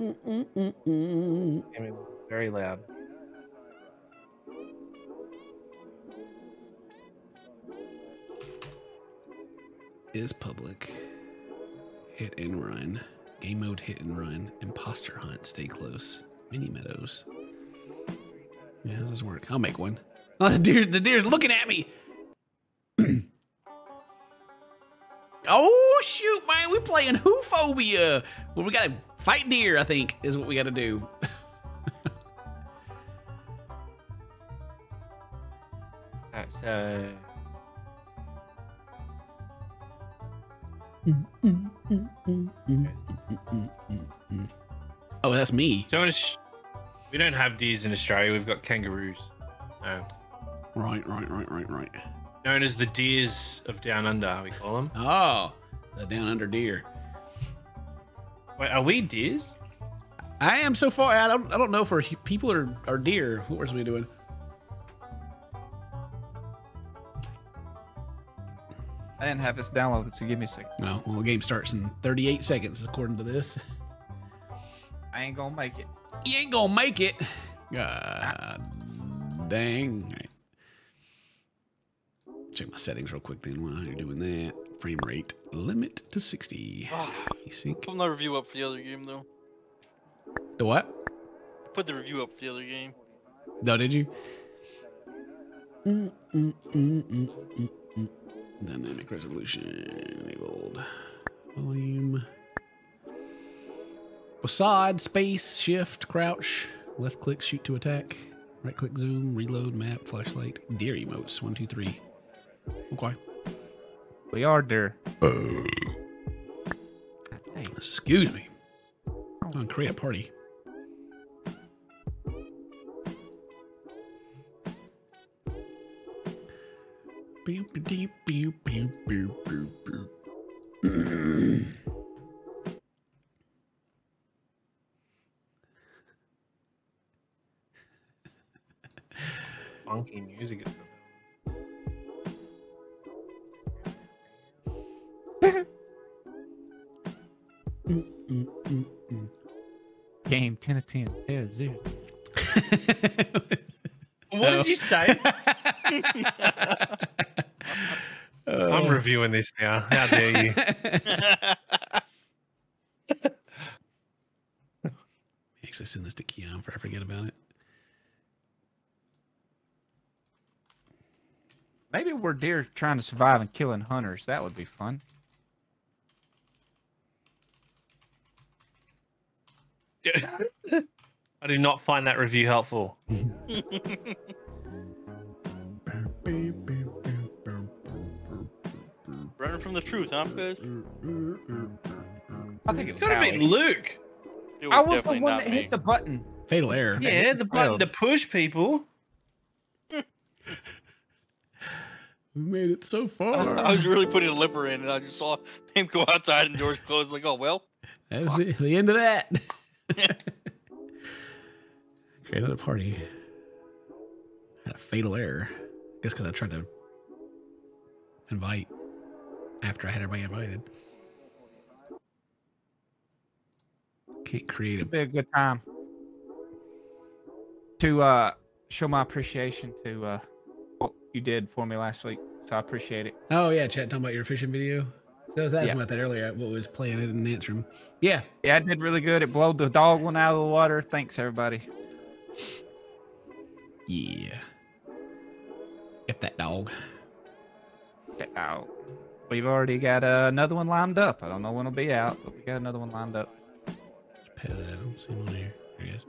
Mm-mm-mm-mm. Very loud. Is public. Hit and run. Game mode hit and run. Imposter hunt. Stay close. Mini meadows. Yeah, how does this work? I'll make one. Oh, the deer, the deer's looking at me. oh shoot, man! We playing Whophobia. Well, we gotta fight deer. I think is what we gotta do. Alright, so Oh, that's me. So we don't have deers in Australia. We've got kangaroos. No. Right, right, right, right, right. Known as the deers of Down Under, we call them. Oh, the down under deer. Wait, are we deers? I am so far. I don't. I don't know for people or or deer. What was we doing? I didn't have this downloaded, so give me a second. No. Well, the game starts in 38 seconds according to this. I ain't gonna make it. You ain't gonna make it. God dang. All right. Check my settings real quick then while you're doing that. Frame rate limit to 60. Ah, VSync. Put my review up for the other game though. The what? Put the review up for the other game. No, did you? Mm, mm, mm, mm, mm, mm. Dynamic resolution enabled. Volume. Beside space, shift, crouch, left click, shoot to attack, right click, zoom, reload, map, flashlight, deer emotes. One, two, three. Okay. We are there. Dang. Excuse me. I'm gonna create a party. Beep, beep, beep, beep, beep, beep, beep. Funky music. Game 10 of 10. Yeah, zero. What did you say? Uh, I'm reviewing this now. How dare you? Actually, send this to Keon before I forget about it. Maybe we're deer trying to survive and killing hunters. That would be fun. I do not find that review helpful. Running from the truth, huh, guys? I think it was Could have been Luke. It I was the one that me. hit the button. Fatal error. Yeah, the button to push people. We made it so far. I was really putting a lipper in, and I just saw him go outside and doors closed. Like, oh well. That's was the, the end of that. Create another party. Had a fatal error. Guess because I tried to invite after I had everybody invited. Can't create It'd a. be a good time to uh, show my appreciation to uh, what you did for me last week. So I appreciate it. Oh yeah, chat talking about your fishing video. So I was asking Yeah. about that earlier. What was playing? I didn't answer him. Yeah, Yeah, I did really good. It blowed the dog one out of the water. Thanks, everybody. yeah. If that dog. That Out. We've already got uh, another one lined up. I don't know when it'll be out, but we got another one lined up. Pay that. I don't see him on here. There he is.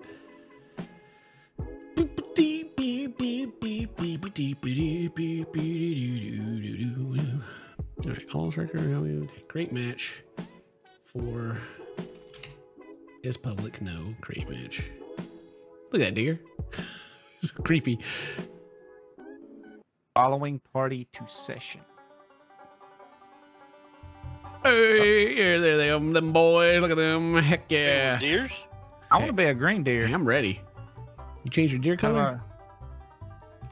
All right, all record. Okay, great match for is public. No, great match. Look at that deer. it's creepy. Following party to session. Hey, here, there they are, um, them boys. Look at them. Heck yeah. Deers? I want to be a green deer. Hey, I'm ready. You change your deer How do color?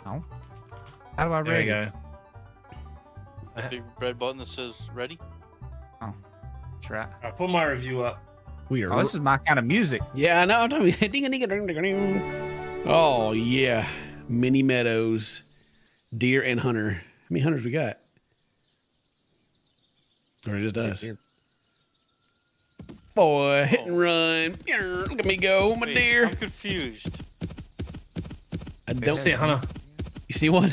I... No. How do I There read you it? go. Big red button that says ready. Oh. That's right. I put my review up. We are. Oh, this is my kind of music. Yeah, I know. I'm talking. Ding a ding a ding ding ding. Oh yeah, mini meadows, deer and hunter. How many hunters we got? Or just us? Boy, hit and run. Look at me go, my Wait, deer. I'm confused. I don't See it, Hunter. You see one?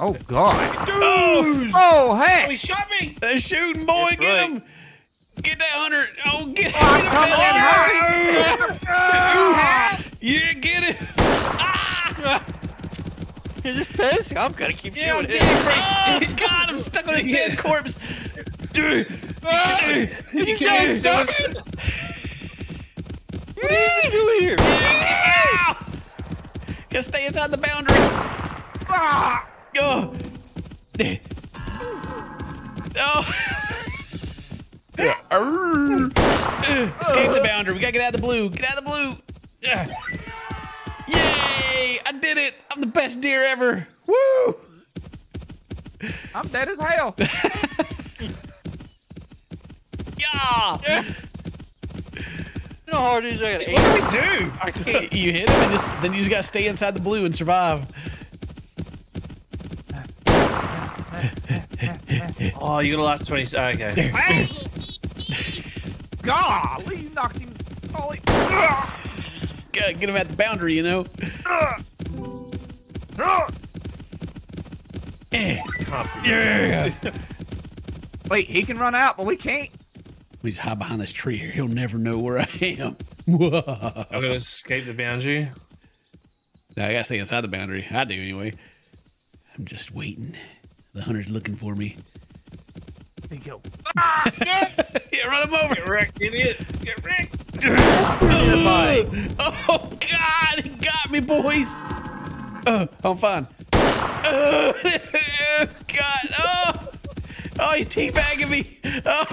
Oh God. Oh, Oh Oh, hey. he shot me. they're shooting, boy. That's Get right. him. Get that hunter. Oh, get, him! come on, him. Yeah, get it. Ah! Is this pissed? I'm gonna keep Yeah, doing it. Oh, God, I'm stuck on his dead corpse. Dude. Ah! You guys stop it! What are you doing here? Gotta stay inside the boundary. Ah! Oh. Oh. Arr. Escape the boundary. We gotta get out of the blue. Get out of the blue. Yeah. Yay! I did it. I'm the best deer ever. Woo! I'm dead as hell. Yeah! You know how hard it is? I got eight. What do we do? I can't. You hit him and just then you just gotta stay inside the blue and survive. Oh, you got the last 20. Okay. Hey! Golly, you knocked him. Holy. Gotta get him at the boundary, you know. Eh. Yeah. Wait, he can run out, but we can't. We just hide behind this tree here. He'll never know where I am. Whoa. I'm gonna escape the boundary. No, I gotta stay inside the boundary. I do anyway. I'm just waiting. The hunter's looking for me. There you go. yeah, run him over. Get wrecked, idiot. Get wrecked. Oh God, he got me, boys. Uh, I'm fine. Uh, God, oh, oh, he's teabagging me. Oh,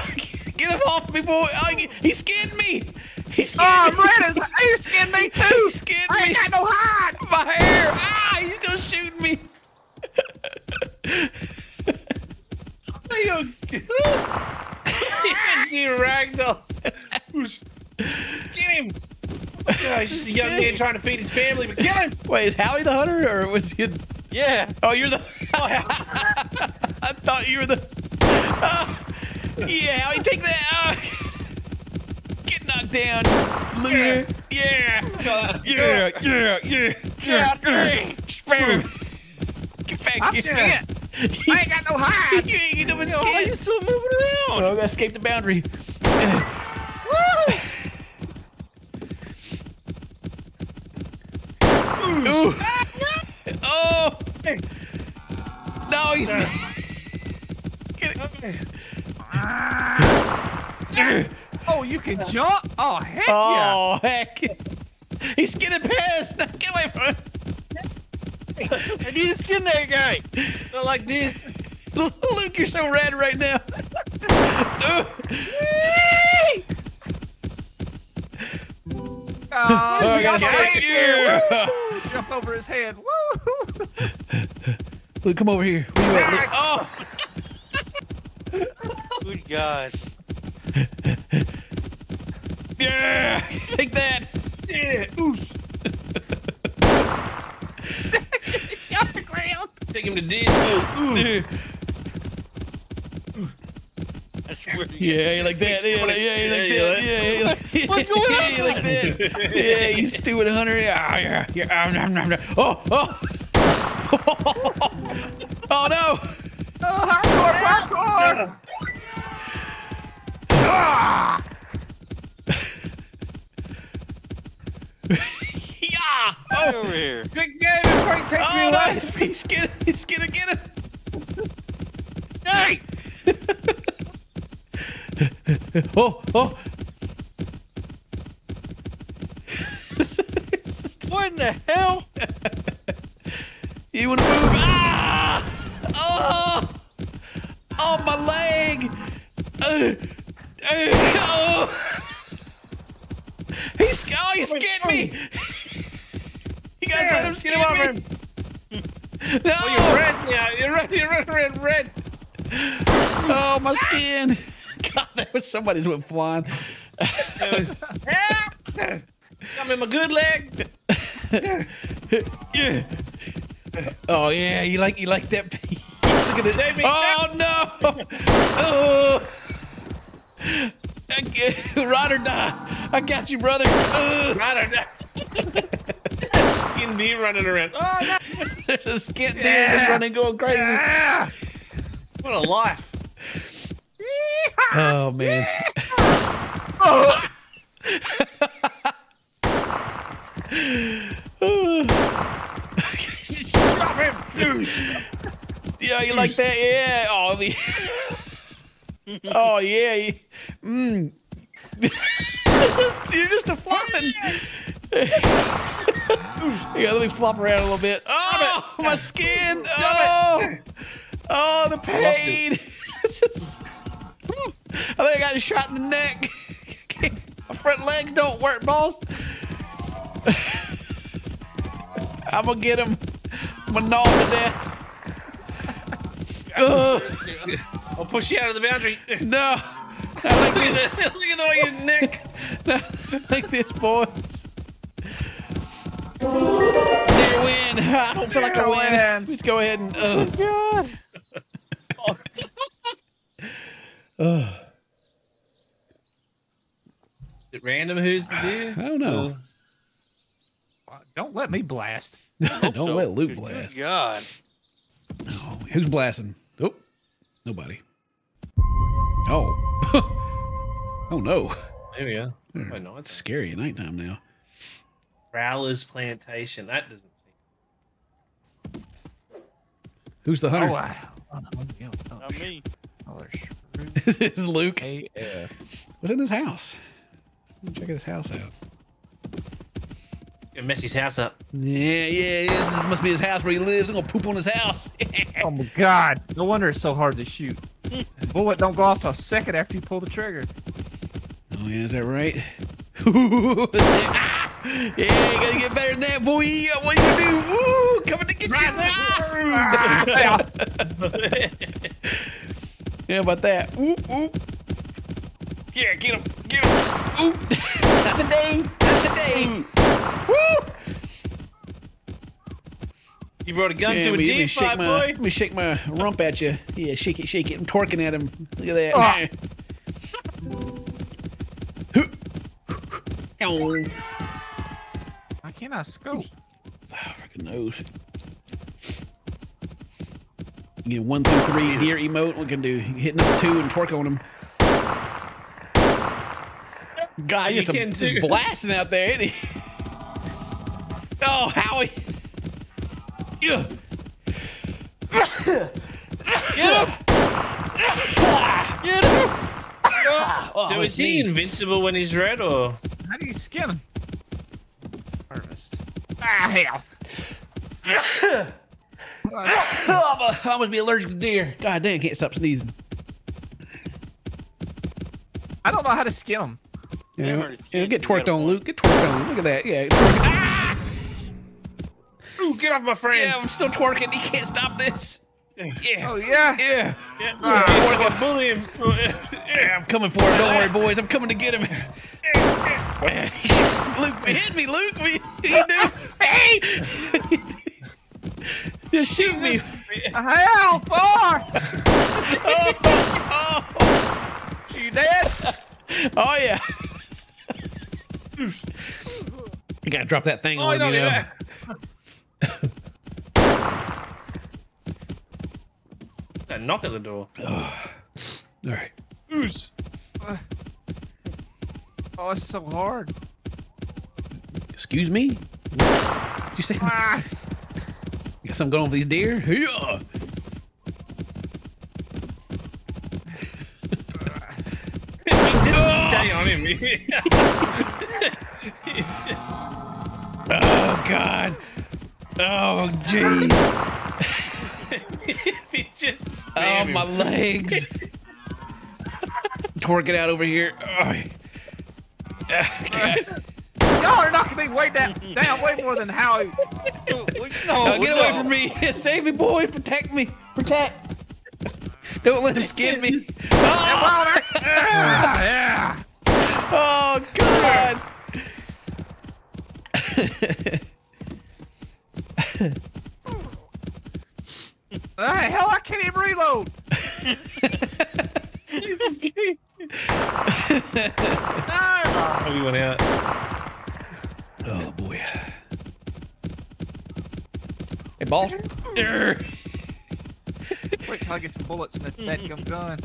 get him off me, boy. Oh, he, he skinned me. He skinned me! Oh, me. Brandon, you skinned me too! He too. skinned I me. ain't got no hide. My hair. Ah, he's still shooting me. you ragdoll. Get him. Oh, he's just a young man trying to feed his family, but get him. Wait, is Howie the hunter, or was he? Yeah. Oh, you're the. I thought you were the. Ah, yeah, Howie, take that. Ah. Get knocked down, loser. Yeah. Yeah. Yeah. Yeah. Yeah. God dang. Spam him. Get back I'm here. scared. I ain't got no hide. you ain't getting no Why are you still moving around? Oh, I gotta the boundary. Ooh. Oh. No, he's. Get it. Oh, you can jump? Oh, heck oh, yeah. Oh, heck. He's getting pissed. Get away from him. I need to skin that guy. Not like this. Luke, you're so red right now. Oh, Oh, you I got gotta right stay here. here. Woo! Jump over his head. Woo! Luke, come over here. Where you at, Luke? Oh, Good God. yeah. Take that. Yeah. Oos. Off the ground. Take him to Disney. Ooh. I swear to Yeah, you like that. Yeah, like, yeah, you like Yeah, that. Yeah, you like, What's going yeah, you like that. Yeah, you stupid hunter. Yeah, oh, yeah, yeah. Um, nom, nom, nom. Oh, oh. oh no. Oh, hardcore, hardcore. Ah! Yeah. Oh, over here. Quick game before he takes me oh away. nice. He's gonna, he's gonna get him. Hey! Oh, oh. What in the hell? You wanna move? Ah! Oh! Oh, my leg! Uh, uh, oh! He's oh, he scared me! You guys let him Get scare him off me! him. No! Oh, you're red now. You're red. You're red, red, red. Oh, my skin! God, that was somebody's went flying. Help! I'm in my good leg. Yeah. Oh yeah, you like you like that? Look at this. Save me. Oh no! Oh. Ride or die. I got you, brother. Ugh. Not. Skin deer running around. Oh, no. There's a skint deer just running, going crazy. Ah! What a life. Oh man. Stop him. Douche. Yeah, you like that? Yeah. Oh, the. oh yeah. You... Mm. You're just a flopping. Yeah, let me flop around a little bit. Oh, my skin. Oh, oh, the pain. Just- I think I got a shot in the neck. My front legs don't work, boss. I'm gonna get him. I'm gonna gnaw to death. I'll push you out of the boundary. no. Not like this. Look at the way your neck. Not like this, boys. Deer win. I don't feel like I Deer win. win. Let's go ahead and. Uh, god oh. Is it random who's the deer? I don't know. Don't let me blast. don't So, let Luke good blast. God. Oh, who's blasting? Oh, nobody. Oh. oh no. There we go. Oh, no, It's it's scary at nighttime now. Prowler's Plantation. That doesn't seem. Who's the Oh, hunter? wow. Oh, yeah, oh, Not me. oh, there's this is Luke. AF. Uh, What's in this house? Let me check this house out. Gonna mess his house up. Yeah, yeah, yeah. This must be his house where he lives. I'm gonna poop on his house. Oh my god. No wonder it's so hard to shoot. Bullet don't go off till a second after you pull the trigger. oh yeah, is that right? Ah! yeah, you gotta get better than that, boy. What you gonna do? Ooh, coming to get you. Ah! Yeah, about that. Ooh, ooh. Yeah, get him, get him. Ooh, not today, not today. Woo! you brought a gun Yeah, to a let me- let me deer shake fight, my, boy. Let me shake my rump at you. Yeah, shake it, shake it. I'm torquing at him. Look at Ah. that. Oh, I cannot scope. freaking nose. You get one through three deer emote. We can do hit number two and torque on him. God, You just, a, just blasting out there, ain't he? Oh, Howie. Yeah. Get him! Oh, So my is he invincible when he's red, or How do you skin him? Harvest. Ah, hell. Oh, I'm a- I must be allergic to deer. God damn, can't stop sneezing. I don't know how to skin him. Yeah, Yeah, yeah, get twerked on, Luke. Get twerked on. Look at that. Yeah. twerk- Ah! Ooh, get off my friend? Yeah, I'm still twerking. He can't stop this. Yeah. Oh, yeah? Yeah. Yeah, Ah. yeah, bully him. Yeah, I'm coming for him. Don't worry, boys. I'm coming to get him. Luke, hit me, Luke. What you, what you do? Hey! Just shoot me. How far? Oh, oh, You dead? oh, yeah. You gotta drop that thing Oh, on, no, you know. yeah. That knock at the door. All right. Ooze. Oh, it's so hard. Excuse me? Did you say? Ah, I'm going on with these deer? Yeah. Just stay on him. Oh God. Oh jeez. if he just Oh spam him. my legs. Twerk it out over here. Oh. God. Y'all are knocking me way down, down way more than Howie. No, Oh, get away from me. Save me, boy. Protect me. Protect. Don't let him skin me. Oh, Ah, yeah. Oh God. Ah, hell, I can't even reload. Oh, we went out. Oh boy. Hey, boss. Urgh. Wait till I get some bullets in that dadgum gun.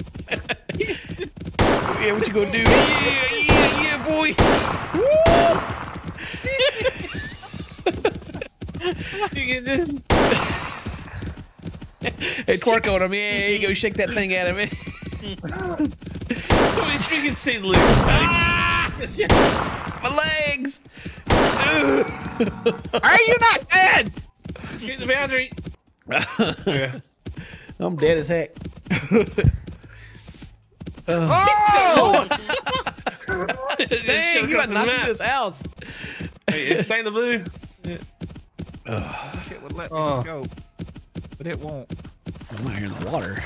Yeah, what you gonna do? Yeah, yeah, yeah, boy. Woo! You can just. Hey, twerk on him. Yeah, you go shake that thing out of me. wish you could see Luke's face. Ah! My legs. Ugh. Are you not dead? Hit the boundary. yeah. I'm dead as heck. Oh! Dang, you got knocked into this house. Hey, it's stay in the blue. Shit would let me Oh. scope, but it won't. I'm out here in the water.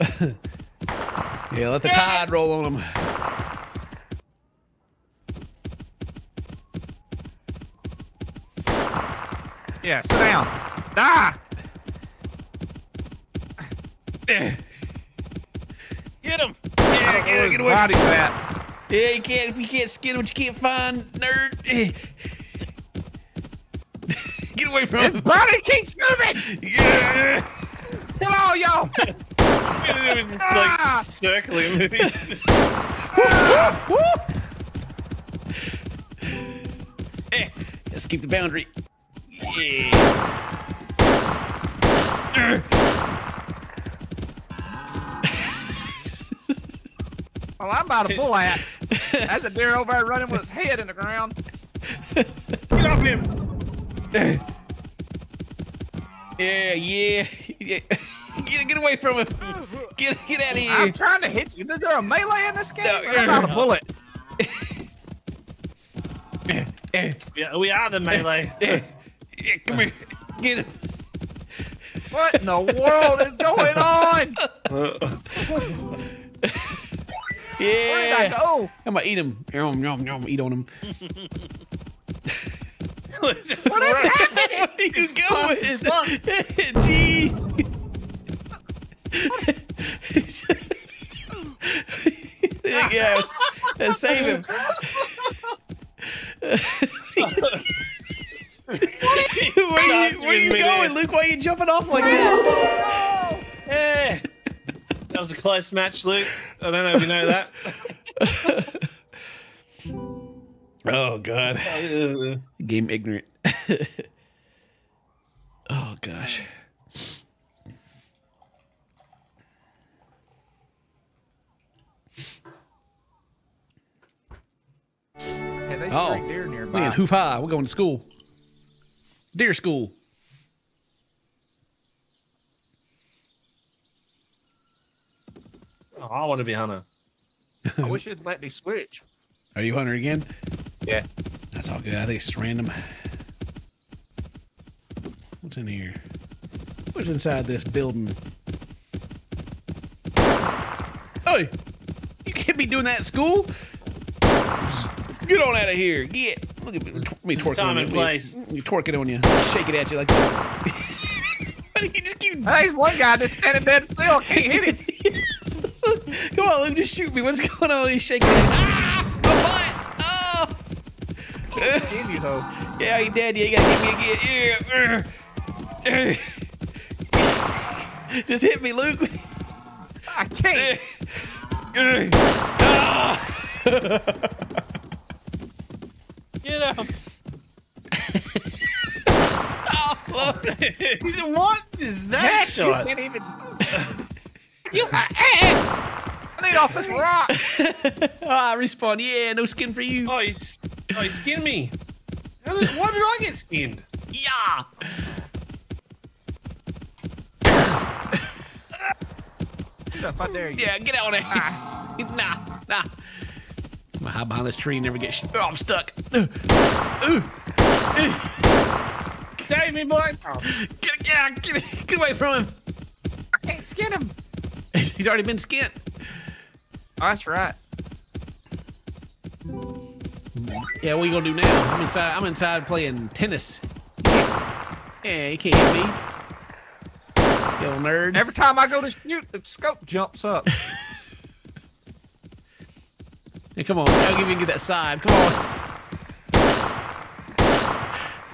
yeah, let the tide roll on them. Yeah, sit down. Ah! Get him! yeah, get, get away. Body fat. Yeah, you can't if you can't skin what you can't find, nerd. Get away from His him. body keeps moving. Yeah. Hello, y'all. It's Ah! like circling. Eh, let's keep the boundary. Yeah. Well, I'm about a bull axe. That's a deer over there running with its head in the ground. Get off him. Yeah, yeah, yeah. Get, get away from him. Get, get out of here! I'm trying to hit you. Is there a melee in this game? No, I'm out a bullet. Yeah, we are the melee. Yeah, come here. Get him. What in the world is going on? Where did I Yeah. go? I'm gonna eat him. Yum, yum, yum, eat on him. What is happening? Where are you going? Gee. yes. Let's save him. where are you, where are you going, Luke? Why are you jumping off like that? Yeah. That was a close match, Luke. I don't know if you know that. Oh God. Game ignorant. oh gosh. Hey, Oh, a great deer nearby. Man, hoof high. We're going to school. Deer school. Oh, I want to be Hunter. I wish you'd let me switch. Are you hunter again? Yeah. That's all good. I think it's just random. What's in here? What's inside this building? Hey! You can't be doing that at school! Get on out of here! Get! Look at me, tw- me twerking time on and you. place. Me twerking on you. Shake it at you like that. Why do you just keep... Hey, there's one guy just standing dead still. Can't hit him. Come on, Luke, just shoot me. What's going on? He's shaking it. Ah! My butt! Oh! Skin you though. Yeah, he dead. Yeah, you gotta get me again. Yeah. Just hit me, Luke. I can't. Get him! Oh, what is that Heck, shot? you can't even. You. Uh, eh, I need off this rock. Ah, respawn. Yeah, no skin for you. Oh, he's oh, he skinned me. How did, why did I get skinned? Yeah. If I dare you. Yeah, get out of there. Ah. Nah, nah. I'm gonna hide behind this tree and never get shit. Oh, I'm stuck. Ooh. Ooh. Save me, boy! Oh, Get, yeah, get, get away from him. I can't skin him. He's already been skinned. Oh, that's right. Yeah, what you gonna do now? I'm inside. I'm inside playing tennis. Yeah, you can't me. You little nerd. Every time I go to shoot, the scope jumps up. Hey, come on, I'll give you get that side. Come on.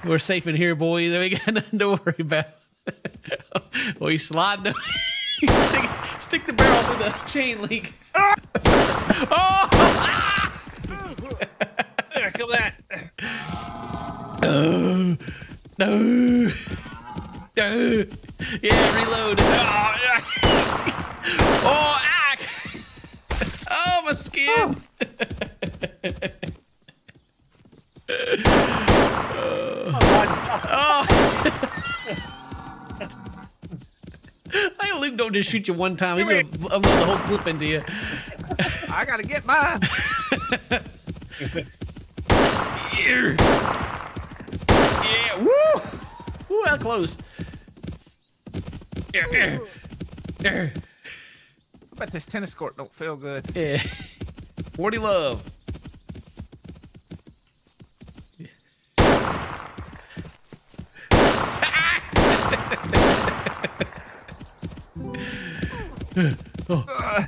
We're safe in here, boys. We got nothing to worry about. well, you slide down. Stick, stick the barrel through the chain link. oh! Ah! there, come that. No. No. No. Yeah, reload. Oh, yeah. oh ah. Oh, my skin. Him just shoot you one time. He's gonna unload the whole clip into you. I gotta get mine. Here. Yeah. Woo. Woo. How close. Yeah. Yeah. Yeah. I bet this tennis court don't feel good. Yeah. 40 love. Ugh. God,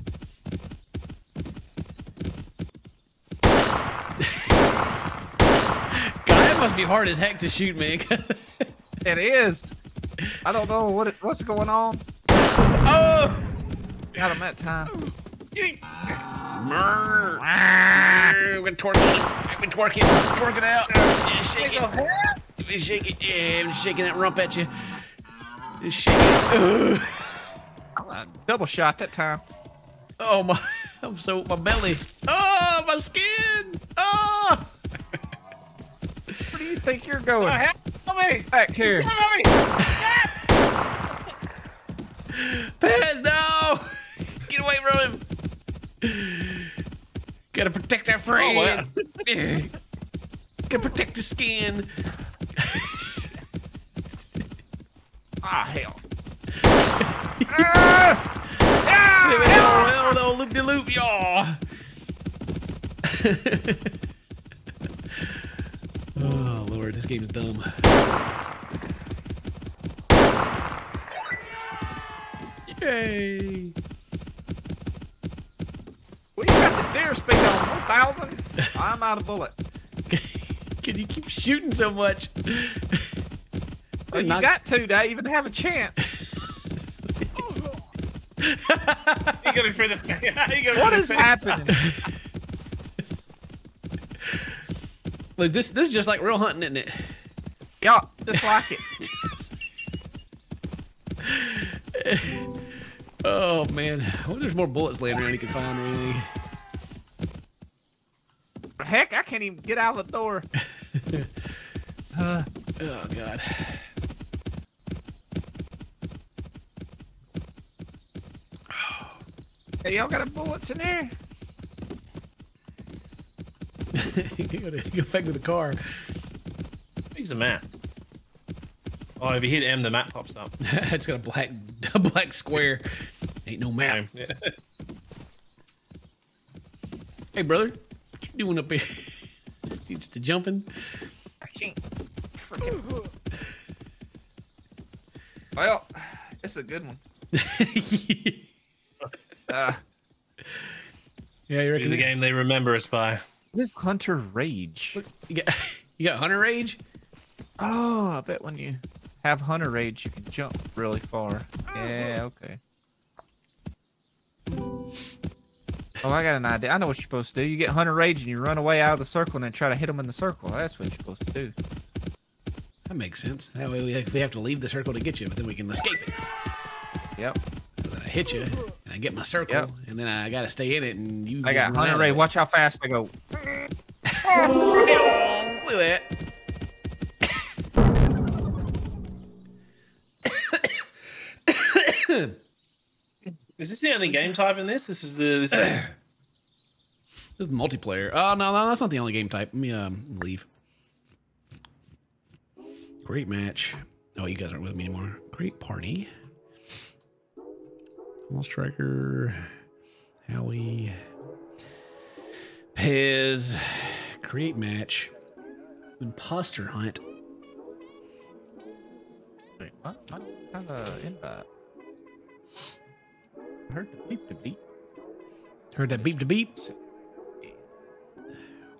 that must be hard as heck to shoot, man. It is. I don't know what it, what's going on. oh! Got him that time. Murr. I've been twerking. I've been twerking. Twerk it out. Yeah, shake it. Just shake it. Yeah, I'm just shaking that rump at you. Just shake it. Double shot that time. Oh my! I'm so my belly. Oh my skin. Oh! Where do you think you're going? Help me! Back here. Pez, no! Get away from him! Gotta protect our friends. Yeah. Gotta protect the skin. Ah, hell. Ah! No, no, loop de loop, y'all. oh lord, this game's dumb. Yay! We got the deer speed on 1,000. I'm out of bullet. Can you keep shooting so much? Well, you got to to even have a chance. You got it for the. you got it What for the is face. happening? Look, this this is just like real hunting, isn't it? Yeah, just like it. Oh man, I wonder if there's more bullets laying around you can find or anything. Heck, I can't even get out of the door. Uh, Oh god. Hey, y'all got any bullets in there? you gotta go back to the car. Use a map. Oh, if you hit M, the map pops up. it's got a black a black square. Ain't no map. Yeah. Hey brother, what you doing up here? you just a jumping? I can't. Freaking. Well, it's a good one. Uh, yeah, you Be reckon the game they remember us by. what is Hunter Rage? You got you got hunter rage? Oh, I bet when you have Hunter Rage, you can jump really far. Yeah, okay. Oh, I got an idea. I know what you're supposed to do. You get Hunter Rage and you run away out of the circle and then try to hit them in the circle. That's what you're supposed to do. That makes sense. That way we we have to leave the circle to get you, but then we can escape it. Yep. So then I hit you, and I get my circle, Yep. and then I gotta stay in it, and you. I got just run Hunter out Rage. of it. Watch how fast I go. Look at that. Is this the only game type in this? This is the. This is, This is multiplayer. Oh no, no, that's not the only game type. Let me um leave. Great match. Oh, you guys aren't with me anymore. Great party. Allstriker. Howie. Pez. Create match. Imposter hunt. Wait, what? What kind of invite? I heard the beep the beep. Heard that beep to beep.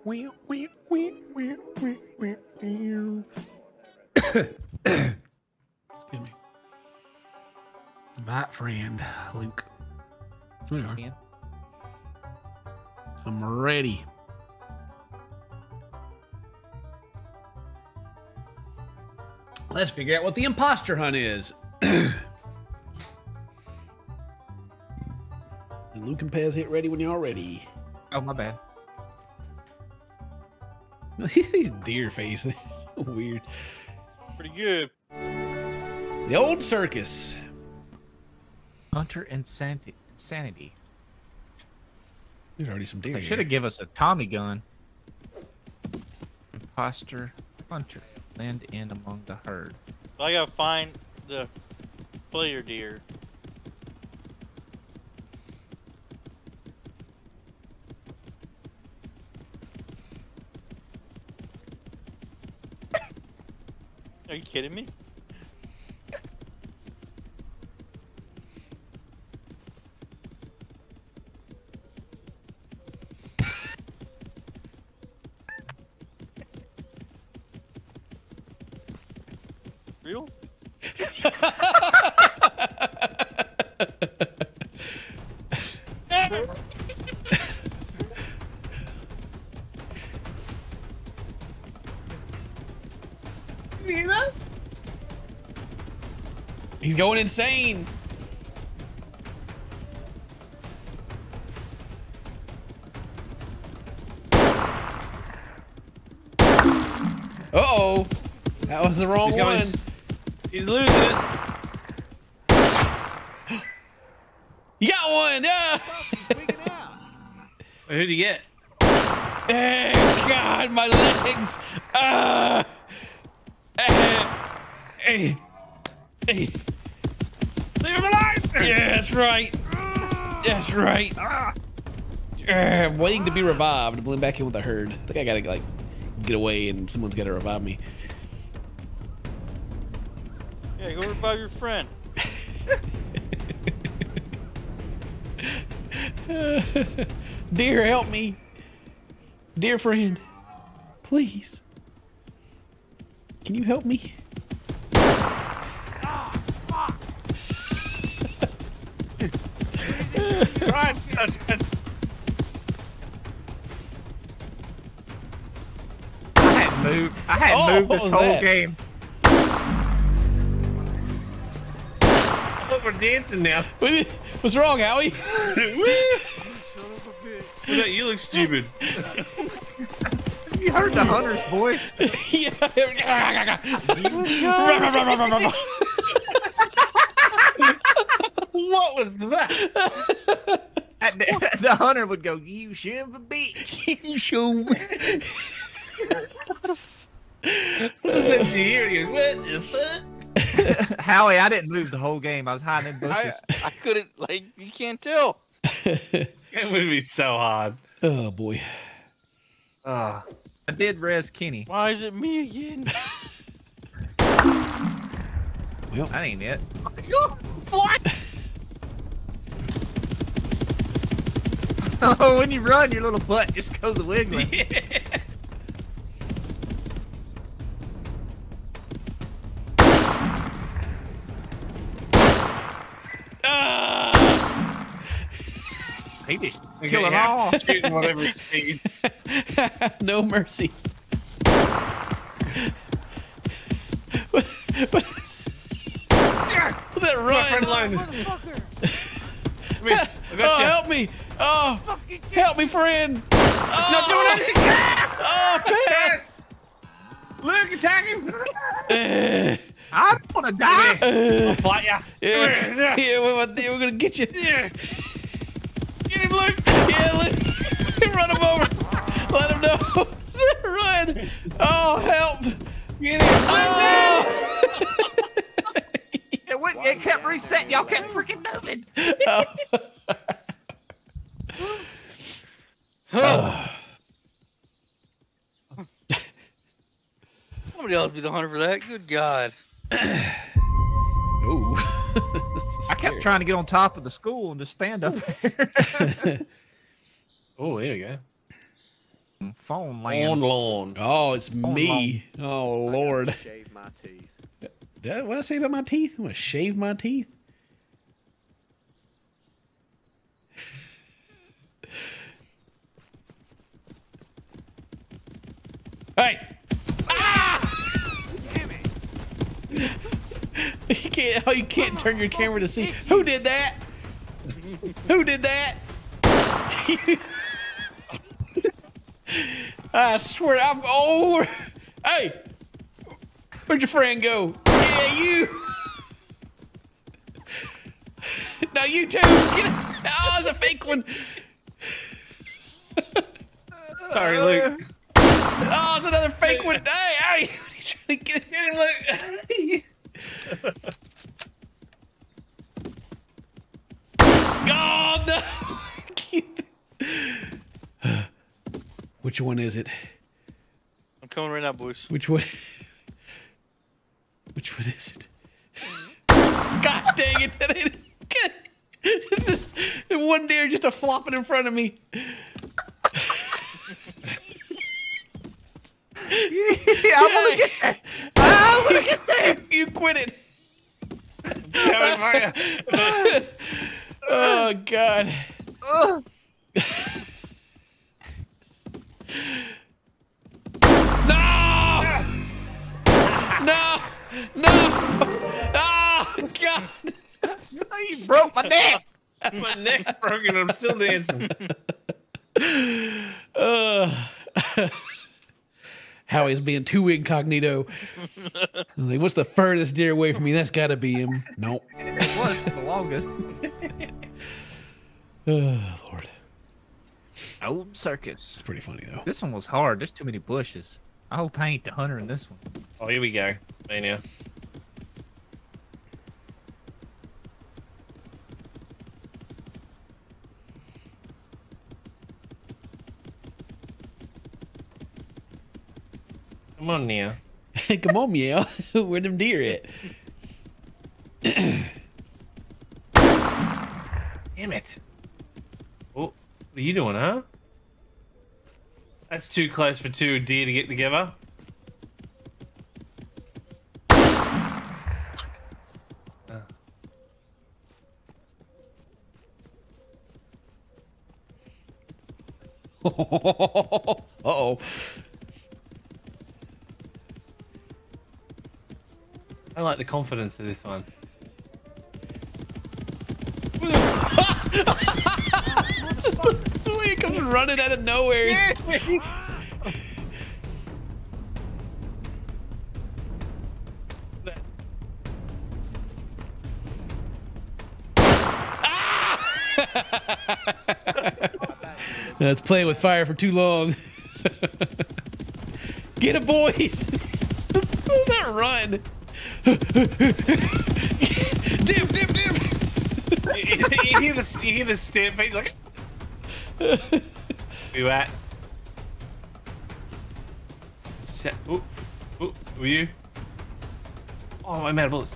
Wee, wee, wee, wee, wee, wee, wee. Excuse me. Invite friend, Luke. There you are. Ian. I'm ready. Let's figure out what the imposter hunt is. Luke and Pez hit ready when y'all ready. Oh, my bad. He's deer face. Weird. Pretty good. The old circus. Hunter insanity. Insanity. There's already some deer. They should have give us a Tommy gun. Imposter hunter. Land in among the herd. I gotta find the player deer. Are you kidding me? He's going insane. Uh oh. That was the wrong He's one. He's losing it. You got one. Yeah. Who'd you get? Eh, God, my legs. Eh. Eh. Leave him alone! Yeah, that's right. That's right. I'm waiting to be revived to blend back in with the herd. I think I gotta like get away and someone's gotta revive me. Yeah, go revive your friend. Dear, help me. Dear friend, please. Can you help me? I hadn't Oh, moved this whole that? game. Look, we're dancing now. What- What's wrong, Howie? Look, you look stupid. You heard the hunter's voice. yeah. what was that? The, the hunter would go, "You son of a bitch." you show me. Listen to you. He goes, what the fuck? Howie, I didn't move the whole game. I was hiding in I, bushes. I couldn't, like, you can't tell. It would be so hard. oh boy. Oh. I did res Kenny. Why is it me again? Well, That ain't it. Oh, when you run, your little butt just goes a wiggling. Ah! He just Okay, kill it all. Shooting whatever he sees. no mercy. What- what is- What's that My friend run? alone. Come here. I Oh, got you. help me! Oh, help me, friend! It's not doing anything. Oh, Pat! Luke, attack him. I don't want to die. eh, Fight ya. yeah, yeah, we're, we're gonna get you. Yeah. Get him, Luke. Yeah, look. run him over. Let him know. Run. Oh, help. Get him. Oh. It, went, it kept resetting. Y'all kept freaking moving. Oh. Somebody else be the hunter for that. Good God. Ooh. I kept trying to get on top of the school and just stand up there. Oh, there we go. Phone On land. lawn. Oh, it's me. Oh, Lord. Shave my teeth. Did what did I say about my teeth? I'm gonna shave my teeth. Hey! Ah! Damn it! You can't. Oh, you can't turn your camera to see. Who did that? Who did that? I swear, I'm. Oh, hey! Where'd your friend go? Yeah, you. no, No, you too. Get it. Oh, it's a fake one. Sorry, Luke. Oh, it's another fake one. Hey, hey, what are you trying to get? Get him, Luke. Oh no! Which one is it? I'm coming right now, boys. Which one? Which one is it? God dang it! That ain't This is one deer just a flopping in front of me. yeah, I'm gonna get that. I'm gonna get that. You quit it. Coming for you. Oh God. No! No! No! Oh God! You broke my neck. My neck's broken. I'm still dancing. Uh, Howie's being too incognito. I was like, what's the furthest deer away from me? That's got to be him. Nope. It was the longest. Oh, Lord. Old circus. It's pretty funny, though. This one was hard. There's too many bushes. I hope I ain't the hunter in this one. Oh, here we go. Mania. Come on, Nia. Come on, meow. Where them deer at? Damn it. Oh, what are you doing, huh? That's too close for two deer to get together. Uh-oh. I like the confidence of this one. the way it comes running out of nowhere. That's playing with fire for too long. Get it, boys! Who's that run? Dip, dip, dip! you, hear the you hear the stampede like. Where you at? Set. Oh, oh, were you? Oh, I'm out of bullets.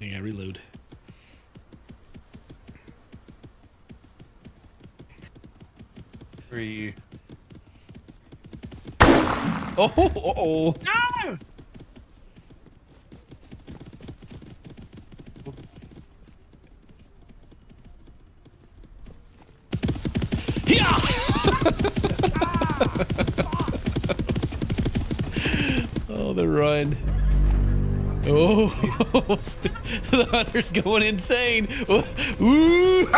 I gotta reload. Where are you? Oh, oh, oh. No! The run. Oh, the hunter's going insane. Ooh.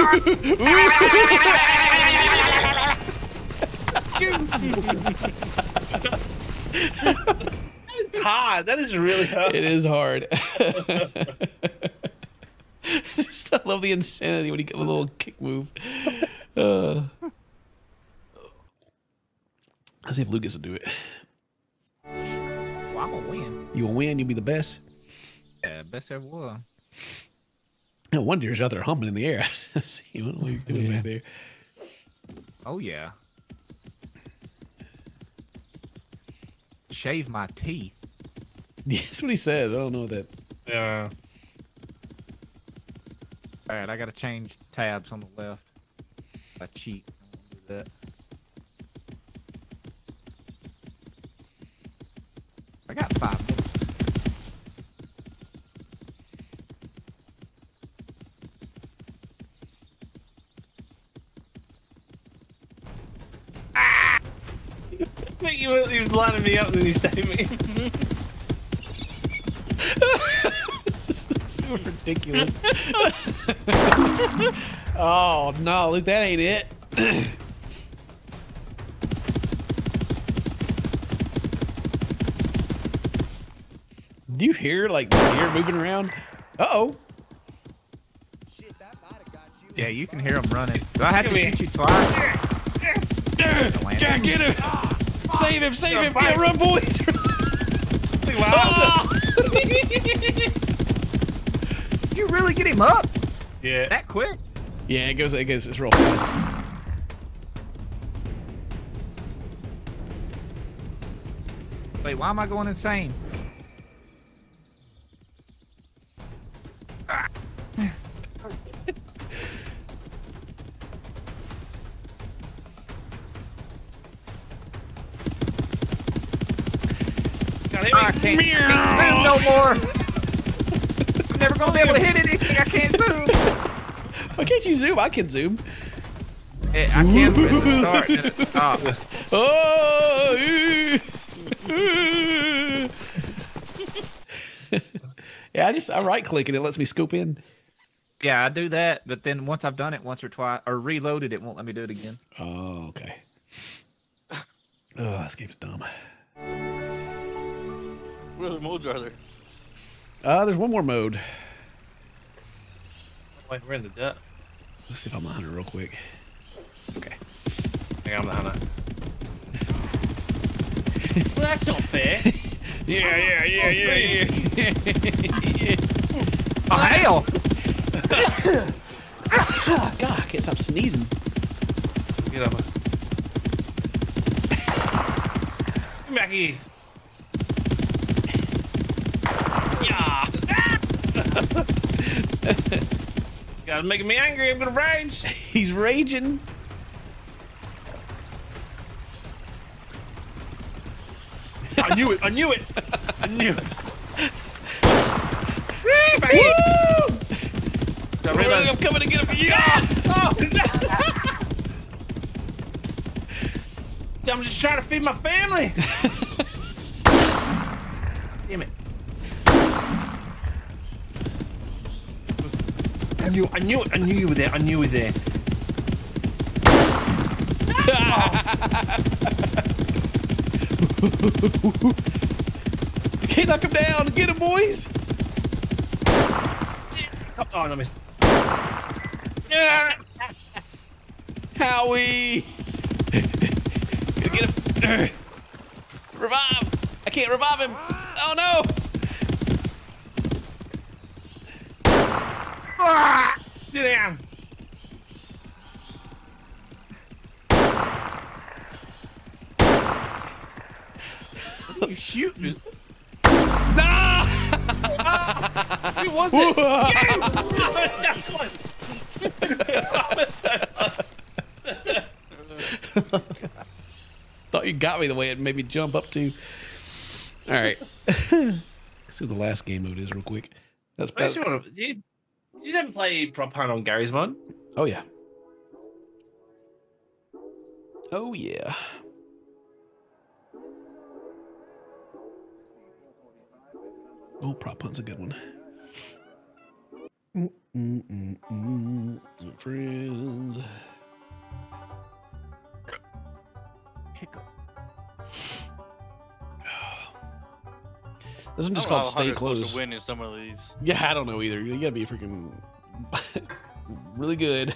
It's hard. That is really hard. it is hard. Just, I love the insanity when he get a little kick move. Uh, let's see if Lucas will do it. Well, I'm gonna win. You'll win. You'll be the best. Yeah, best ever was. No one deer's out there humping in the air. I see what oh, he's doing back there. Oh yeah. Shave my teeth. Yeah, that's what he says. I don't know that. Yeah. All right, I gotta change tabs on the left. I cheat. I won't do that. I got five minutes. Ah! He was, he was lining me up and then he saved me. this is so ridiculous. oh no, Luke, that ain't it. Do you hear like deer moving around? Uh oh. Yeah, you can hear them running. Do I have to Come here. shoot you twice? Jack, get him! Save him! Save him! Get run, boys! Wow. You really get him up yeah. that quick? yeah, it goes. It goes. It's real fast. Wait, why am I going insane? I can't, can't zoom no more. I'm never gonna be able to hit anything. I can't zoom. Why can't you zoom? I can zoom. Eh, I can at the start and it stops. Oh! yeah, I just I right click and it lets me scoop in. Yeah, I do that, but then once I've done it once or twice or reloaded, it won't let me do it again. Oh, okay. Oh, this game's dumb. What other modes are there? Uh, there's one more mode. Wait, we're in the dirt. Let's see if I'm a hunter real quick. Okay. I think I'm the hunter. well, that's not fair. Yeah, yeah, yeah, yeah, yeah. Oh hell! God, I can't stop sneezing. Get over. Come Guys making me angry. I'm gonna rage. He's raging. I knew it. I knew it. I knew it. I realized- I'm coming to get him. Yeah! Oh, no. I'm just trying to feed my family. Damn it. I knew, I knew it. I knew you were there. I knew you were there. Can't knock him down. Get him, boys. Oh, no, I missed. Howie. Get him. Revive. I can't revive him. Oh, no. Ah! Get down. You shooting? Who was ah! it? Thought you got me the way it made me jump up to. All right. Let's see what the last game mode is real quick. That's actually wanna- you, did you ever play Prop Hunt on Garry's Mod? Oh yeah. Oh yeah. Oh, prop hunt's a good one. Mm, mm, mm, mm, friends. This is just I don't know called how Stay Close. to win in some of these. Yeah, I don't know either. You gotta be freaking really good.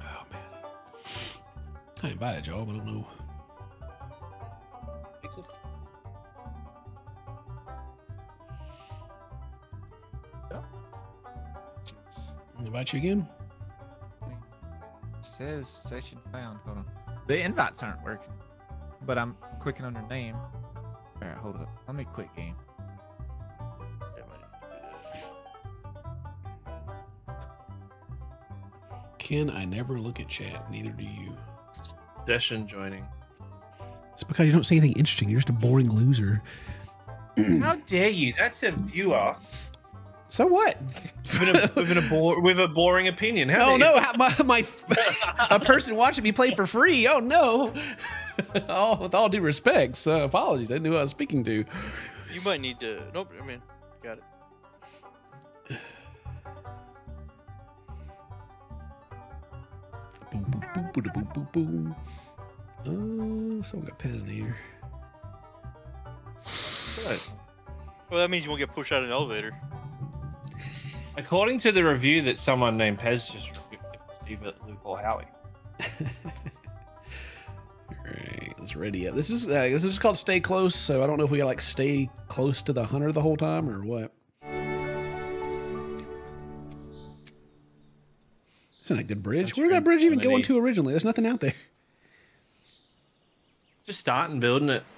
Oh man, I invited y'all, but I don't know. Invite you again. says session found. Hold on. The invites aren't working, but I'm clicking on her name. All right, hold up. Let me quit game. Ken, I never look at chat. Neither do you. Session joining. It's because you don't say anything interesting. You're just a boring loser. How dare you? That's a viewer So what? with a, with, a bore, with a boring opinion. How Oh no! My, my a person watching me play for free. Oh no! oh, with all due respects, uh, apologies. I didn't know who I was speaking to. You might need to. Nope. I mean, got it. Boom, boom, boom, boom, boom, boom, boom. Uh, someone got peasant here. Good. Well, that means you won't get pushed out of an elevator. According to the review that someone named Pez just received at Luke or Howie. Alright, let's ready up. This is uh, this is called stay close, so I don't know if we gotta like stay close to the hunter the whole time or what. It's not a good bridge. That's Where did that bridge even go infinity. into originally? There's nothing out there. Just starting building it.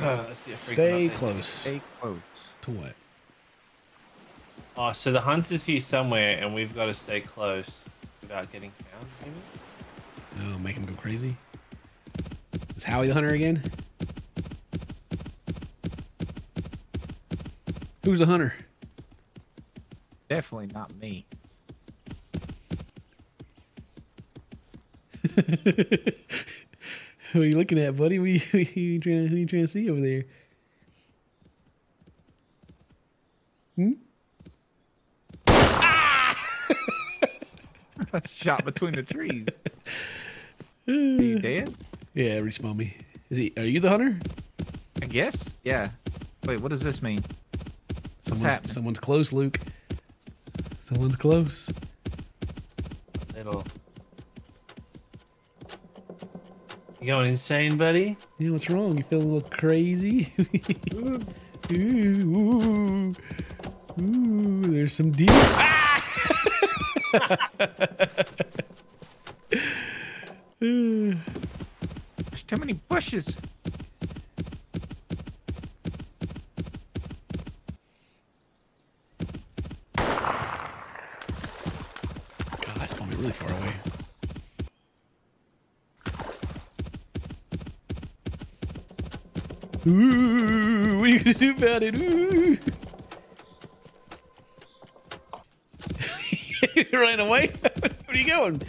Uh, that's the freaking Stay close. Stay close. To what? Oh, so the hunter's here somewhere, and we've got to stay close without getting found. Maybe. Oh, make him go crazy. Is Howie the hunter again? Who's the hunter? Definitely not me. Who are you looking at, buddy? Who you, who you trying, who you trying to see over there? Hmm? Shot between the trees. Are you dead? Yeah, respawn me. Is he? Are you the hunter? I guess. Yeah. Wait, what does this mean? Someone's, someone's close, Luke. Someone's close. Little. You going insane, buddy? Yeah, what's wrong? You feel a little crazy? ooh, ooh, ooh, there's some deer. Ah! There's too many bushes. God, I spawned me really far away. Ooh, what are you gonna do about it? Ooh. You running away? Where are you going?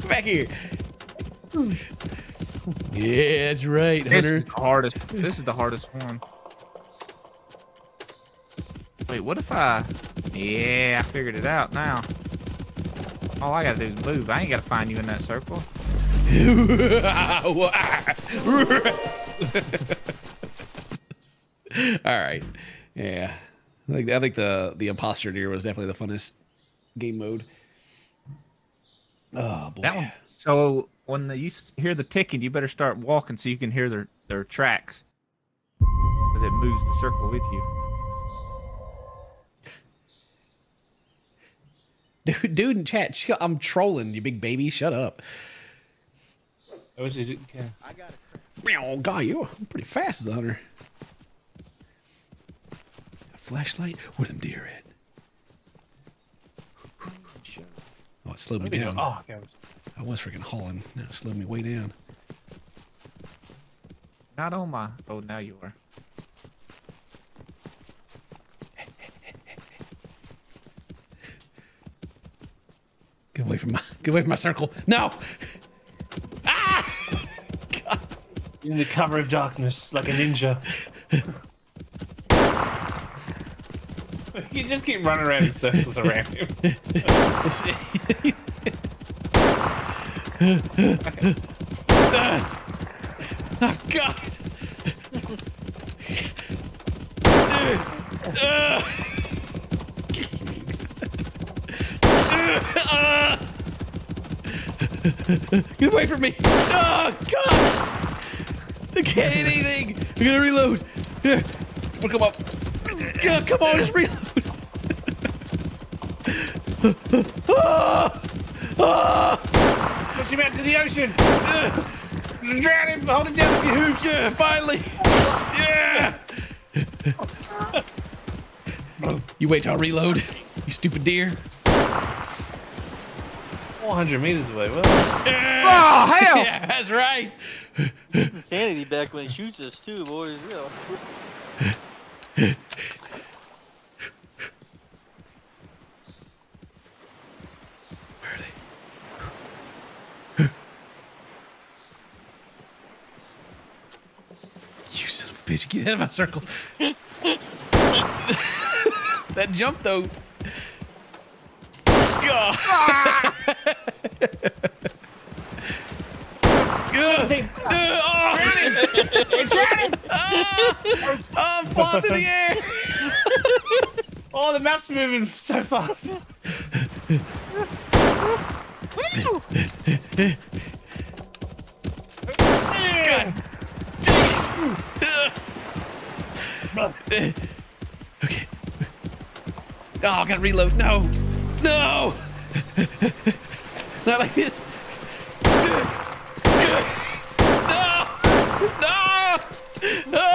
Come back here. Yeah, that's right, This Hunter. is the hardest. This is the hardest one. Wait, what if I? Yeah, I figured it out now. All I gotta do is move. I ain't gotta find you in that circle. All right. Yeah. I think I think the the imposter deer was definitely the funnest game mode. Oh boy. That one. So when the, you hear the ticking, you better start walking so you can hear their their tracks, because it moves the circle with you. Dude, dude in chat, sh- I'm trolling you, big baby. Shut up. Oh, is it? Yeah. Meow, God, you're pretty fast as a hunter. Flashlight? Where them deer at? Oh, it slowed me Where'd go? down. Oh, okay. I was freaking hauling. Now it slowed me way down. Not on my. Oh, now you are. Get away from my get away from my circle. No! Ah! God. In the cover of darkness, like a ninja. you just keep running around in circles around him. Oh God! Get away from me! Oh God! I can't hit anything. I'm gonna reload. Yeah. Come up. Yeah, come on, just reload. Push him out to the ocean! Uh, drown him! Hold him down with your hooves! Yeah, finally. Yeah. you wait till I reload, you stupid deer. 400 meters away. Well, Oh hell! Yeah, that's right. Sanity back when he shoots us too, boys. Yeah. You son of a bitch! Get out of my circle. that jump though. God. Ugh. Ugh. Oh, Ah! Oh, I'm flying through the air. oh, the map's moving so fast. God Okay. Oh, I gotta reload. No. No. Not like this. No. No.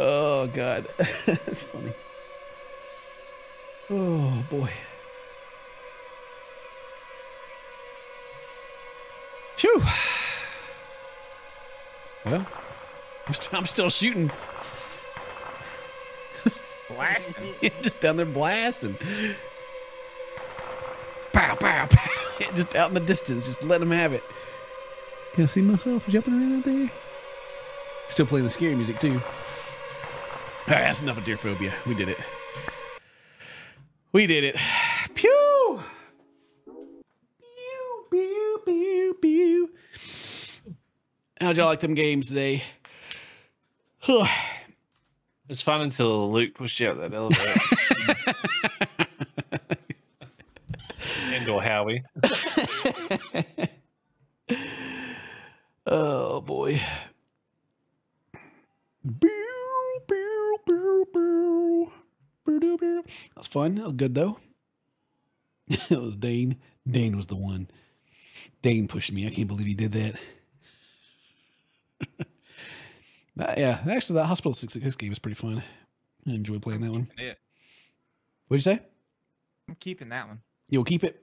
Oh, God. That's funny. Oh, boy. Phew. Well, I'm still shooting. Blasting. just down there blasting. Pow, pow, pow. just out in the distance, just let them have it. Can I see myself jumping around out there? Still playing the scary music, too. All right, that's enough of deer phobia. We did it. We did it. Pew! Pew, pew, pew, pew. How'd y'all like them games today? It was fun until Luke pushed you out that elevator. And Howie. Oh boy. That was fun. That was good though. it was Dane. Dane was the one. Dane pushed me. I can't believe he did that. Uh, yeah, actually, the Hospital 66 game is pretty fun. I enjoy playing that one. Yeah. What'd you say? I'm keeping that one. You'll keep it?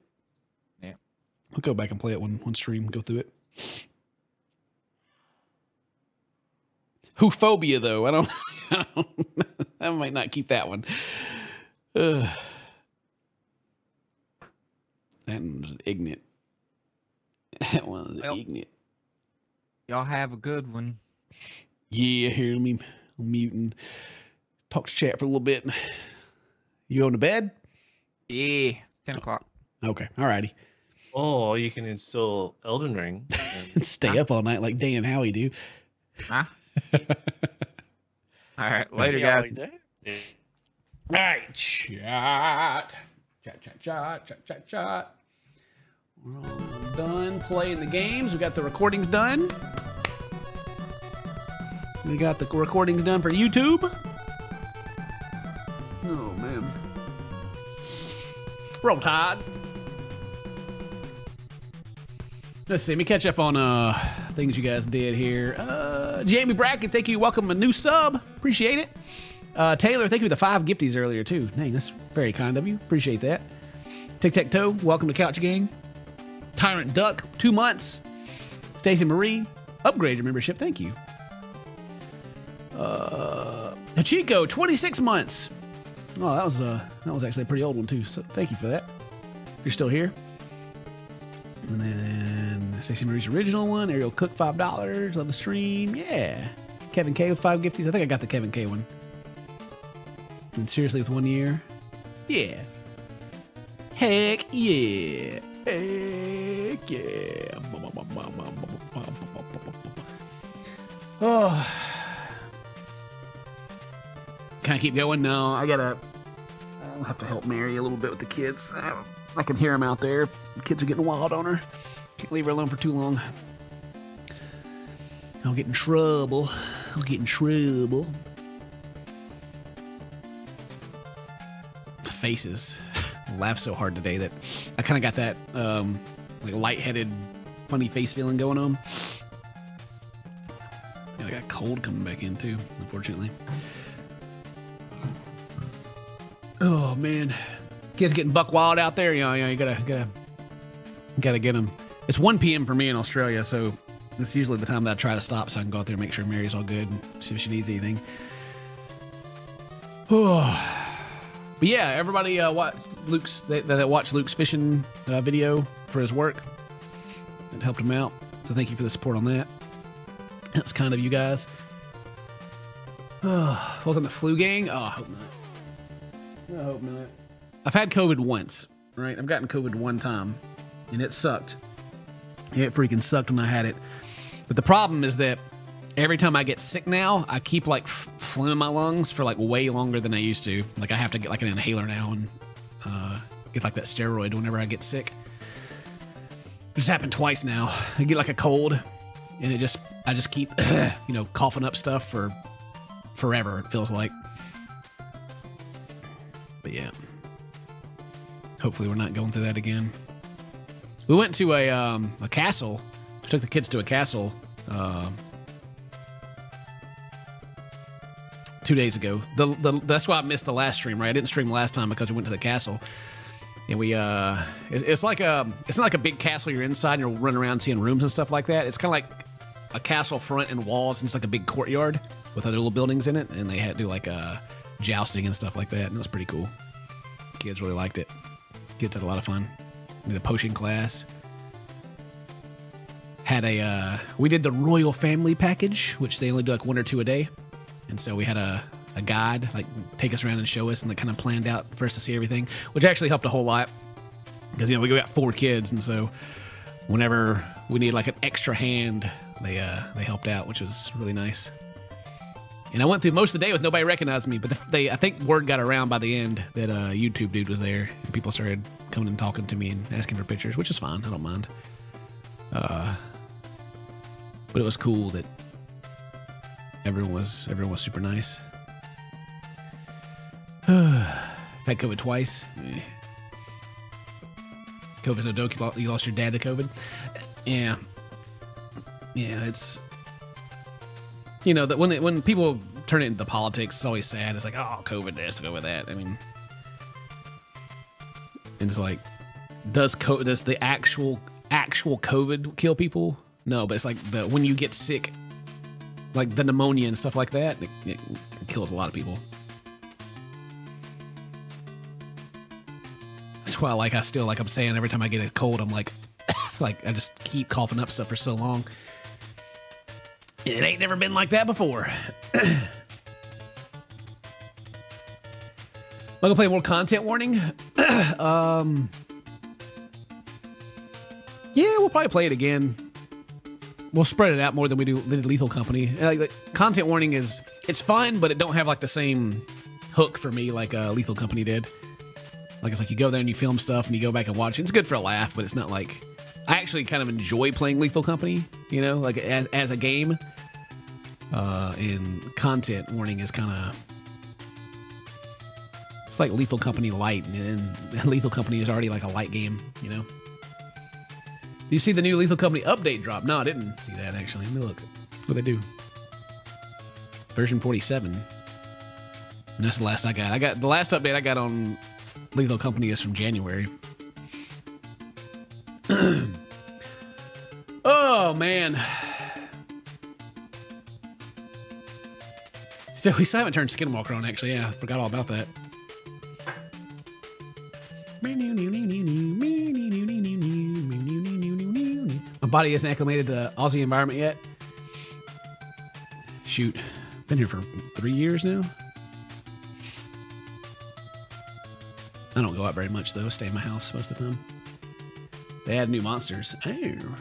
I'll go back and play it one one stream, go through it. Who phobia though? I don't, I don't I might not keep that one. Ugh. That one's ignorant. That one's Well. ignorant. Y'all have a good one. Yeah, here let me mute talk to chat for a little bit. You going to bed? Yeah. 10 o'clock. Okay, all righty. Or you can install Elden Ring. and- Stay up all night like Dan and Howie do. Huh? All right. Later, Yeah, guys. like. All right, chat. Chat, chat, chat, chat, chat, chat. We're all done playing the games. We got the recordings done. We got the recordings done for YouTube. Oh, man. Roll Tide. Let's see. Let me catch up on uh things you guys did here. Uh, Jamie Brackett, thank you. Welcome a new sub. Appreciate it. Uh, Taylor, thank you for the five gifties earlier too. Dang, that's very kind of you. Appreciate that. Tic Tac Toe, welcome to Couch Gang. Tyrant Duck, two months. Stacy Marie, upgrade your membership. Thank you. Uh, Hachiko, 26 months. Oh, that was uh, that was actually a pretty old one too. So thank you for that. If you're still here. And then Stacey Marie's original one, Ariel Cook, five dollars. Love the stream. Yeah. Kevin K with five gifties. I think I got the Kevin K one. And seriously with one year. Yeah. Heck yeah. Heck yeah. Oh. Can I keep going? No, I gotta. I'll have to help Mary a little bit with the kids. I, can hear them out there. The kids are getting wild on her. Can't leave her alone for too long. I'll get in trouble. I'll get in trouble. Faces. Laughed so hard today that I kind of got that um, like lightheaded, funny face feeling going on. I got cold coming back in too, unfortunately. Oh man, kids getting buck wild out there. You know, you, know, you gotta gotta gotta get them. It's 1 p.m. for me in Australia, so it's usually the time that I try to stop so I can go out there and make sure Mary's all good and see if she needs anything. But yeah, everybody uh, Luke's that, that watched Luke's fishing uh, video for his work. It helped him out. So thank you for the support on that. That's kind of you guys. Oh, welcome to Flu Gang. Oh, I hope not. I hope not. I've had COVID once, right? I've gotten COVID one time, and it sucked. It freaking sucked when I had it. But the problem is that every time I get sick now, I keep like phlegm in my lungs for like way longer than I used to. Like I have to get like an inhaler now and uh, get like that steroid whenever I get sick. It's happened twice now. I get like a cold, and it just I just keep you know coughing up stuff for forever. It feels like. But yeah, hopefully we're not going through that again. We went to a um, a castle. I took the kids to a castle. Uh, two days ago. The, the that's why I missed the last stream. Right, I didn't stream last time because we went to the castle, and we uh, it's, it's like a it's not like a big castle you're inside and you're running around seeing rooms and stuff like that. It's kind of like a castle front and walls and it's like a big courtyard with other little buildings in it, and they had to do like uh, jousting and stuff like that, and it was pretty cool. Kids really liked it. Had a lot of fun. A potion class. Had a uh, we did the royal family package, which they only do like one or two a day. And so we had a, a guide, like take us around and show us, and they kind of planned out for us to see everything, which actually helped a whole lot. Because you know we got four kids, and so whenever we need like an extra hand, they uh, they helped out, which was really nice. And I went through most of the day with nobody recognizing me, but they I think word got around by the end that uh, YouTube dude was there, and people started coming and talking to me and asking for pictures, which is fine. I don't mind. Uh, but it was cool that everyone was everyone was super nice. I've had COVID twice. COVID's no joke. You lost your dad to COVID. Yeah, yeah. It's you know that when it, when people turn it into politics, it's always sad. It's like oh, COVID this, go with that. I mean, and it's like, does co- does the actual actual COVID kill people? No, but it's like the when you get sick like the pneumonia and stuff like that. It, it killed a lot of people. That's why, like, I still like I'm saying every time I get a cold, I'm like, like I just keep coughing up stuff for so long. It ain't never been like that before. I'm gonna play more content warning. um, yeah, we'll probably play it again we'll spread it out more than we do Lethal Company. Like, like, content warning is it's fun, but it don't have like the same hook for me like uh, Lethal Company did. Like it's like you go there and you film stuff and you go back and watch it. It's good for a laugh, but it's not like I actually kind of enjoy playing Lethal Company. You know, like as as a game. Uh, and content warning is kind of it's like Lethal Company light, and, and Lethal Company is already like a light game. You know. Do you see the new Lethal Company update drop? No, I didn't see that actually. Let me look. What they do? Version 47. And that's the last I got. I got the last update I got on Lethal Company is from January. oh man. Still, we still haven't turned Skinwalker on actually. Yeah, I forgot all about that. My body isn't acclimated to the Aussie environment yet. Shoot, been here for three years now. I don't go out very much though. Stay in my house most of the time. They add new monsters. Oh,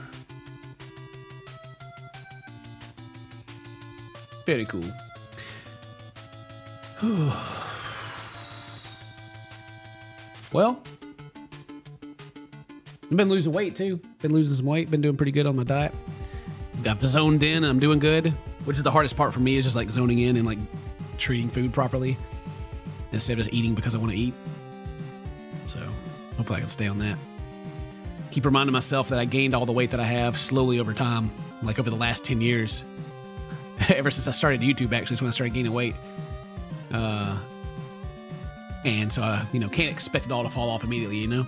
very cool. well, I've been losing weight too. Been losing some weight. Been doing pretty good on my diet. Got zoned in. And I'm doing good. Which is the hardest part for me is just like zoning in and like treating food properly instead of just eating because I want to eat. So hopefully I can stay on that. Keep reminding myself that I gained all the weight that I have slowly over time, like over the last 10 years. Ever since I started YouTube, actually, is when I started gaining weight. Uh, and so I, you know, can't expect it all to fall off immediately, you know?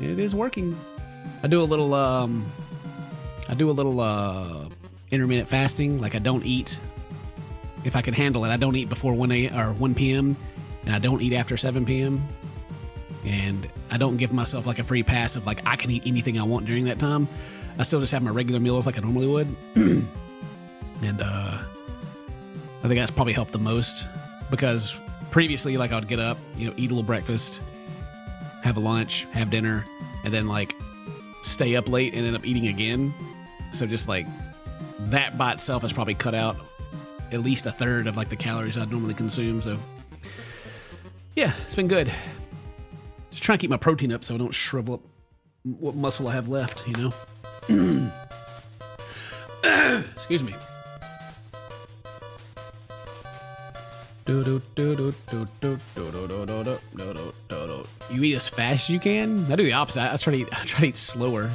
It is working. I do a little um I do a little uh intermittent fasting. Like I don't eat if I can handle it. I don't eat before 1 a or 1 p.m. and I don't eat after 7 p.m. And I don't give myself like a free pass of like I can eat anything I want during that time. I still just have my regular meals like I normally would. and uh I think that's probably helped the most because previously like I'd get up, you know, eat a little breakfast, have a lunch, have dinner, and then like stay up late and end up eating again. So just like that by itself has probably cut out at least a third of like the calories I'd normally consume. So yeah, it's been good. Just trying to keep my protein up so I don't shrivel up what muscle I have left, you know? Excuse me. You eat as fast as you can. I do the opposite. I try to eat. I try to eat slower,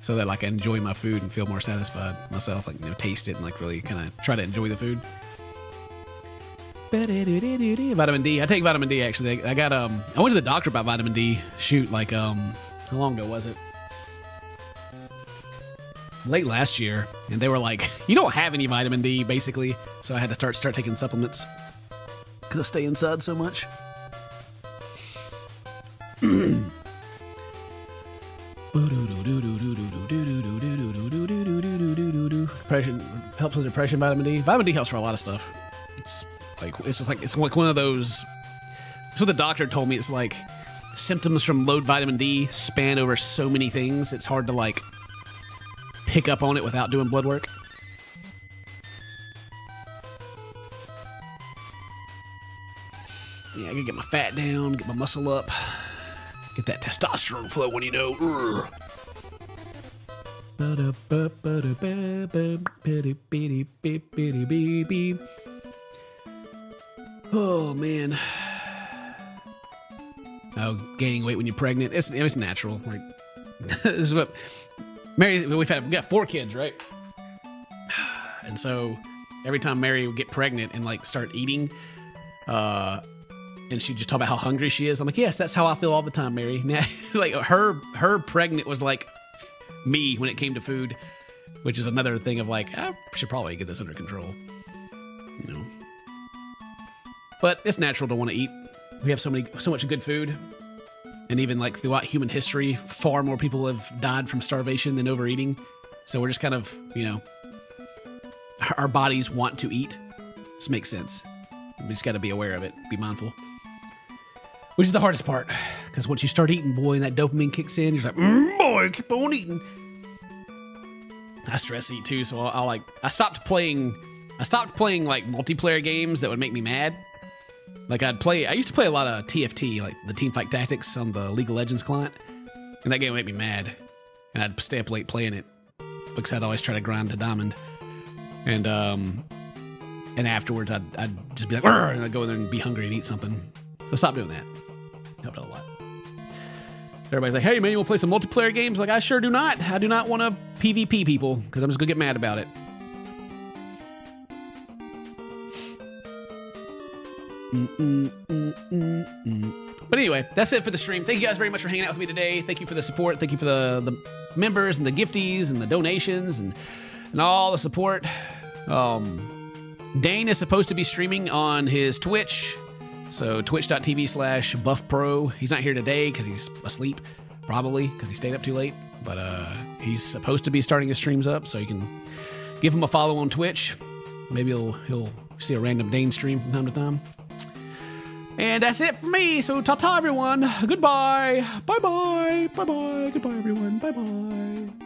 so that like I enjoy my food and feel more satisfied myself. Like you know, taste it and like really kind of try to enjoy the food. Vitamin D. I take vitamin D actually. I got um. I went to the doctor about vitamin D. Shoot, like um, how long ago was it? Late last year, and they were like, "You don't have any vitamin D, basically." So I had to start start taking supplements because I stay inside so much. Depression helps with depression. Vitamin D. Vitamin D helps for a lot of stuff. It's like it's just like it's like one of those. So the doctor told me it's like symptoms from low vitamin D span over so many things. It's hard to like pick up on it without doing blood work. Yeah, I gotta get my fat down, get my muscle up, get that testosterone flowing, you know. Oh man. Oh, gaining weight when you're pregnant. It's it's natural. Like this is what Mary. We've had we got four kids, right? And so every time Mary would get pregnant and like start eating, uh, and she just talk about how hungry she is. I'm like, yes, that's how I feel all the time, Mary. Now, like her her pregnant was like me when it came to food, which is another thing of like I should probably get this under control. You know, but it's natural to want to eat. We have so many so much good food, and even like throughout human history, far more people have died from starvation than overeating. So we're just kind of you know, our bodies want to eat. This makes sense. We just got to be aware of it, be mindful. Which is the hardest part, because once you start eating, boy, and that dopamine kicks in, you're like, mm, boy, keep on eating. I stress eat too, so I'll, I'll like, I stopped playing, I stopped playing like multiplayer games that would make me mad. Like I'd play, I used to play a lot of TFT, like the Team Fight Tactics on the League of Legends client, and that game would make me mad, and I'd stay up late playing it because I'd always try to grind to diamond, and um, and afterwards I'd, I'd just be like, and I'd go in there and be hungry and eat something. So stop doing that. Out a lot. So everybody's like, hey man, you want to play some multiplayer games? Like, I sure do not. I do not want to PvP people because I'm just gonna get mad about it. Mm, mm, mm. But anyway, that's it for the stream. Thank you guys very much for hanging out with me today. Thank you for the support. Thank you for the, the members and the gifties and the donations and, and all the support. Um, Dane is supposed to be streaming on his Twitch. So twitch.tv slash buffpro. He's not here today because he's asleep, probably because he stayed up too late. But uh, he's supposed to be starting his streams up, so you can give him a follow on Twitch. Maybe he'll he'll see a random Dane stream from time to time. And that's it for me. So ta ta everyone. Goodbye. Bye bye. Bye bye. Goodbye everyone. Bye bye.